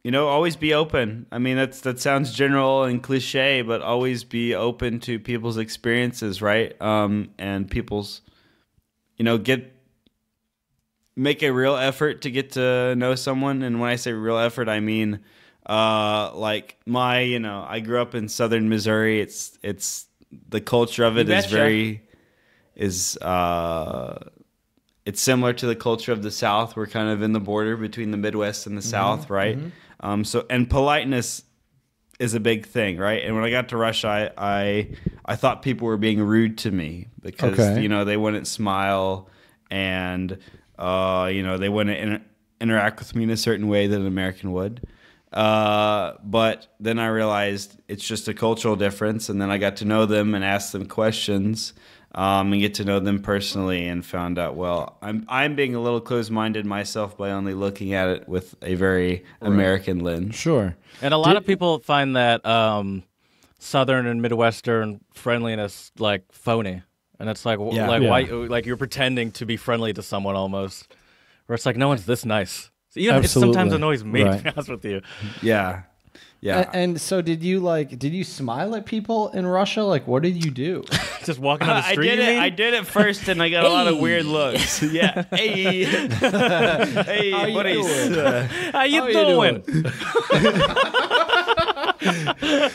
you know, always be open. I mean, that's that sounds general and cliche, but always be open to people's experiences, right? Um, and people's, you know, get make a real effort to get to know someone. And when I say real effort, I mean, uh, like my, you know, I grew up in Southern Missouri. It's it's the culture of it is very is uh it's similar to the culture of the South. We're kind of in the border between the Midwest and the South, right? Um, so and politeness is a big thing, right? And when I got to Russia, I I, I thought people were being rude to me because Okay. you know they wouldn't smile and uh, you know they wouldn't inter- interact with me in a certain way that an American would. Uh, but then I realized it's just a cultural difference, and then I got to know them and ask them questions um, and get to know them personally, and found out well, I'm I'm being a little closed-minded myself by only looking at it with a very American lens. Sure. And a lot Did- of people find that um, Southern and Midwestern friendliness like phony, and it's like, Yeah. like Yeah. why, like you're pretending to be friendly to someone almost, where it's like no one's this nice. Even it sometimes Absolutely. annoys me to be honest with you. Yeah, yeah. A- And so, did you like? Did you smile at people in Russia? Like, what did you do? Just walking on the I street. did it. mean? I did it first, and I got a lot of weird looks. yeah. Hey. hey, How you buddies. doing? Uh, How you How you doing?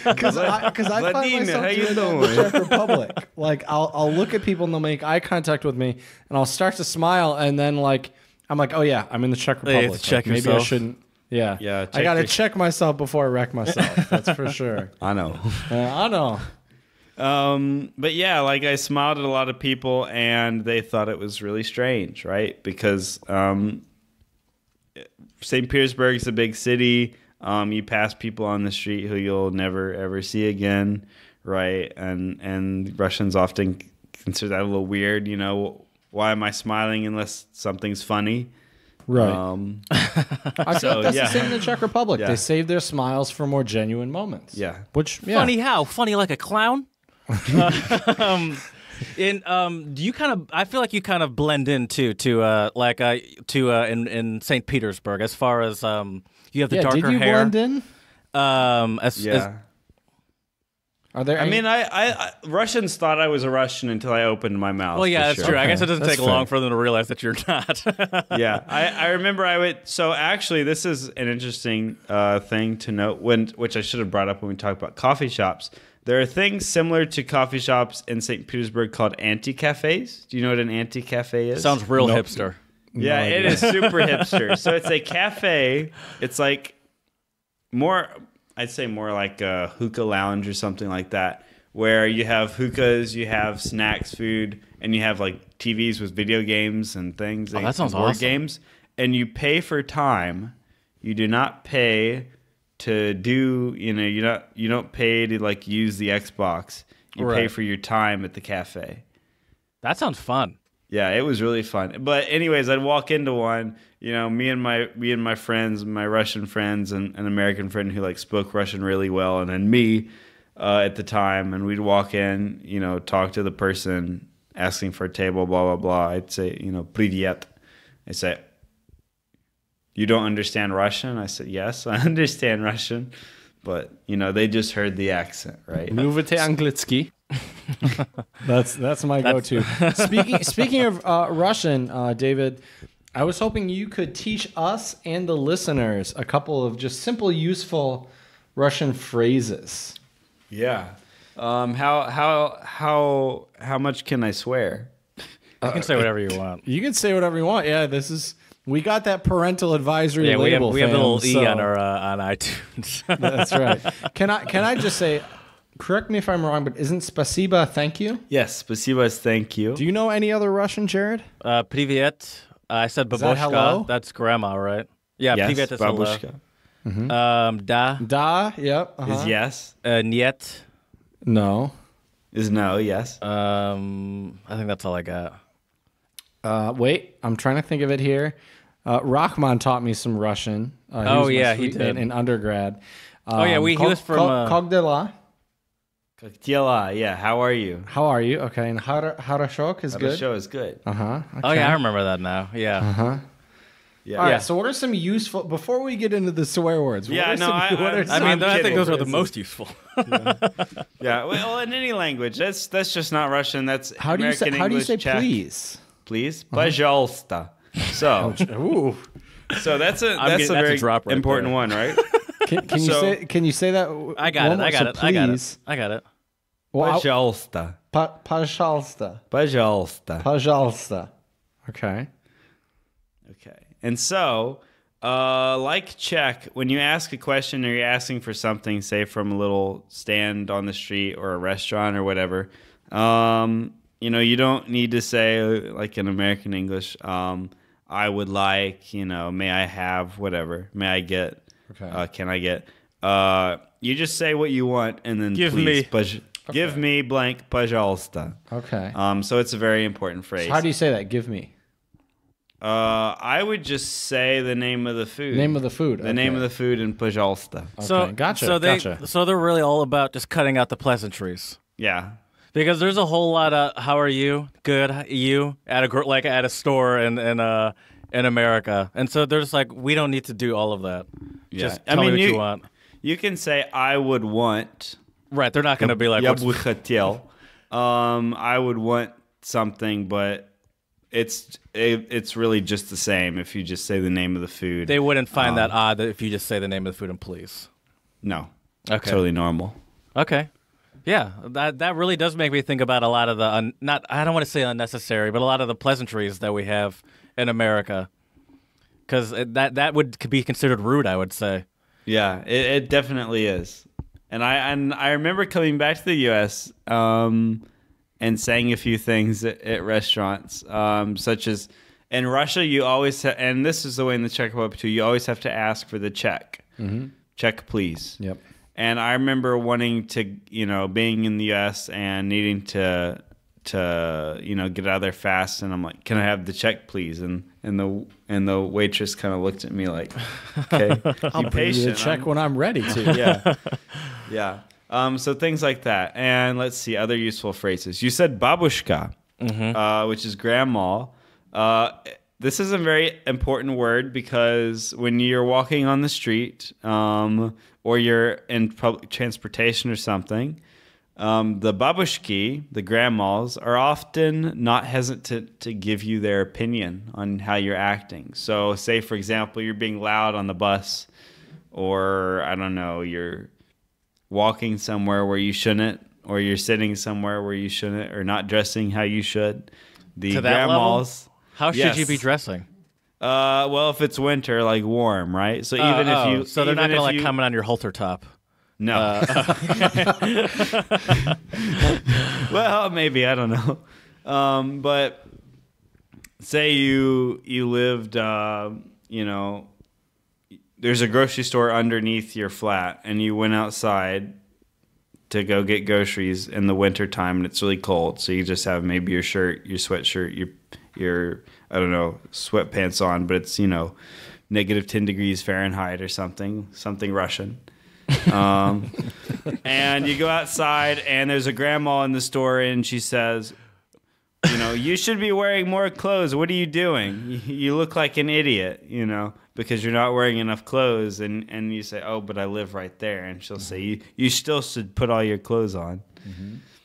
Because I, cause I find Vladimir, myself how you doing that in the Czech Republic. Like, I'll I'll look at people and they'll make eye contact with me, and I'll start to smile, and then like I'm like, oh yeah, I'm in the Czech Yeah, you have Republic. to check Like, maybe I shouldn't. Yeah, Yeah, I gotta your- check myself before I wreck myself. That's for sure. I know. Uh, I know. Um, but yeah, like I smiled at a lot of people, and they thought it was really strange, right? Because um, St. Petersburg is a big city. Um, you pass people on the street who you'll never ever see again, right? And and Russians often consider that a little weird. You know, why am I smiling unless something's funny? Right. Um, I feel so, that's yeah. the same in the Czech Republic. Yeah. They save their smiles for more genuine moments. Yeah. Which yeah. Funny how? Funny like a clown? um, in um, do you kind of? I feel like you kind of blend in too, to uh, like uh, to uh, in in Saint Petersburg as far as um, you have the Yeah. darker Did you hair. blend in? Um, as, as yeah. Are there? I any- mean, I, I, I Russians thought I was a Russian until I opened my mouth. Well, yeah, that's sure. true. I guess it doesn't that's take long for them to realize that you're not. yeah, I, I remember I would. So actually, this is an interesting uh, thing to note. When which I should have brought up when we talked about coffee shops. There are things similar to coffee shops in St. Petersburg called anti cafes. Do you know what an anti cafe is? Sounds real Nope. hipster. Yeah, No it super hipster. So it's a cafe. It's like more, I'd say more like a hookah lounge or something like that, where you have hookahs, you have snacks, food, and you have like TVs with video games and things. Oh, and that sounds board awesome. games, and you pay for time. You do not pay to do. You know, you not you don't pay to like use the Xbox. You pay for your time at the cafe. That sounds fun Yeah, it was really fun. But anyways, I'd walk into one, you know, me and my me and my friends, my Russian friends and an American friend who like spoke Russian really well, and then me uh, at the time, and we'd walk in, you know, talk to the person asking for a table, blah blah blah. I'd say, you know, привет. I say, you don't understand Russian? I said, yes, I understand Russian, but you know, they just heard the accent, right? Mluvite anglicky. that's that's my go-to. speaking speaking of uh, Russian, uh, David, I was hoping you could teach us and the listeners a couple of just simple, useful Russian phrases. Yeah. Um, how how how how much can I swear? You can say whatever you want. You can say whatever you want. Yeah, this is we got that parental advisory Yeah, we have label. we have the little fam, e on our uh, on iTunes. That's right. Can I can I just say? Correct me if I'm wrong, but isn't spasiba thank you? Yes, spasiba is thank you. Do you know any other Russian, Jared? uh, Privyet. I said that babushka. hello? That's grandma, right? Yeah, yes, Privyet is babushka hello. Um, da. Da, yep. uh-huh. is yes. Uh, niet. No. Is no, yes. Um, I think that's all I got. Uh, wait, I'm trying to think of it here. Uh, Rachman taught me some Russian. Uh, Oh, yeah, he did. In undergrad. Oh, yeah, we- he Kog- was from, Kog- uh, Kogdela. Koktela, yeah. How are you? How are you? Okay, and Har- Harashok is The good. show is good. Uh huh. Oh yeah, I remember that now. Yeah. Uh-huh. Yeah. All right. So, what are some useful? Before we get into the swear words, what Yeah, are no, some, I- what I- are I some- mean, I'm I think kidding. those are the most useful. Yeah. Well, in any language, that's that's just not Russian. That's how do you say? American How do you English, say Czech. please? Please, пожалуйста. So, Ooh. so that's a I'm that's getting- a that's a very drop right important there. one, right? Can, can you So- say? Can you say that? w- I got one it. I more? got So it. I got it. please- I got it. Well, I'll- Пожалуйста. pa- Пожалуйста. Пожалуйста. Пожалуйста. Okay. Okay. And so, uh, like Czech, when you ask a question or you're asking for something, say from a little stand on the street or a restaurant or whatever, um, you know, you don't need to say, uh, like in American English, um, I would like, you know, may I have, whatever, may I get, Okay. uh, can I get. Uh, you just say what you want and then Give please, me. пож- Give me blank, пожалуйста. Okay. Um, so it's a very important phrase. So how do you say that? Give me Uh, I would just say the name of the food. name of the food. the name of the food in пожалуйста. So gotcha, So they gotcha. so they're really all about just cutting out the pleasantries. Yeah. Because there's a whole lot of how are you? Good, you at a gr- like at a store in in uh in America. And so they're just like we don't need to do all of that. Just I tell mean, me what you, you- want. You can say I would want. Right, they're not going to be like Я what's, бы хотел. Um, I would want something, but it's it, it's really just the same if you just say the name of the food. they wouldn't find that Um, odd if you just say the name of the food and please. no. Okay. Totally normal. Okay. Yeah, that that really does make me think about a lot of the un, not I don't want to say unnecessary, but a lot of the pleasantries that we have in America. Cuz that that would be considered rude, I would say. Yeah, it, it definitely is. And I and I remember coming back to the U.S. Um, and saying a few things at, at restaurants, um, such as in Russia, you always ha- and this is the way in the Czech Republic too. You always have to ask for the check, check please. Yep. And I remember wanting to, you know, being in the U.S. and needing to to you know get out of there fast, and I'm like, "Can I have the check, please?" And and the and the waitress kind of looked at me like, "Okay, I'll be pay you the check I'm- when I'm ready to. yeah, yeah. Um, so things like that, and let's see other useful phrases. You said babushka, uh, which is grandma. Uh, this is a very important word because when you're walking on the street um, or you're in public transportation or something, Um, the babushki, the grandmas, are often not hesitant to give you their opinion on how you're acting. So, say for example, you're being loud on the bus, or I don't know, you're walking somewhere where you shouldn't, or you're sitting somewhere where you shouldn't, or not dressing how you should. The that level? grandmas. How should Yes. you be dressing? Uh, well, if it's winter, like warm, right? So Oh, even if oh, you, so they're not gonna like you- comment on your halter top. No. well, maybe I don't know. Um, but say you you lived, uh, you know, there's a grocery store underneath your flat, and you went outside to go get groceries in the winter time, and it's really cold. So you just have maybe your shirt, your sweatshirt, your your I don't know sweatpants on, but it's you know negative ten degrees Fahrenheit or something, something Russian. Um, and you go outside, and there's a grandma in the store, and she says, "You know, you should be wearing more clothes. What are you doing? You, you look like an idiot. You know, because you're not wearing enough clothes." And and you say, "Oh, but I live right there," and she'll say, "You you still should put all your clothes on."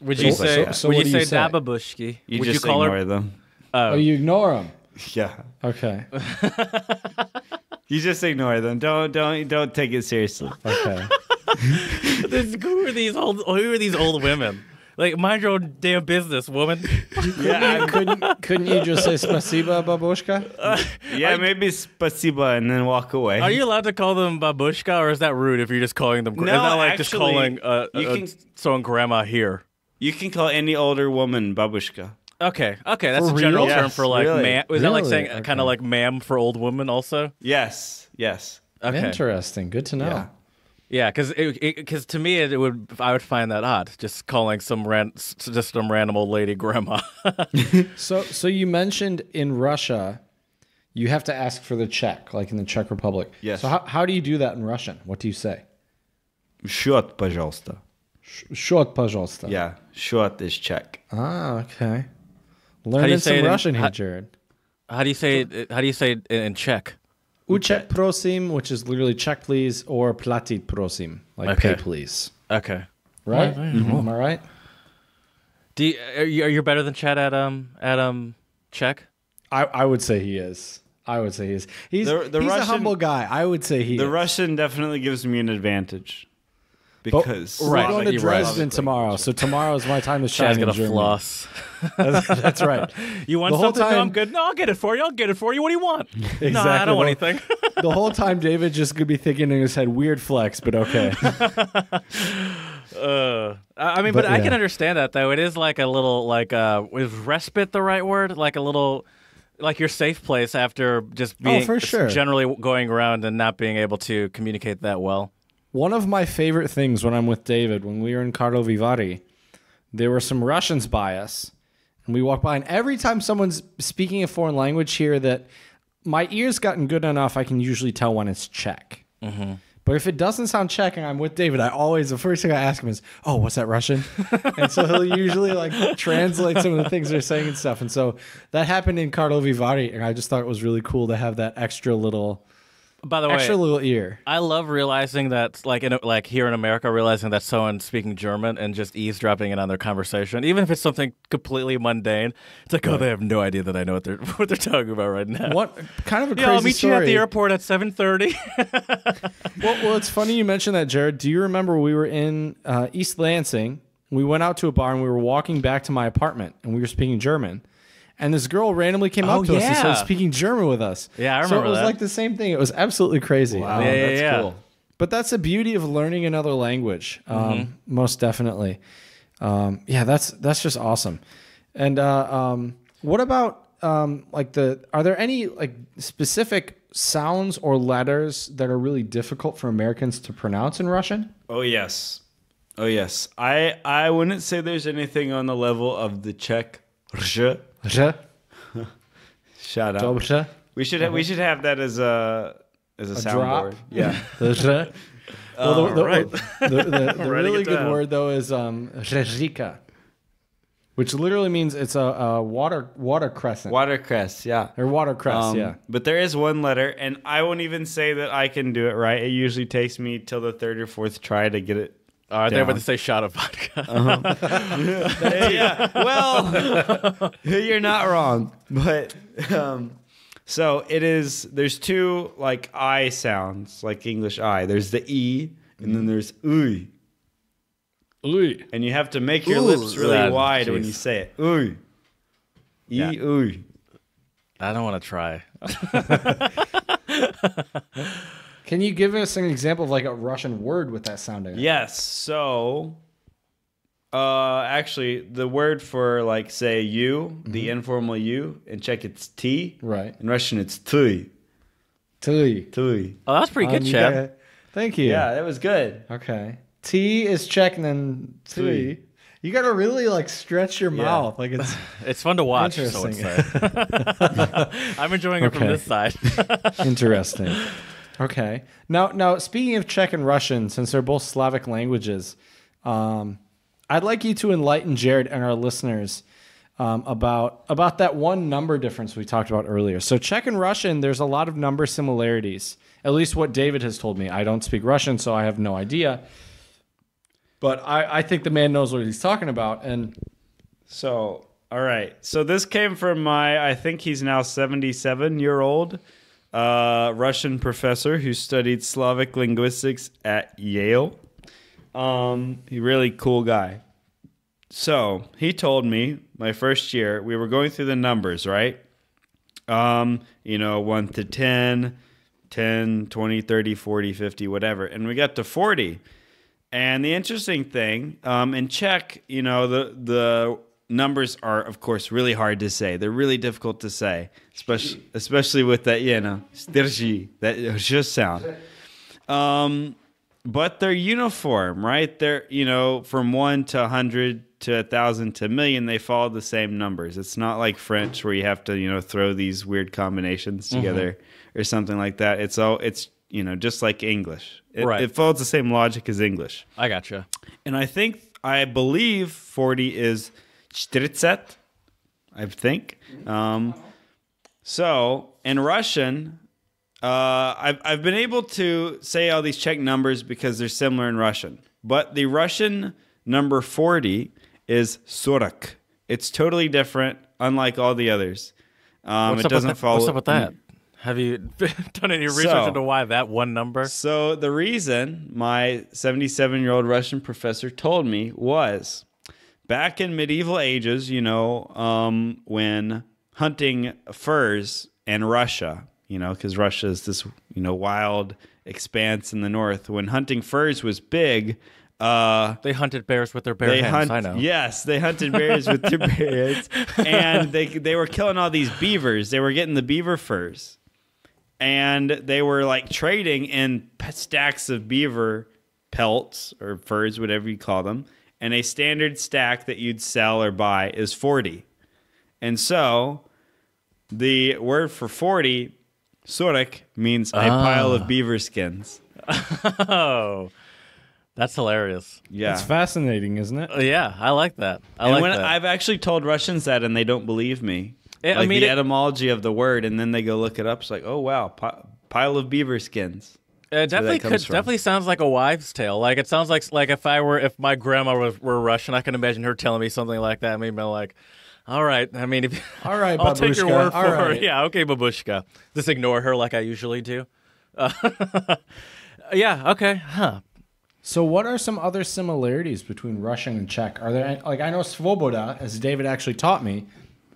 Would you So- say? so- so would you do you say say? dababushki? You would just you call ignore her? them. Oh, you ignore them. Yeah, Okay. you just ignore them. Don't don't don't take it seriously. Okay. This- who are these old? Who are these old women? Like, mind your own damn business, woman. Yeah, couldn't couldn't you just say spasiba, babushka? yeah, maybe spasiba, and then walk away. Are you allowed to call them babushka, or is that rude if you're just calling them? No, is that like just actually, calling uh, you uh, can- someone grandma here? You can call any older woman babushka. Okay, okay, that's For a general real? term Yes, for like really. man. Is that like Really? saying Okay. kind of like ma'am for old women also? Yes, yes. Okay, Interesting. Good to know. Yeah. yeah, because because to me it, would I would find that odd just calling some ran, s- just some random old lady grandma. So so you mentioned in Russia, you have to ask for the check, like in the Czech Republic. Yes. So how how do you do that in Russian? What do you say? Счет, пожалуйста. Short, пожалуйста. Yeah, счет is check. Ah, okay. do Learning you say some it in- Russian here, how- Jared. how do you say it, how do you say it in, in Czech? Uchek prosim, which is literally check please, or platit prosim, like Okay. pay please. Okay. Right? Am I right? Do you, are you are you better than Chad at um at um Czech? I, I would say he is. I would say he is. He's, The- the he's a humble guy. I would say he The is. Russian definitely gives me an advantage. But Because we're Right, going to you're right. Dresden tomorrow, so tomorrow is my time to shine Chad's in gonna Germany. floss. That's, that's right. You want The whole something? No, time- I'm good. No, I'll get it for you. I'll get it for you. What do you want? No, I don't want anything. the whole time David just could be thinking in his head, weird flex, but okay. Uh, I I mean, but, But, I can understand that though. It is like a little like uh, is respite the right word? Like a little. Like your safe place after just being Oh, for sure. generally going around and not being able to communicate that well. One of my favorite things when I'm with David, when we were in Karlovy Vary, there were some Russians by us, and we walked by, and every time someone's speaking a foreign language here, that my ears gotten good enough, I can usually tell when it's Czech. Mm-hmm. But if it doesn't sound Czech and I'm with David, I always the first thing I ask him is, "Oh, what's that Russian?" and so he'll usually like translate some of the things they're saying and stuff. And so that happened in Karlovy Vary, and I just thought it was really cool to have that extra little, By the way, extra little ear. I love realizing that, like in like here in America, realizing that someone's speaking German and just eavesdropping in on their conversation, even if it's something completely mundane. It's like, oh, they have no idea that I know what they're what they're talking about right now. What kind of a Yeah, crazy I'll meet story. you at the airport at seven thirty. Well, well, it's funny you mentioned that, Jared. Do you remember we were in uh, East Lansing? We went out to a bar and we were walking back to my apartment and we were speaking German. And this girl randomly came Oh, up to us and started speaking German with us. Yeah, I remember. So it was that. like the same thing. It was absolutely crazy. Um, Yeah, yeah, that's yeah. cool. but that's the beauty of learning another language. Um, Mm-hmm. Most definitely. Um, yeah, that's that's just awesome. And uh, um, what about um, like the? Are there any like specific sounds or letters that are really difficult for Americans to pronounce in Russian? Oh yes, oh yes. I I wouldn't say there's anything on the level of the Czech. Że, Shout out. dobrze, We should ha- we should have that as a as a, Uh-huh. drop? Yeah. Well, the, the, right. the, the, the really good down. word though is um, which literally means it's a, a water water crescent Watercress. Yeah. or watercress. Um, yeah. But there is one letter, and I won't even say that I can do it right. It usually takes me till the third or fourth try to get it Oh, they think about to say shot of vodka. Uh-huh. yeah. Well, you're not wrong, but um, so it is. There's two like I sounds, like English I. There's the e, and then mm-hmm. there's uy, Uy. and you have to make your Ooh, lips really that- wide when you say it. Uy, e Yeah. uy. I don't want to try. Can you give us an example of like a Russian word with that sounding? Yes. So, uh, actually, the word for like say you, the informal you, in Czech it's t. Right. In Russian it's tuy. Tui. Tuy. Oh, that's pretty good, Um, you Chad. got- Thank you. Yeah, that was good. Okay. T is Czech and then tui. Tui. You gotta really like stretch your Yeah. mouth. Like it's It's fun to watch. So would Interesting. say. I'm enjoying it from Okay. this side. interesting. Okay. Now now speaking of Czech and Russian, since they're both Slavic languages, um, I'd like you to enlighten Jared and our listeners um, about about that one number difference we talked about earlier. So Czech and Russian, there's a lot of number similarities. At least what David has told me. I don't speak Russian, so I have no idea. But I, I think the man knows what he's talking about. And So, all right. So this came from my, I think he's now 77 year old uh, Russian professor who studied Slavic linguistics at Yale. Um, he really cool guy. So he told me my first year we were going through the numbers, right? Um, you know, 1 to 10, 10, 20, 30, 40, 50, whatever. And we got to 40. And the interesting thing, um, in Czech, you know, the the numbers are, of course, really hard to say. They're really difficult to say, especially especially with that, you know, styrji, that just sound. Um, but they're uniform, right? They're you know from one to hundred to a thousand to a million. They follow the same numbers. It's not like French where you have to you know throw these weird combinations together or something like that. It's all it's you know just like English. It, Right. it follows the same logic as English. I gotcha. And I think I believe forty is 40, I think. Um, so in Russian, uh, I've I've been able to say all these Czech numbers because they're similar in Russian. But the Russian number forty is sorok. It's totally different, unlike all the others. Um, it doesn't follow. What's up with that? Have you done any research So- into why that one number? So the reason my 77 year old Russian professor told me was back in medieval ages, you know, um, when hunting furs in Russia, you know, because Russia is this, you know, wild expanse in the north. When hunting furs was big, uh, They hunted bears with their bare hands. hunt. I know. Yes, they hunted bears with their bare hands, and they they were killing all these beavers. They were getting the beaver furs, and they were like trading in stacks of beaver pelts or furs, whatever you call them. And a standard stack that you'd sell or buy is forty, and so the word for forty, sorok, means a pile of beaver skins. Oh, that's hilarious. Yeah, it's fascinating, isn't it? Uh, Yeah, I like that. I and like when that. I've actually told Russians that, and they don't believe me. Yeah, I like mean, the it- etymology of the word, and then they go look it up. It's like, oh wow, pi- pile of beaver skins. It definitely that could definitely sounds like a wives' tale. Like it sounds like like if I were if my grandma was were Russian, I can imagine her telling me something like that. Maybe I'm like, all right. I mean, if, All right, I'll take your babushka. word for All it. Yeah, okay, babushka. Just ignore her like I usually do. Uh, yeah. Okay. Huh. So, what are some other similarities between Russian and Czech? Are there any- like I know svoboda, as David actually taught me,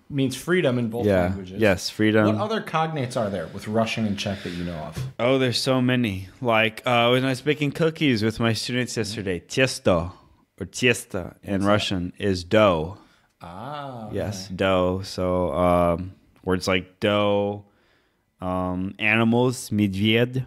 means freedom in both languages. Yes, freedom. What other cognates are there with Russian and Czech that you know of? oh, there's so many. Like uh, when I was baking cookies with my students yesterday, tiesto or tiesta in Russian is dough. Ah, Yes, dough. So um, words like dough, um, animals, medved,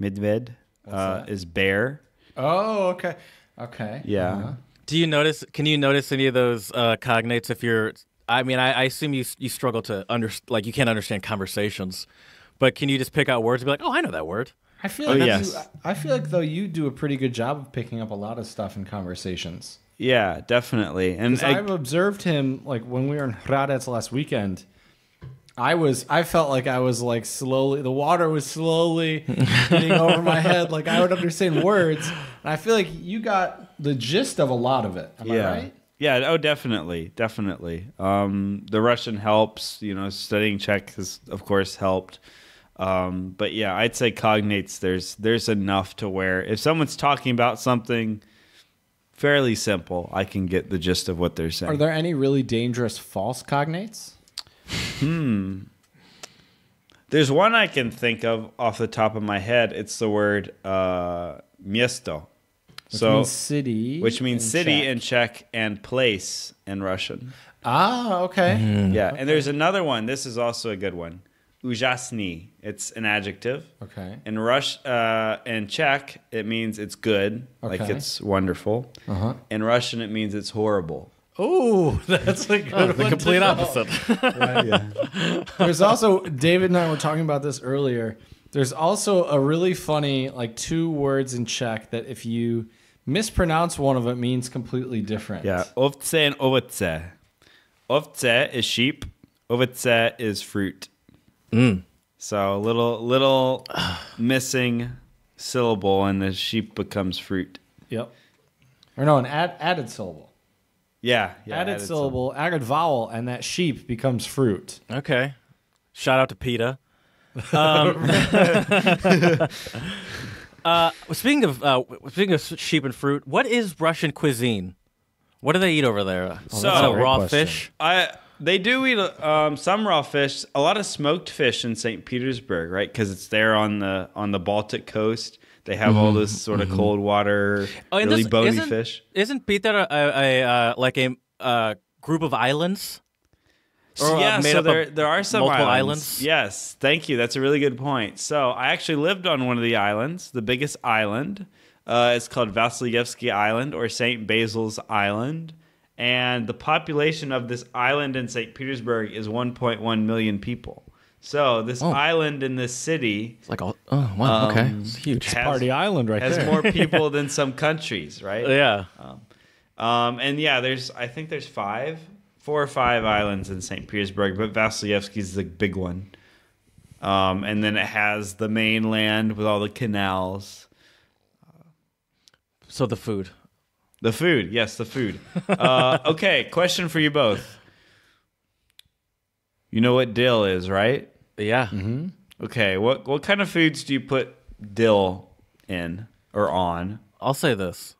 medved uh, is bear. Oh, okay, okay. Yeah. Uh-huh. Do you notice? Can you notice any of those uh, cognates if you're? I mean, I, I assume you you struggle to under like you can't understand conversations, but can you just pick out words and be like, oh, I know that word. I feel Oh, like yes. you, I feel like though you do a pretty good job of picking up a lot of stuff in conversations. Yeah, definitely. And 'Cause I- I've observed him like when we were in Hradec last weekend. I was I felt like I was like slowly the water was slowly getting over my head like I would understand words and I feel like you got the gist of a lot of it. Am yeah. I right? Yeah, oh definitely, definitely. Um, the Russian helps, you know, studying Czech has of course helped. Um, but yeah, I'd say cognates there's there's enough to where if someone's talking about something fairly simple, I can get the gist of what they're saying. Are there any really dangerous false cognates? Hmm. There's one I can think of off the top of my head. It's the word uh, miesto. Which so means city. which means in city Czech. in Czech and place in Russian. Ah, okay. Mm. Yeah, and there's another one. This is also a good one. Ujasni. It's an adjective. Okay. In Rush, uh, in Czech, it means it's good, like it's wonderful. Uh-huh. In Russian, it means it's horrible. Oh, that's a good the complete to know. opposite. There's also David and I were talking about this earlier. There's also a really funny like two words in Czech that if you mispronounce one of it means completely different. Yeah, ovce and ovoce. Ovce is sheep. Ovoce is fruit. So a little little missing syllable, and the sheep becomes fruit. Yep. Or no, an add, added syllable. Yeah, yeah. added, syllable, added vowel, and that sheep becomes fruit. Okay. Shout out to PETA. Um, uh, speaking of uh, speaking of sheep and fruit, what is Russian cuisine? What do they eat over there? So- I don't know, Great raw question. fish. I they do eat um, some raw fish, a lot of smoked fish in St. Petersburg, right? Because it's there on the on the Baltic coast. They have all this sort of cold water, Oh, and really this- bony isn't- fish. Isn't Peter a, a, a uh, like a uh, group of islands? Or, uh, yeah, made so up there there are some multiple islands. islands? Yes, thank you. That's a really good point. So I actually lived on one of the islands, the biggest island. Uh, it's called Vasilyevsky Island or St. Basil's Island. And the population of this island in St. Petersburg is 1.1 million people. So this Oh. island in this city It's like, oh, oh wow, okay, Um, it's huge. has, Party Island right has there. more people than some countries, right? Yeah. Um, and yeah, there's I think there's five, four or five islands in St. Petersburg, but Vasilyevsky is the big one. Um, and then it has the mainland with all the canals. So the food. The food, yes, the food. Uh, okay, question for you both. You know what dill is, right? Yeah. Mm-hmm. Okay, what what kind of foods do you put dill in or on? I'll say this.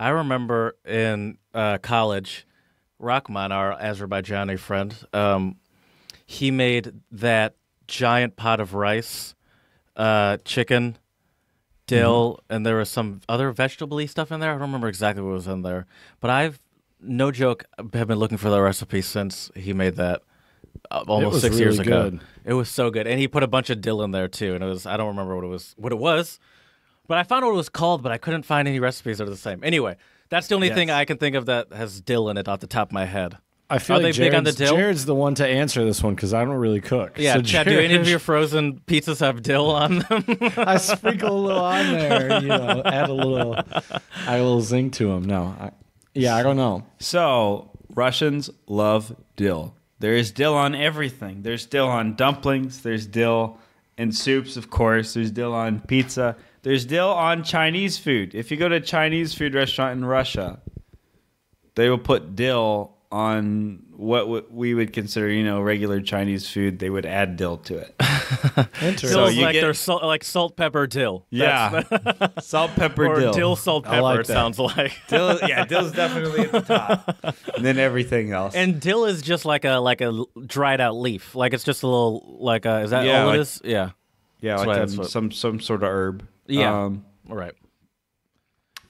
I remember in uh, college, Rahman, our Azerbaijani friend, um, he made that giant pot of rice, uh, chicken, dill, and there was some other vegetable stuff in there. I don't remember exactly what was in there, but I've no joke have been looking for the recipe since he made that uh, almost six years really ago. good. It was so good, and he put a bunch of dill in there too. And it was I don't remember what it was what it was, but I found what it was called, but I couldn't find any recipes that are the same. Anyway, that's the only thing I can think of that has dill in it off the top of my head. I feel Are like they big on the Jared's, dill? Jared's the one to answer this one because I don't really cook. Yeah, So Chad, do any of your frozen pizzas have dill on them? I sprinkle a little on there, you know, add a little, add a little zing to them. No, I, yeah, I don't know. So Russians love dill. There is dill on everything. There's dill on dumplings. There's dill in soups, of course. There's dill on pizza. There's dill on Chinese food. If you go to a Chinese food restaurant in Russia, they will put dill on what we would consider, you know, regular Chinese food. They would add dill to it. Interesting. So you like get- their salt, like salt, pepper, dill. Yeah, salt, pepper, or dill. dill, salt, pepper. like it sounds like. Dill, yeah, dill's definitely at the top, and then everything else. And dill is just like a like a l- dried out leaf. Like it's just a little like a is that Yeah, all like- it is? Yeah. yeah, that's like what- um, what- some some sort of herb. Yeah. Um, All right.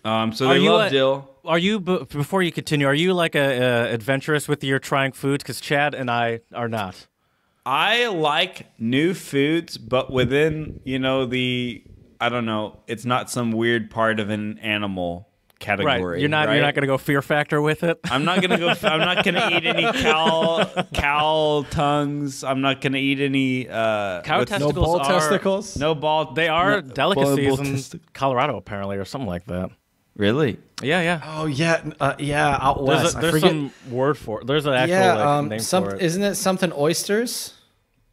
um, so Are they you love a- dill. Are you before you continue? Are you like a, a adventurous with your trying foods? Because Chad and I are not. I like new foods, but within you know the I don't know. It's not some weird part of an animal category. Right. You're not. You're not going to go fear factor with it. I'm not gonna go. I'm not gonna eat any cow cow tongues. I'm not gonna eat any uh, Cow what's- no testicles ball are- testicles. No ball. They are no- delicacies bull in testi- Colorado, apparently, or something like that. Really? Yeah, yeah. Oh yeah, uh, yeah, out There's, west. a, I there's some word for it. There's an actual yeah, like, um, name some, for it. isn't it something oysters?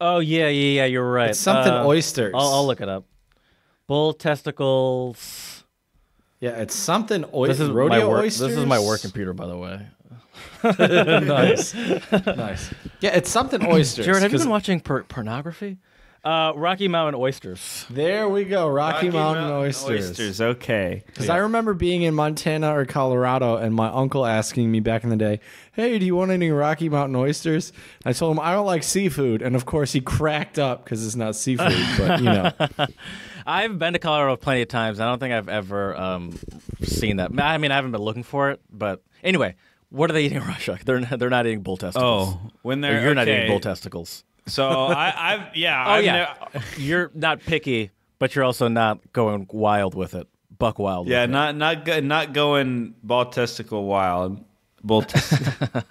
Oh yeah, yeah, yeah. You're right. It's something Uh, oysters. I'll, I'll look it up. Bull testicles. Yeah, it's something This is rodeo my work. oysters. This is my work computer, by the way. nice, nice. Yeah, it's something oysters. Jared, have you been watching por- pornography? Uh, Rocky Mountain oysters. There we go, Rocky, Mountain oysters. Oysters, okay. Because I remember being in Montana or Colorado and my uncle asking me back in the day, Hey, do you want any Rocky Mountain oysters? I told him I don't like seafood. And of course, he cracked up because it's not seafood. but, you know, I've been to Colorado plenty of times. I don't think I've ever um, seen that. I mean, I haven't been looking for it, but anyway, what are they eating in Russia? They're they're not eating bull testicles. Oh, when they're you're not eating bull testicles. So I, I've yeah. Oh I've yeah, you're not picky, but you're also not going wild with it, buck wild. Yeah, with it. not not go, not going ball testicle wild. Bull, tes-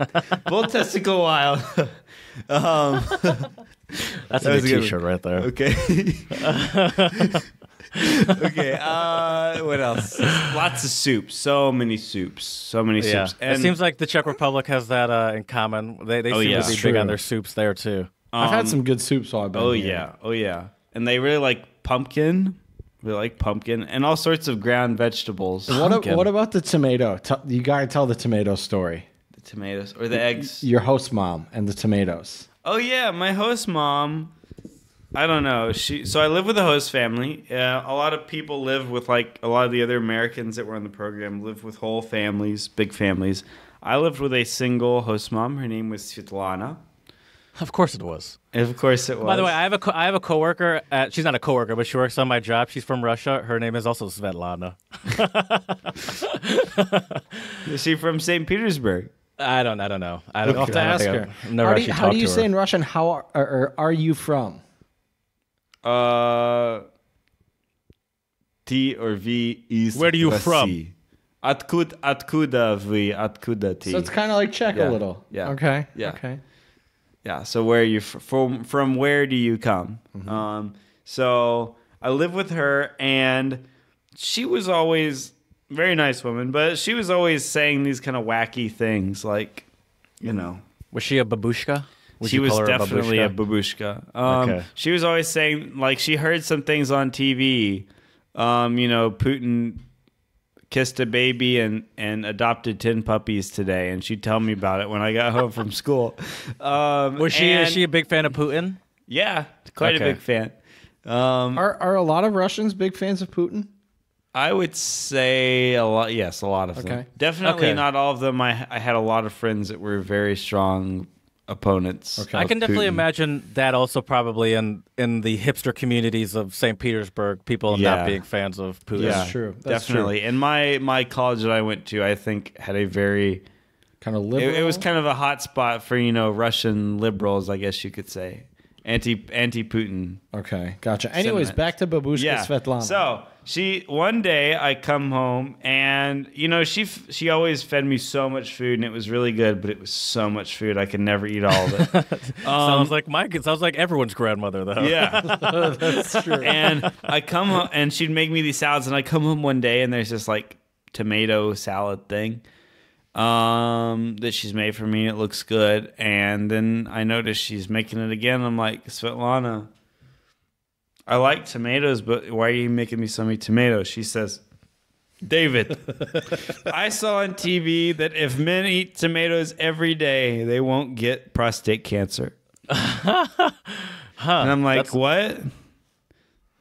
bull testicle wild. um, That's that a was new good T-shirt right there. okay. okay. Uh, what else? Lots of soups. So many soups. So many Yeah, soups. it seems like the Czech Republic has that uh, in common. They they Oh, seem yeah. to be It's big on their soups there too. I've had Um, some good soups while I've been Oh here. yeah. Oh yeah. And they really like pumpkin. They like pumpkin and all sorts of ground vegetables. What, Pumpkin. what about the tomato? You got to tell the tomato story. The tomatoes or the eggs. Your host mom and the tomatoes. Oh yeah, my host mom. I don't know. She so I live with a host family. Uh, a lot of people live with like a lot of the other Americans that were on the program live with whole families, big families. I lived with a single host mom. Her name was Svetlana. Of course it was. And of course it was. By the way, I have a co- I have a coworker. At, she's not a coworker, but she works on my job. She's from Russia. Her name is also Svetlana. is she from St. Petersburg? I don't. I don't know. I don't, I'll have to I don't ask think her. I've- I've never how do you, actually how do talked you to say her. in Russian, how are, or are you from? Uh, T or V is Where are you from? России. Откуда, откуда вы, откуда ты? So it's kind of like Czech Yeah, a little. yeah, Okay. yeah. Okay. Yeah. So where are you fr- from? From where do you come? Um. So I live with her, and she was always very nice woman, but she was always saying these kind of wacky things, like, you know, Was she a babushka? Would she was definitely a babushka? babushka. Um, Okay. She was always saying like she heard some things on TV. Um, you know, Putin kissed a baby and and adopted ten puppies today, and she'd tell me about it when I got home from school. Um, Was she? and- Is she a big fan of Putin? Yeah, quite Okay. a big fan. Um, Are are a lot of Russians big fans of Putin? I would say a lot. Yes, a lot of them. Definitely Okay. not all of them. I I had a lot of friends that were very strong opponents. Okay. I can definitely Putin. imagine that also probably in in the hipster communities of St. Petersburg, people Yeah. not being fans of Putin. Yeah, That's true. That's definitely. And my my college that I went to, I think, had a very Kind of liberal. it, it was kind of a hot spot for you know Russian liberals, I guess you could say, anti anti Putin. okay. Gotcha. Anyways, Sentiment. back to Babushka Yeah. Svetlana. So she one day I come home and you know she she always fed me so much food and it was really good, but it was so much food I could never eat all of it. sounds um, like my. Sounds like everyone's grandmother though. yeah. that's true. and I come home and she'd make me these salads, and I come home one day and there's this like tomato salad thing um, that she's made for me. It looks good, and then I notice she's making it again. I'm like, Svetlana, I like tomatoes, but why are you making me so many tomatoes? She says. David, I saw on TV that if men eat tomatoes every day, they won't get prostate cancer. And I'm like, what? And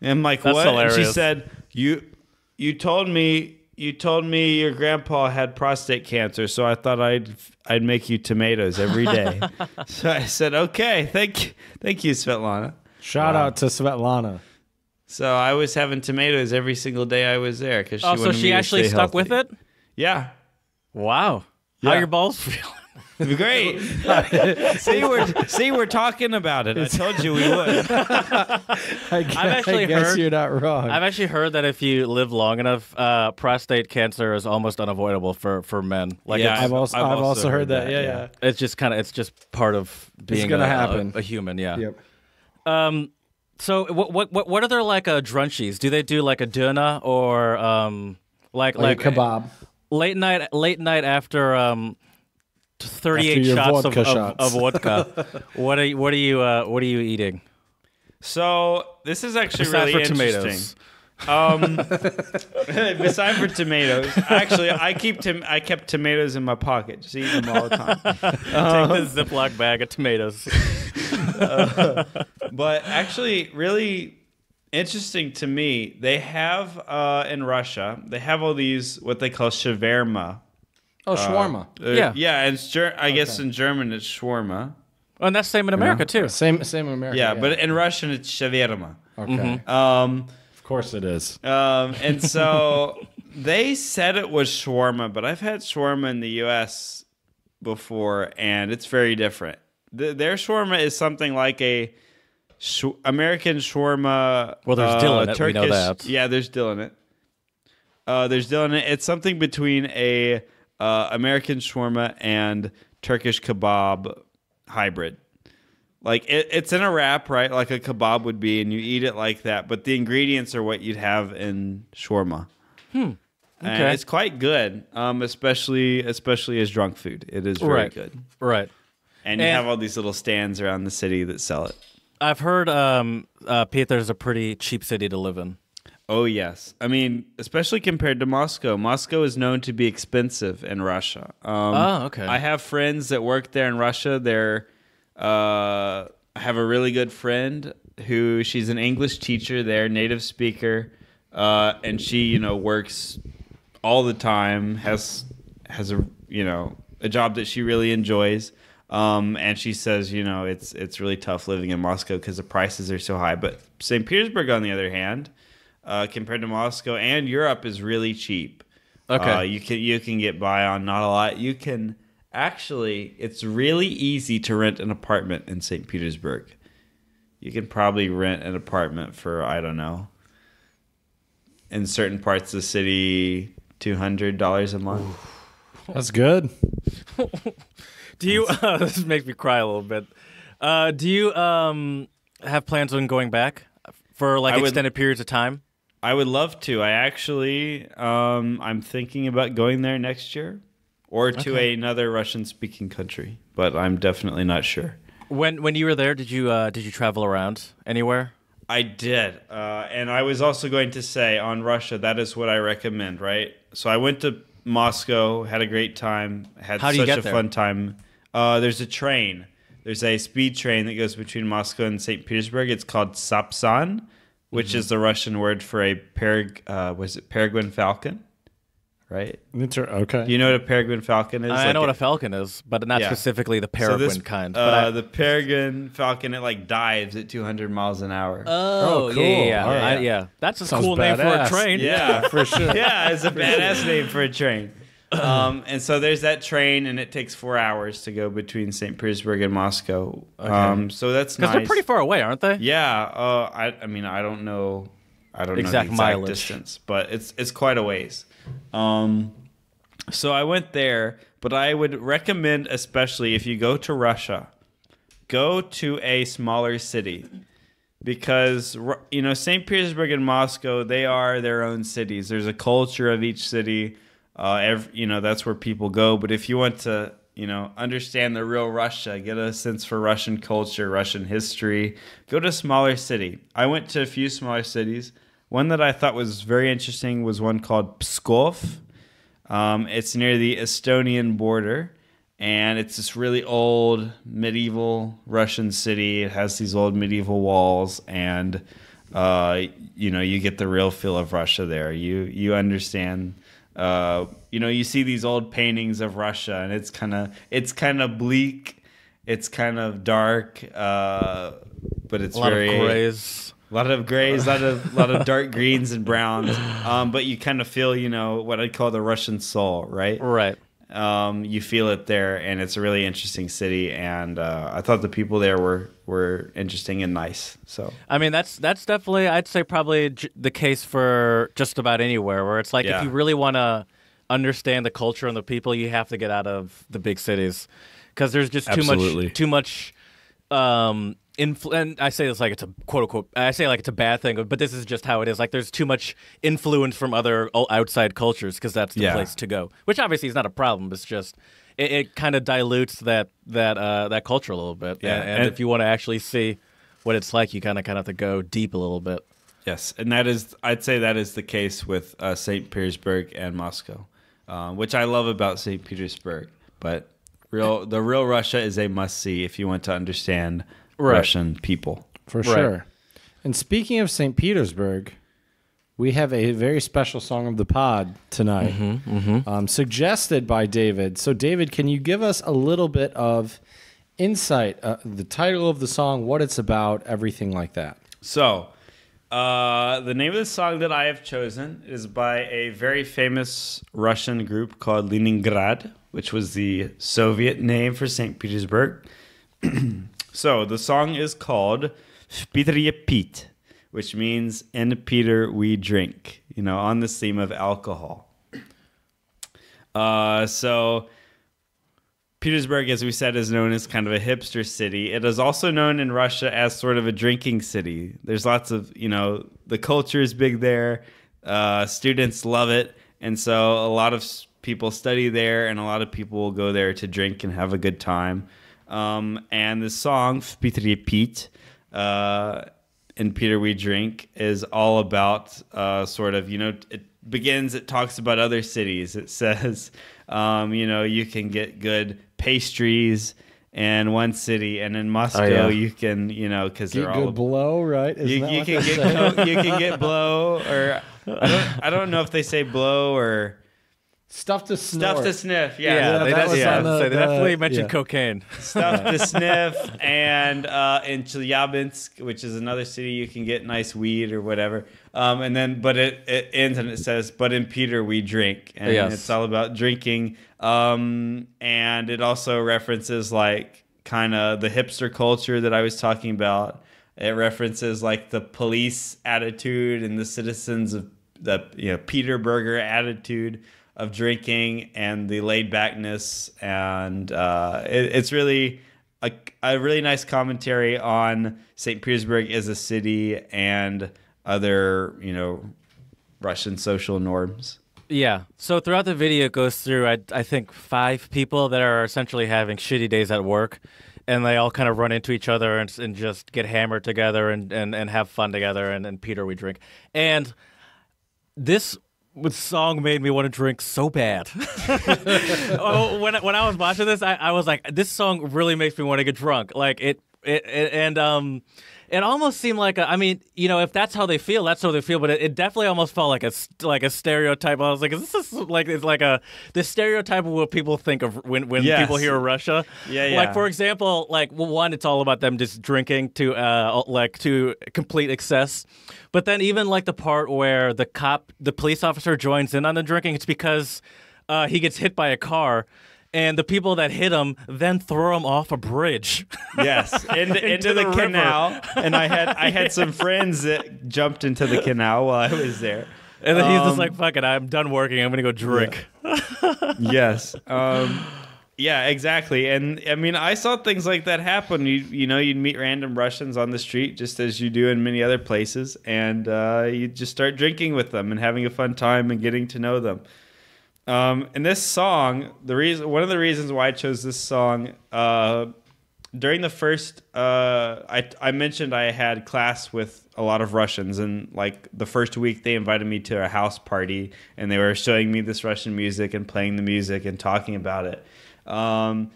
I'm like, what? And she said, you you told me you told me your grandpa had prostate cancer, so I thought I'd I'd make you tomatoes every day. so I said, okay, thank you, thank you, Svetlana. Shout Wow. out to Svetlana. So I was having tomatoes every single day I was there because she Oh, so she me to actually stuck healthy. with it. Yeah, Wow. How Yeah. your balls feel? Great. see, we're see, we're talking about it. I told you we would. I guess, actually I guess heard- you're not wrong. I've actually heard that if you live long enough, uh, prostate cancer is almost unavoidable for, for men. Like Yeah. I've also I've, also heard that. Yeah, yeah. yeah. it's just kind of it's just part of being gonna a, happen. A, a human. Yeah. Yep. Um. So what what what what are their like uh, drunchies? Do they do like a döner or um like Like, like kebab. late night late night after um 38 shots, vodka of, shots. Of, of vodka. what are you, what are you uh, what are you eating? So this is actually Besides really for interesting. tomatoes. Um, besides for tomatoes, actually, I keep tom- I kept tomatoes in my pocket, just eat them all the time. Take the Ziploc bag of tomatoes. But actually, really interesting to me, they have uh, in Russia, they have all these what they call shawarma. Oh, shawarma. Uh, Yeah. yeah, and ger- I guess in German it's shawarma. Oh, and that's same in America too. Same, same in America. Yeah, but in Russian it's shawarma. okay. Um, Of course it is. Um, and so they said it was shawarma, but I've had shawarma in the U.S. before, and it's very different. The, their shawarma is something like a sh- American shawarma. Well, there's uh, dill in it, we know that. Yeah, there's dill in it. Uh, there's dill in it. It's something between a uh, American shawarma and Turkish kebab hybrid. Like it, it's in a wrap, right? Like a kebab would be, and you eat it like that. But the ingredients are what you'd have in shawarma. And Okay. it's quite good, um, especially especially as drunk food. It is very Right. good. Right. And you have all these little stands around the city that sell it. I've heard um, uh, Peter's a pretty cheap city to live in. Oh yes, I mean, especially compared to Moscow. Moscow is known to be expensive in Russia. Um, Oh, okay. I have friends that work there in Russia. They're, uh, I have a really good friend who she's an English teacher there, native speaker, uh, and she, you know, works all the time. has has a you know a job that she really enjoys. Um, and she says, you know, it's it's really tough living in Moscow because the prices are so high. But St. Petersburg, on the other hand, uh, compared to Moscow and Europe, is really cheap. Okay. Uh, you can you can get by on not a lot. You can actually, it's really easy to rent an apartment in St. Petersburg. You can probably rent an apartment for I don't know. In certain parts of the city, two hundred dollars a month. That's good. Do you? Uh, this makes me cry a little bit. Uh, do you um, have plans on going back for like I would- extended periods of time? I would love to. I actually, um, I'm thinking about going there next year, or to another Russian-speaking country, but I'm definitely not sure. When when you were there, did you uh, did you travel around anywhere? I did, uh, and I was also going to say on Russia that is what I recommend. Right, so I went to Moscow, had a great time, had How do you such get a there? fun time. Uh, there's a train. There's a speed train that goes between Moscow and St. Petersburg. It's called Sapsan, which Mm-hmm. is the Russian word for a pereg. Uh, was it peregrine falcon? Right. Inter- okay. You know what a peregrine falcon is? I Like know what a- a falcon is, but not Yeah. specifically the so peregrine this, kind. Uh, but I, the peregrine falcon, it like dives at 200 miles an hour. oh, Oh, cool. yeah, yeah, yeah. All right. I- yeah. That's a Sounds cool name for a train. Yeah, for sure. yeah, it's a badass name for a train. Um, and so there's that train, and it takes four hours to go between St. Petersburg and Moscow. Um, so that's because nice. they're pretty far away, aren't they? Yeah, uh, I, I mean, I don't know, I don't Exact know the exact mileage. distance, but it's it's quite a ways. Um, so I went there, but I would recommend, especially if you go to Russia, go to a smaller city because you know St. Petersburg and Moscow they are their own cities. There's a culture of each city. Uh, ev you know that's where people go. But if you want to you know understand the real Russia, get a sense for Russian culture, Russian history, go to a smaller city. I went to a few smaller cities. One that I thought was very interesting was one called Pskov. Um, it's near the Estonian border, and it's this really old medieval Russian city. It has these old medieval walls, and uh, you know you get the real feel of Russia there. You you understand. Uh, you know you see these old paintings of Russia, and it's kind of it's kind of bleak. It's kind of dark, uh, but it's A lot very of grays. a lot of grays, a lot of lot of dark greens and browns. Um, but you kind of feel, you know, what I'd call the Russian soul, right? Right. Um, you feel it there, and it's a really interesting city. And uh, I thought the people there were were interesting and nice. So I mean, that's that's definitely I'd say probably j- the case for just about anywhere where it's like Yeah. if you really want to understand the culture and the people, you have to get out of the big cities because there's just too Absolutely. much too much. Um, influ- and I say this like it's a quote unquote. I say like it's a bad thing, but this is just how it is. Like there's too much influence from other outside cultures because that's the Yeah. place to go. Which obviously is not a problem. It's just it, it kind of dilutes that that uh, that culture a little bit. Yeah, and, and and- if you want to actually see what it's like, you kind of kind of have to go deep a little bit. Yes, and that is, I'd say that is the case with uh, St. Petersburg and Moscow, uh, which I love about St. Petersburg. But real, the real Russia is a must see if you want to understand Right. Russian people. For Right. sure. And speaking of St. Petersburg, we have a very special song of the pod tonight, Um, suggested by David. So, David, can you give us a little bit of insight, uh, the title of the song, what it's about, everything like that? So, uh, the name of the song that I have chosen is by a very famous Russian group called Leningrad, which was the Soviet name for St. Petersburg. so, the song is called Spitrye Pit, which means in Peter we drink, you know, on the theme of alcohol. Uh, so, Petersburg, as we said, is known as kind of a hipster city. It is also known in Russia as sort of a drinking city. There's lots of, you know, the culture is big there. Uh, students love it. And so a lot of people study there, and a lot of people will go there to drink and have a good time. Um, and the song, Spitrye Pete, uh, in Peter We Drink, is all about uh, sort of, you know, it begins, it talks about other cities. It says, um, you know, you can get good pastries in one city, and in Moscow, yeah. you can, you know, because they're all blow, right? You, you can get you can get blow or I don't, I don't know if they say blow or stuff to snort. stuff to sniff. Yeah, Yeah, they, that def- was yeah, on the- so they the- definitely mentioned yeah. cocaine. stuff to sniff. And uh, in Chelyabinsk, which is another city, you can get nice weed or whatever. Um, and then, but it, it ends and it says, "But in Peter we drink," and Yes. it's all about drinking. Um, and it also references like kind of the hipster culture that I was talking about. It references like the police attitude and the citizens of the you know Peter Burger attitude of drinking and the laid backness, and uh, it, it's really a, a really nice commentary on St. Petersburg as a city and other you know Russian social norms. Yeah. So throughout the video, it goes through, I, I think, five people that are essentially having shitty days at work. And they all kind of run into each other and, and just get hammered together and, and, and have fun together. And, and Peter, we drink. And this song made me want to drink so bad. oh, when, when I was watching this, I, I was like, this song really makes me want to get drunk. Like, it, it, it and, um, it almost seemed like a, I mean, you know, if that's how they feel, that's how they feel. But it, it definitely almost felt like a like a stereotype. I was like, is this is like it's like a the stereotype of what people think of when when Yes. people hear Russia. Yeah, yeah. Like for example, like well, one, it's all about them just drinking to uh like to complete excess. But then even like the part where the cop, the police officer joins in on the drinking, it's because uh, he gets hit by a car. And the people that hit him then throw him off a bridge. Yes, into, into, Into the, the canal, and I had I had some friends that jumped into the canal while I was there. And then he's just Um, like, "Fuck it, I'm done working. I'm gonna go drink." yes. Um, yeah, exactly. And I mean, I saw things like that happen. You you know, you'd meet random Russians on the street, just as you do in many other places, and uh, you just start drinking with them and having a fun time and getting to know them. Um, and this song, the reason, one of the reasons why I chose this song, uh, during the first, uh, I, I mentioned I had class with a lot of Russians, and like the first week, they invited me to a house party, and they were showing me this Russian music and playing the music and talking about it. Um,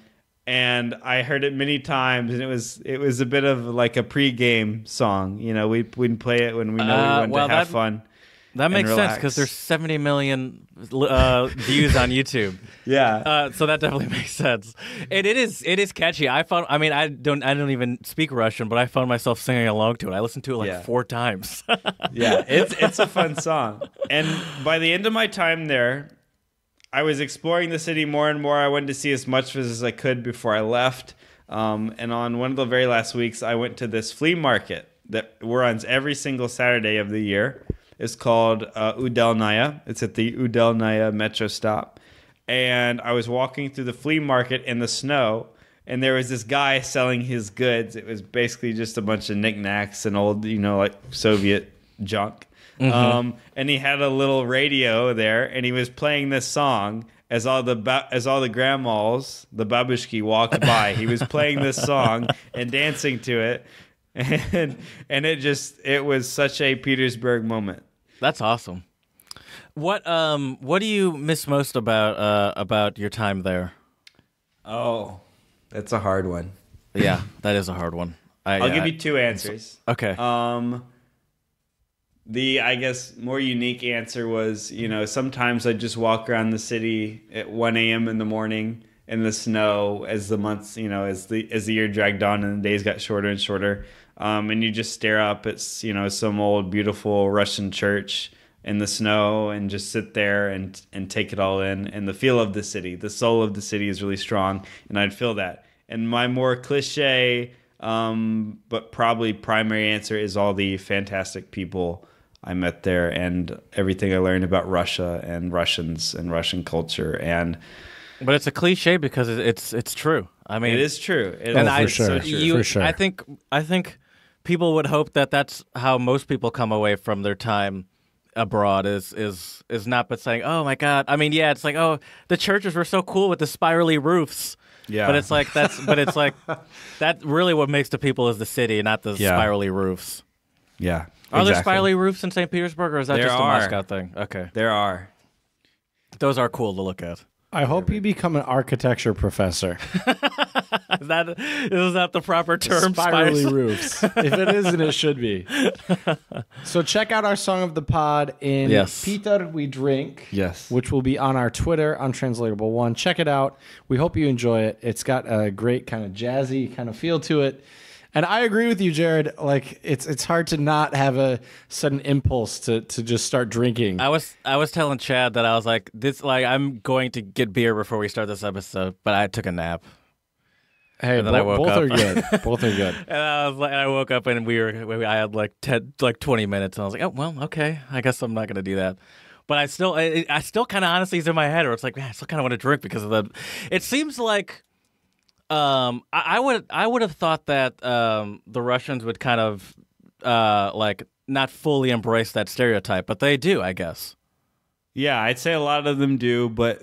and I heard it many times, and it was it was a bit of like a pregame song. You know, we we'd play it when we know Uh, we wanted well, to have that- fun. That makes sense because there's 70 million uh, views on YouTube. Yeah. Uh, so that definitely makes sense. And it is it is catchy. I found. I mean, I don't I don't even speak Russian, but I found myself singing along to it. I listened to it like Yeah. four times. yeah, it's it's a fun song. And by the end of my time there, I was exploring the city more and more. I wanted to see as much as I could before I left. Um, and on one of the very last weeks, I went to this flea market that runs every single Saturday of the year. It's called uh, Udelnaya. It's at the Udelnaya metro stop. And I was walking through the flea market in the snow, and there was this guy selling his goods. It was basically just a bunch of knickknacks and old, you know, like Soviet junk. Um, and he had a little radio there, and he was playing this song. as all the ba- as all the grandmas, the babushki walked by, he was playing this song and dancing to it, and and it just it was such a Petersburg moment. That's awesome. What um what do you miss most about uh about your time there? Oh, that's a hard one. Yeah, that is a hard one. I, I'll yeah, give you two answers. Okay. Um, the I guess more unique answer was you know sometimes I just walk around the city at 1 a.m. in the morning in the snow as the months you know as the as the year dragged on and the days got shorter and shorter. Um, and you just stare up at you know some old beautiful Russian church in the snow and just sit there and and take it all in and the feel of the city the soul of the city is really strong and i'd feel that and my more cliche um, but probably primary answer is all the fantastic people i met there and everything i learned about russia and russians and russian culture and but it's a cliche because it's it's true. I mean, it is true It and is I, sure. so you, For sure. I think I think people would hope that that's how most people come away from their time abroad is is is not but saying, "Oh my god." I mean, yeah, it's like, "Oh, the churches were so cool with the spirally roofs." Yeah. But it's like that's but it's like that really what makes the people is the city, not the Yeah. spirally roofs. yeah Are there spirally roofs in St. Petersburg or is that There just are. a Moscow thing? Okay. there are Those are cool to look at. I hope you become an architecture professor. Is that is that the proper term? Spirally roofs. if it isn't, it should be. so check out our song of the pod in Yes. Peter We Drink. Yes. Which will be on our Twitter, Untranslatable One. Check it out. We hope you enjoy it. It's got a great kind of jazzy kind of feel to it. And I agree with you, Jared. Like it's it's hard to not have a sudden impulse to to just start drinking. I was I was telling Chad that I was like this like I'm going to get beer before we start this episode, but I took a nap. hey, and then I woke both up. are good. both are good. And I was like, I woke up and we were, I had like ten, like twenty minutes, and I was like, oh well, okay, I guess I'm not gonna do that. But I still, I, I still kind of honestly is in my head, or it's like, man, I still kind of want to drink because of the. It seems like, um, I, I would, I would have thought that um the Russians would kind of, uh, like not fully embrace that stereotype, but they do, I guess. Yeah, I'd say a lot of them do, but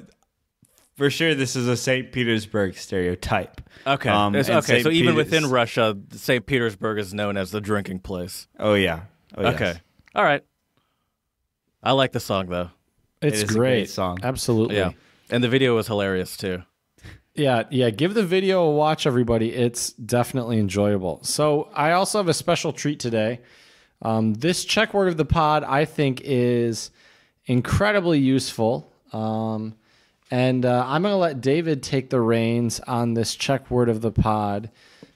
for sure this is a St. Petersburg stereotype. Okay, Um, okay. St. So even within Russia, St. Petersburg is known as the drinking place. Oh yeah. Oh, yes. Okay, all right. I like the song though. It's is a great. great song. Absolutely. Yeah. And the video was hilarious too. Yeah, yeah. Give the video a watch, everybody. It's definitely enjoyable. So I also have a special treat today. Um, this Czech word of the pod, I think, is incredibly useful. Um, and uh, I'm going to let David take the reins on this Czech word of the pod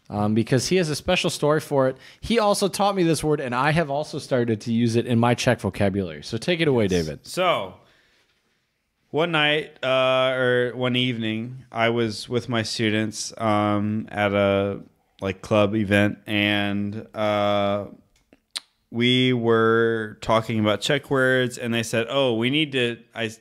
um, because he has a special story for it. He also taught me this word, and I have also started to use it in my Czech vocabulary. So take it away, David. So one night uh, or one evening, I was with my students um, at a like club event, and uh, we were talking about Czech words, and they said, "Oh, we need to." I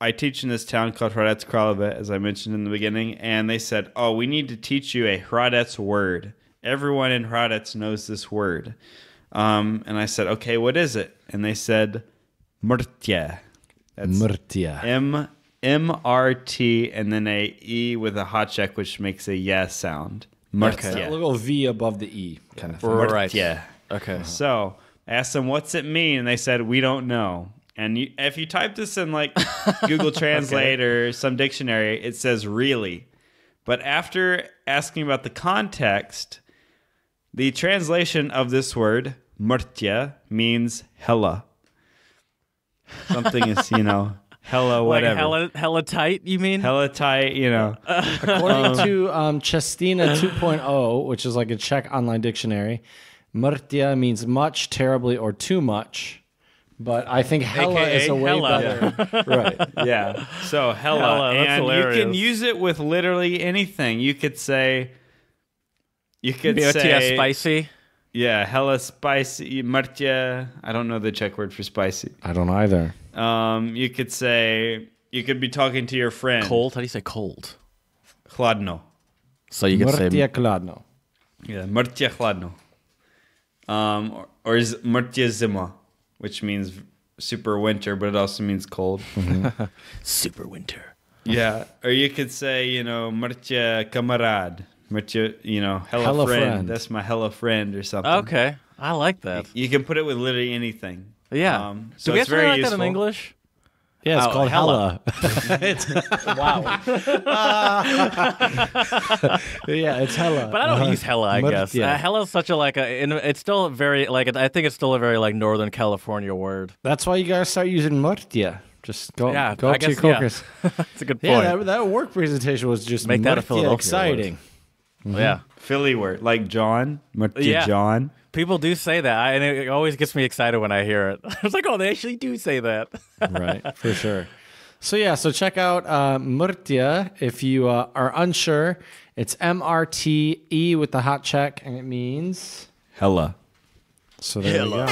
I teach in this town called Hradec Králové, as I mentioned in the beginning, and they said, "Oh, we need to teach you a Hradec word. Everyone in Hradec knows this word." Um, and I said, "Okay, what is it?" And they said, "Mrtje." That's Mrtia. M M R T and then a E with a háček, which makes a yes sound. A little V above the E kind of thing. Right. Yeah. Okay. Uh-huh. So I asked them, "What's it mean?" And they said, "We don't know." And you, if you type this in like Google Translate or some dictionary, it says "really." But after asking about the context, the translation of this word "mrtje" means hella. Something is, you know, hella Like whatever. hella, hella tight, you mean? hella tight, you know. According to um, Čeština 2.0, which is like a Czech online dictionary, mrtia means much, terribly, or too much. But I think hella AKA is a way hella. better. right. Yeah. So hella, Hella, that's and you can use it with literally anything. You could say, you could BOTS say, spicy. Yeah, hella spicy, martia. I don't know the Czech word for spicy. I don't either. Um, you could say, you could be talking to your friend. Cold? How do you say cold? Chladno. So you could say Mrtia kladno. Yeah, mrtje chladno. Um, or, or is mrtje zima, which means super winter, but it also means cold. super winter. Yeah, or you could say, you know, Mrtya kamarad. Mrtya, you know, hello, Hella friend. friend. That's my hello friend or something. Okay, I like that. You can put it with literally anything. Yeah. Um, Do so we it's have to very write that useful. in English? Yeah, it's Oh, called hella. hella. Wow. yeah, it's hella. But I don't Uh-huh. use hella. I Mrt- guess yeah. uh, hella is such a like a. in- It's still very like I think it's still a very like Northern California word. That's why you gotta start using Murtia. Just go, Yeah, go I up to your guess, yeah. That's a good point. Yeah, that, that work presentation was just Make that a Murtia Philadelphia exciting. Yeah. Philly word, like John, Yeah. John. People do say that, I, and it always gets me excited when I hear it. I was like, "Oh, they actually do say that." right, for sure. So yeah, so check out uh, Murtia if you uh, are unsure. It's M R T E with the háček, and it means Hella. so there you go.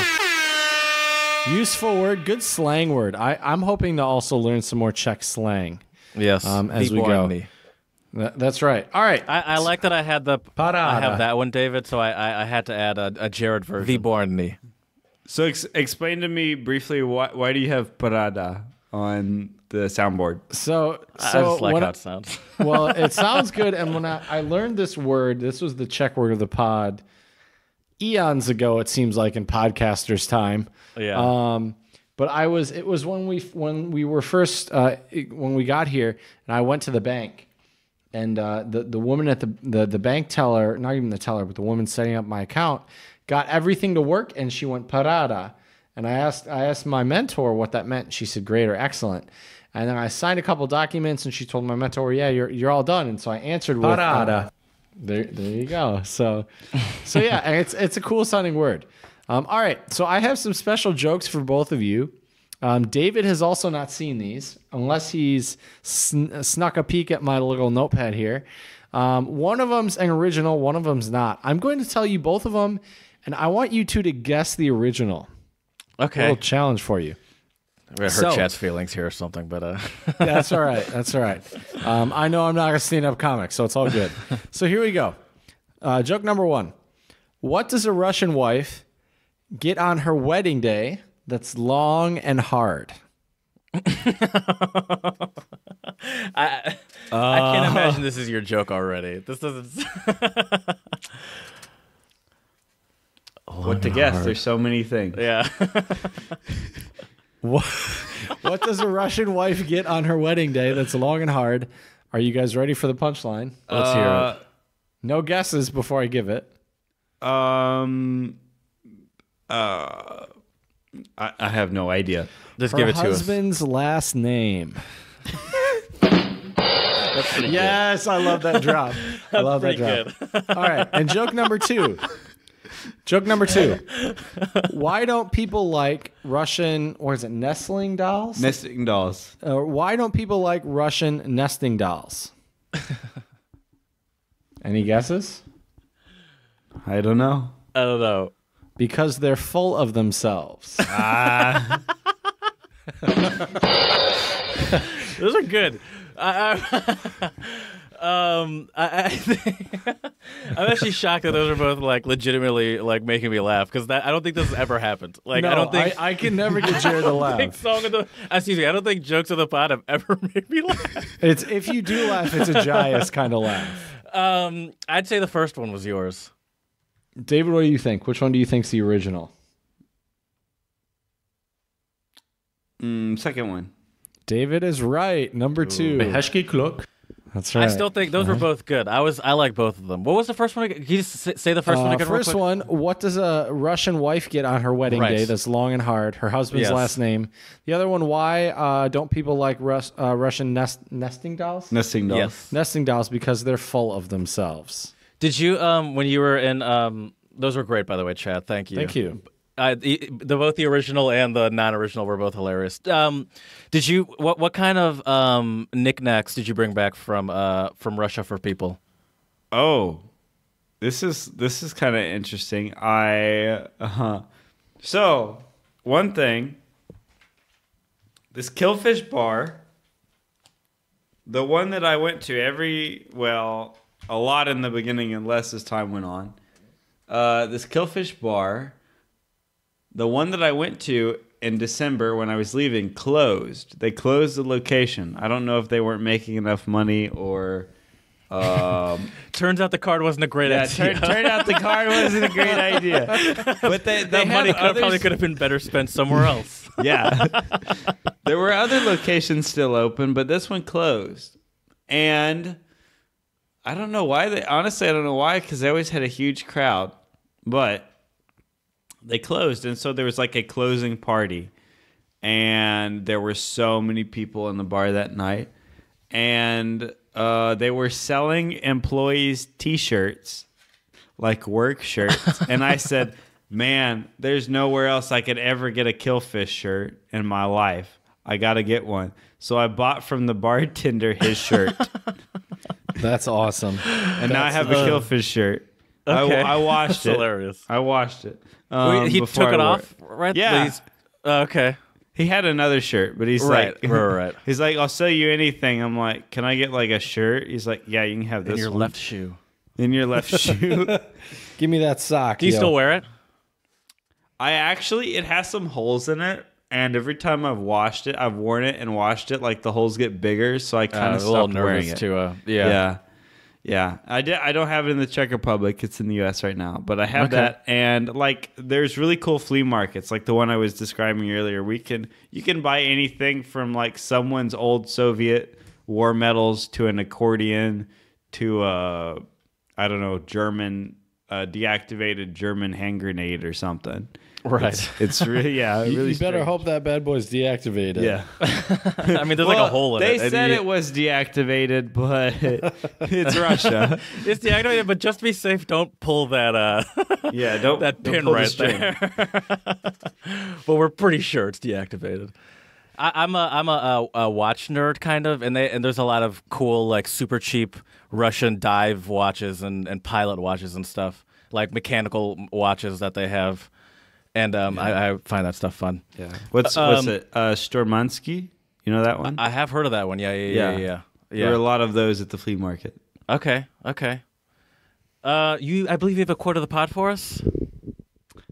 Useful word, good slang word. I, I'm hoping to also learn some more Czech slang. Yes, Um, as we go. That, that's right. All right. I, I like that I had the I have that one, David. So I I, I had to add a, a Jared version. Viborni. So ex- explain to me briefly why why do you have parada on the soundboard? So, I so just like when how it sounds. well, it sounds good. And when I, I learned this word, this was the Czech word of the pod eons ago, it seems like in podcasters' time. Yeah. Um, but I was, it was when we, when we were first, uh, when we got here and I went to the bank and, uh, the, the woman at the, the, the bank teller, not even the teller, but the woman setting up my account got everything to work and she went parada. And I asked, I asked my mentor what that meant. She said, great or excellent. And then I signed a couple documents and she told my mentor, yeah, you're, you're all done. And so I answered with, uh, there, there you go. So, so yeah, and it's it's a cool sounding word. Um, all right, so I have some special jokes for both of you. Um, David has also not seen these, unless he's sn- snuck a peek at my little notepad here. Um, one of them's an original, one of them's not. I'm going to tell you both of them, and I want you two to guess the original. Okay. A little challenge for you. I hurt so- Chad's feelings here or something, but uh, That's all right. That's all right. Um, I know I'm not a stand up comic, so it's all good. So here we go. Uh, joke number one What does a Russian wife get on her wedding day that's long and hard? I I can't imagine this is your joke already. This doesn't. What to guess? There's so many things. yeah. What, what does a Russian wife get on her wedding day that's long and hard? Are you guys ready for the punchline? Let's hear it. No guesses before I give it. Um. Uh. I, I have no idea. Just Her give it to us. husband's last name. That's pretty Yes, I love that drop. I love that pretty drop. All right, and joke number two. Joke number two. Why don't people like Russian, or is it nestling dolls? Nesting dolls. Uh, why don't people like Russian nesting dolls? Any guesses? I don't know. I don't know. Because they're full of themselves. Those are good. I, I, um, I, I think, I'm actually shocked that those are both like legitimately like making me laugh because that I don't think this has ever happened. Like I don't think. I, can never get Jared to I think laugh. song of the excuse me. I don't think jokes of the pod have ever made me laugh. It's if you do laugh, it's a Jaius kind of laugh. Um, I'd say the first one was yours. David, what do you think? Which one do you think's the original? Mm, second one. David is right. Number two. Heshki Kluk. That's right. I still think those were both good. I was I like both of them. What was the first one? again? Can you just say- say the first one Uh, again? real first quick? one, what does a Russian wife get on her wedding Right. day that's long and hard? Her husband's Yes. last name. The other one, why uh, don't people like Rus- uh, Russian nest- nesting dolls? Nesting dolls. Yes. nesting dolls because they're full of themselves. Did you um when you were in um those were great by the way, Chad. Thank you. Thank you. I, the, the both the original and the non-original were both hilarious. Um, did you what what kind of um knickknacks did you bring back from uh from Russia for people? Oh, this is this is kind of interesting. I uh-huh. so one thing. This Killfish bar, the one that I went to every well a lot in the beginning and less as time went on. Uh, this Killfish bar, the one that I went to in December when I was leaving closed. They closed the location. I don't know if they weren't making enough money or. Um, Turns out the card wasn't a great yeah, idea. turn, turned out the card wasn't a great idea. But they, they that money could, probably could have been better spent somewhere else. yeah. there were other locations still open, but this one closed. And I don't know why they honestly I don't know why cuz they always had a huge crowd. But they closed and so there was like a closing party. And there were so many people in the bar that night. And uh, they were selling employees t-shirts like work shirts. and I said, Man, there's nowhere else I could ever get a Killfish shirt in my life. I got to get one. So I bought from the bartender his shirt. That's awesome. and now I have a Killfish shirt. I, Okay. I washed That's it. hilarious. I washed it. Wait, um, he took it wore off, right? Yeah. He's- uh, okay. He had another shirt, but he's Right, like, right, right. he's like, I'll sell you anything. I'm like, can I get like a shirt? He's like, yeah, you can have this In your one. left shoe. in your left shoe. Give me that sock. Do you yo. still wear it? I actually, it has some holes in it, and every time I've washed it, I've worn it and washed it, like the holes get bigger, so I kind Uh, of a little stopped wearing nervous it. to. Uh, yeah. Yeah. yeah, I did. I don't have it in the Czech Republic; it's in the U.S. right now. But I have Okay. that, and like, there's really cool flea markets, like the one I was describing earlier. We can you can buy anything from like someone's old Soviet war medals to an accordion to a I don't know German uh, deactivated German hand grenade or something. Right. It's, it's really yeah. You, really you better strange. hope that bad boy's deactivated. Yeah. I mean, there's like a Well, hole in they it. and said you- it was deactivated, but it's Russia. It's deactivated, but just be safe, don't pull that uh Yeah, don't that don't pin pull the right string. there. but we're pretty sure it's deactivated. I, I'm a I'm a, a, a watch nerd kind of, and they and there's a lot of cool like super cheap Russian dive watches and, and pilot watches and stuff like mechanical watches that they have, and um, I, I find that stuff fun. Yeah. What's what's Um, it? Uh, Sturmanskie. You know that one? I have heard of that one. Yeah, yeah, yeah, yeah. yeah. There are a lot of those at the flea market. Okay, okay. Uh, you, I believe you have a quote of the pod for us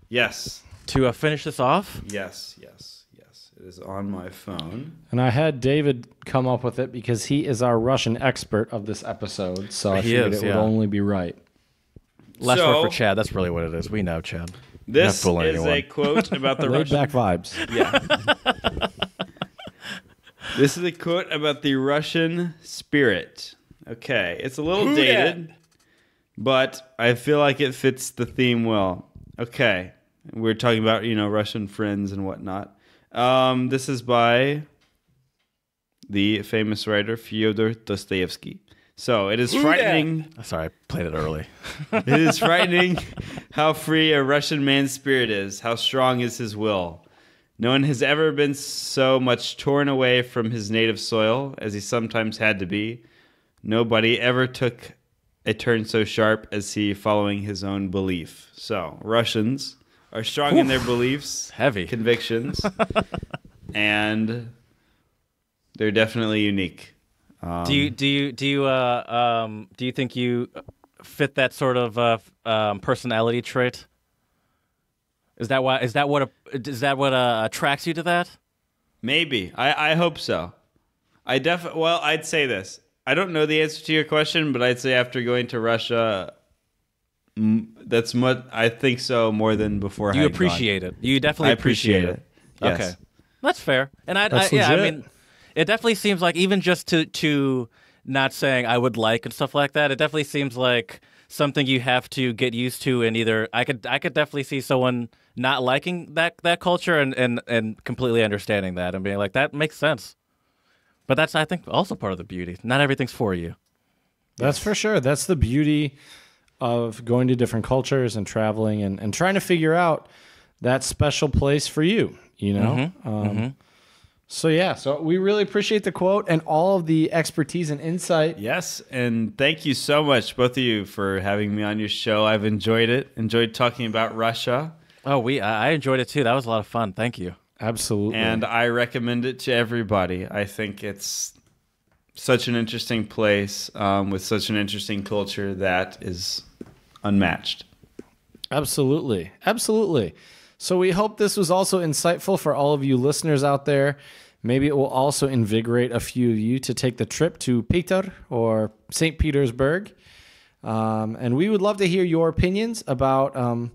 Yes. to uh, finish this off. Yes. Yes. Yes. It is on my phone. And I had David come up with it because he is our Russian expert of this episode. So I He figured is, it yeah. would only be right. Less So- work for Chad. That's really what it is. We know, Chad. This fooling is a quote about the Russian. back vibes. Yeah. this is a quote about the Russian spirit. Okay, it's a little dated, but I feel like it fits the theme well. Okay, we're talking about you know Russian friends and whatnot. Um, this is by the famous writer Fyodor Dostoevsky. So it is frightening. Sorry, I played it early. It is frightening how free a Russian man's spirit is, how strong is his will. No one has ever been so much torn away from his native soil as he sometimes had to be. Nobody ever took a turn so sharp as he following his own belief. So, Russians are strong in their beliefs, Heavy. convictions, and they're definitely unique. Um, do you do you do you uh um do you think you fit that sort of uh um, personality trait? Is that why? Is that what a, is that what uh, attracts you to that? Maybe. I, I hope so. I def well, I'd say this. I don't know the answer to your question, but I'd say after going to Russia, m- that's much. I think so more than before. I You had gone. appreciate it. You definitely I appreciate it. Yes. Okay, that's fair. And I, I That's yeah, I mean, it definitely seems like even just to to not saying I would like and stuff like that. It definitely seems like something you have to get used to. And either I could I could definitely see someone not liking that that culture and and and completely understanding that and being like that makes sense. But that's I think also part of the beauty. Not everything's for you. That's for sure. That's the beauty of going to different cultures and traveling and, and trying to figure out that special place for you, you know? Um, So, yeah, so we really appreciate the quote and all of the expertise and insight. Yes, and thank you so much, both of you, for having me on your show. I've enjoyed it. Enjoyed talking about Russia, Oh, we I I enjoyed it too. That was a lot of fun. Thank you. Absolutely. and I recommend it to everybody. I think it's such an interesting place um, with such an interesting culture that is unmatched. Absolutely. Absolutely. So we hope this was also insightful for all of you listeners out there. Maybe it will also invigorate a few of you to take the trip to Peter or St. Petersburg. Um, and we would love to hear your opinions about um,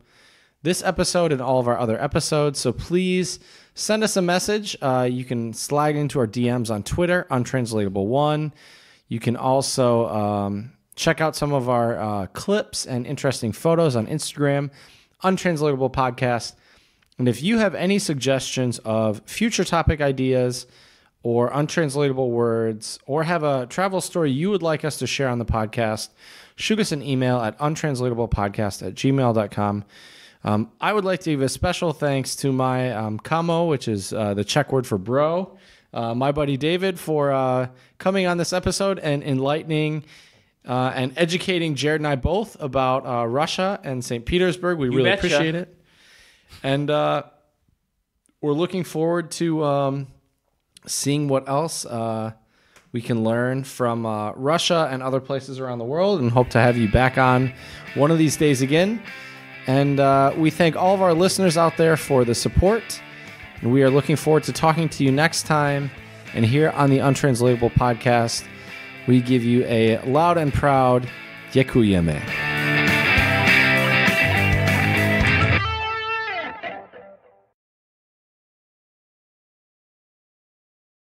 this episode and all of our other episodes. So please send us a message. Uh, you can slide into our DMs on Twitter, untranslatable one. You can also um, check out some of our uh, clips and interesting photos on Instagram, untranslatable podcast. And if you have any suggestions of future topic ideas or untranslatable words, or have a travel story you would like us to share on the podcast, shoot us an email at untranslatablepodcast at gmail.com. Um, I would like to give a special thanks to my um, kamo, which is uh, the Czech word for bro, uh, my buddy David, for uh, coming on this episode and enlightening uh, and educating Jared and I both about uh, Russia and St. Petersburg. We really betcha. appreciate it. And uh, we're looking forward to um, seeing what else uh, we can learn from uh, Russia and other places around the world, and hope to have you back on one of these days again. And uh, we thank all of our listeners out there for the support. And we are looking forward to talking to you next time. And here on the Untranslatable podcast, we give you a loud and proud Dziękujemy.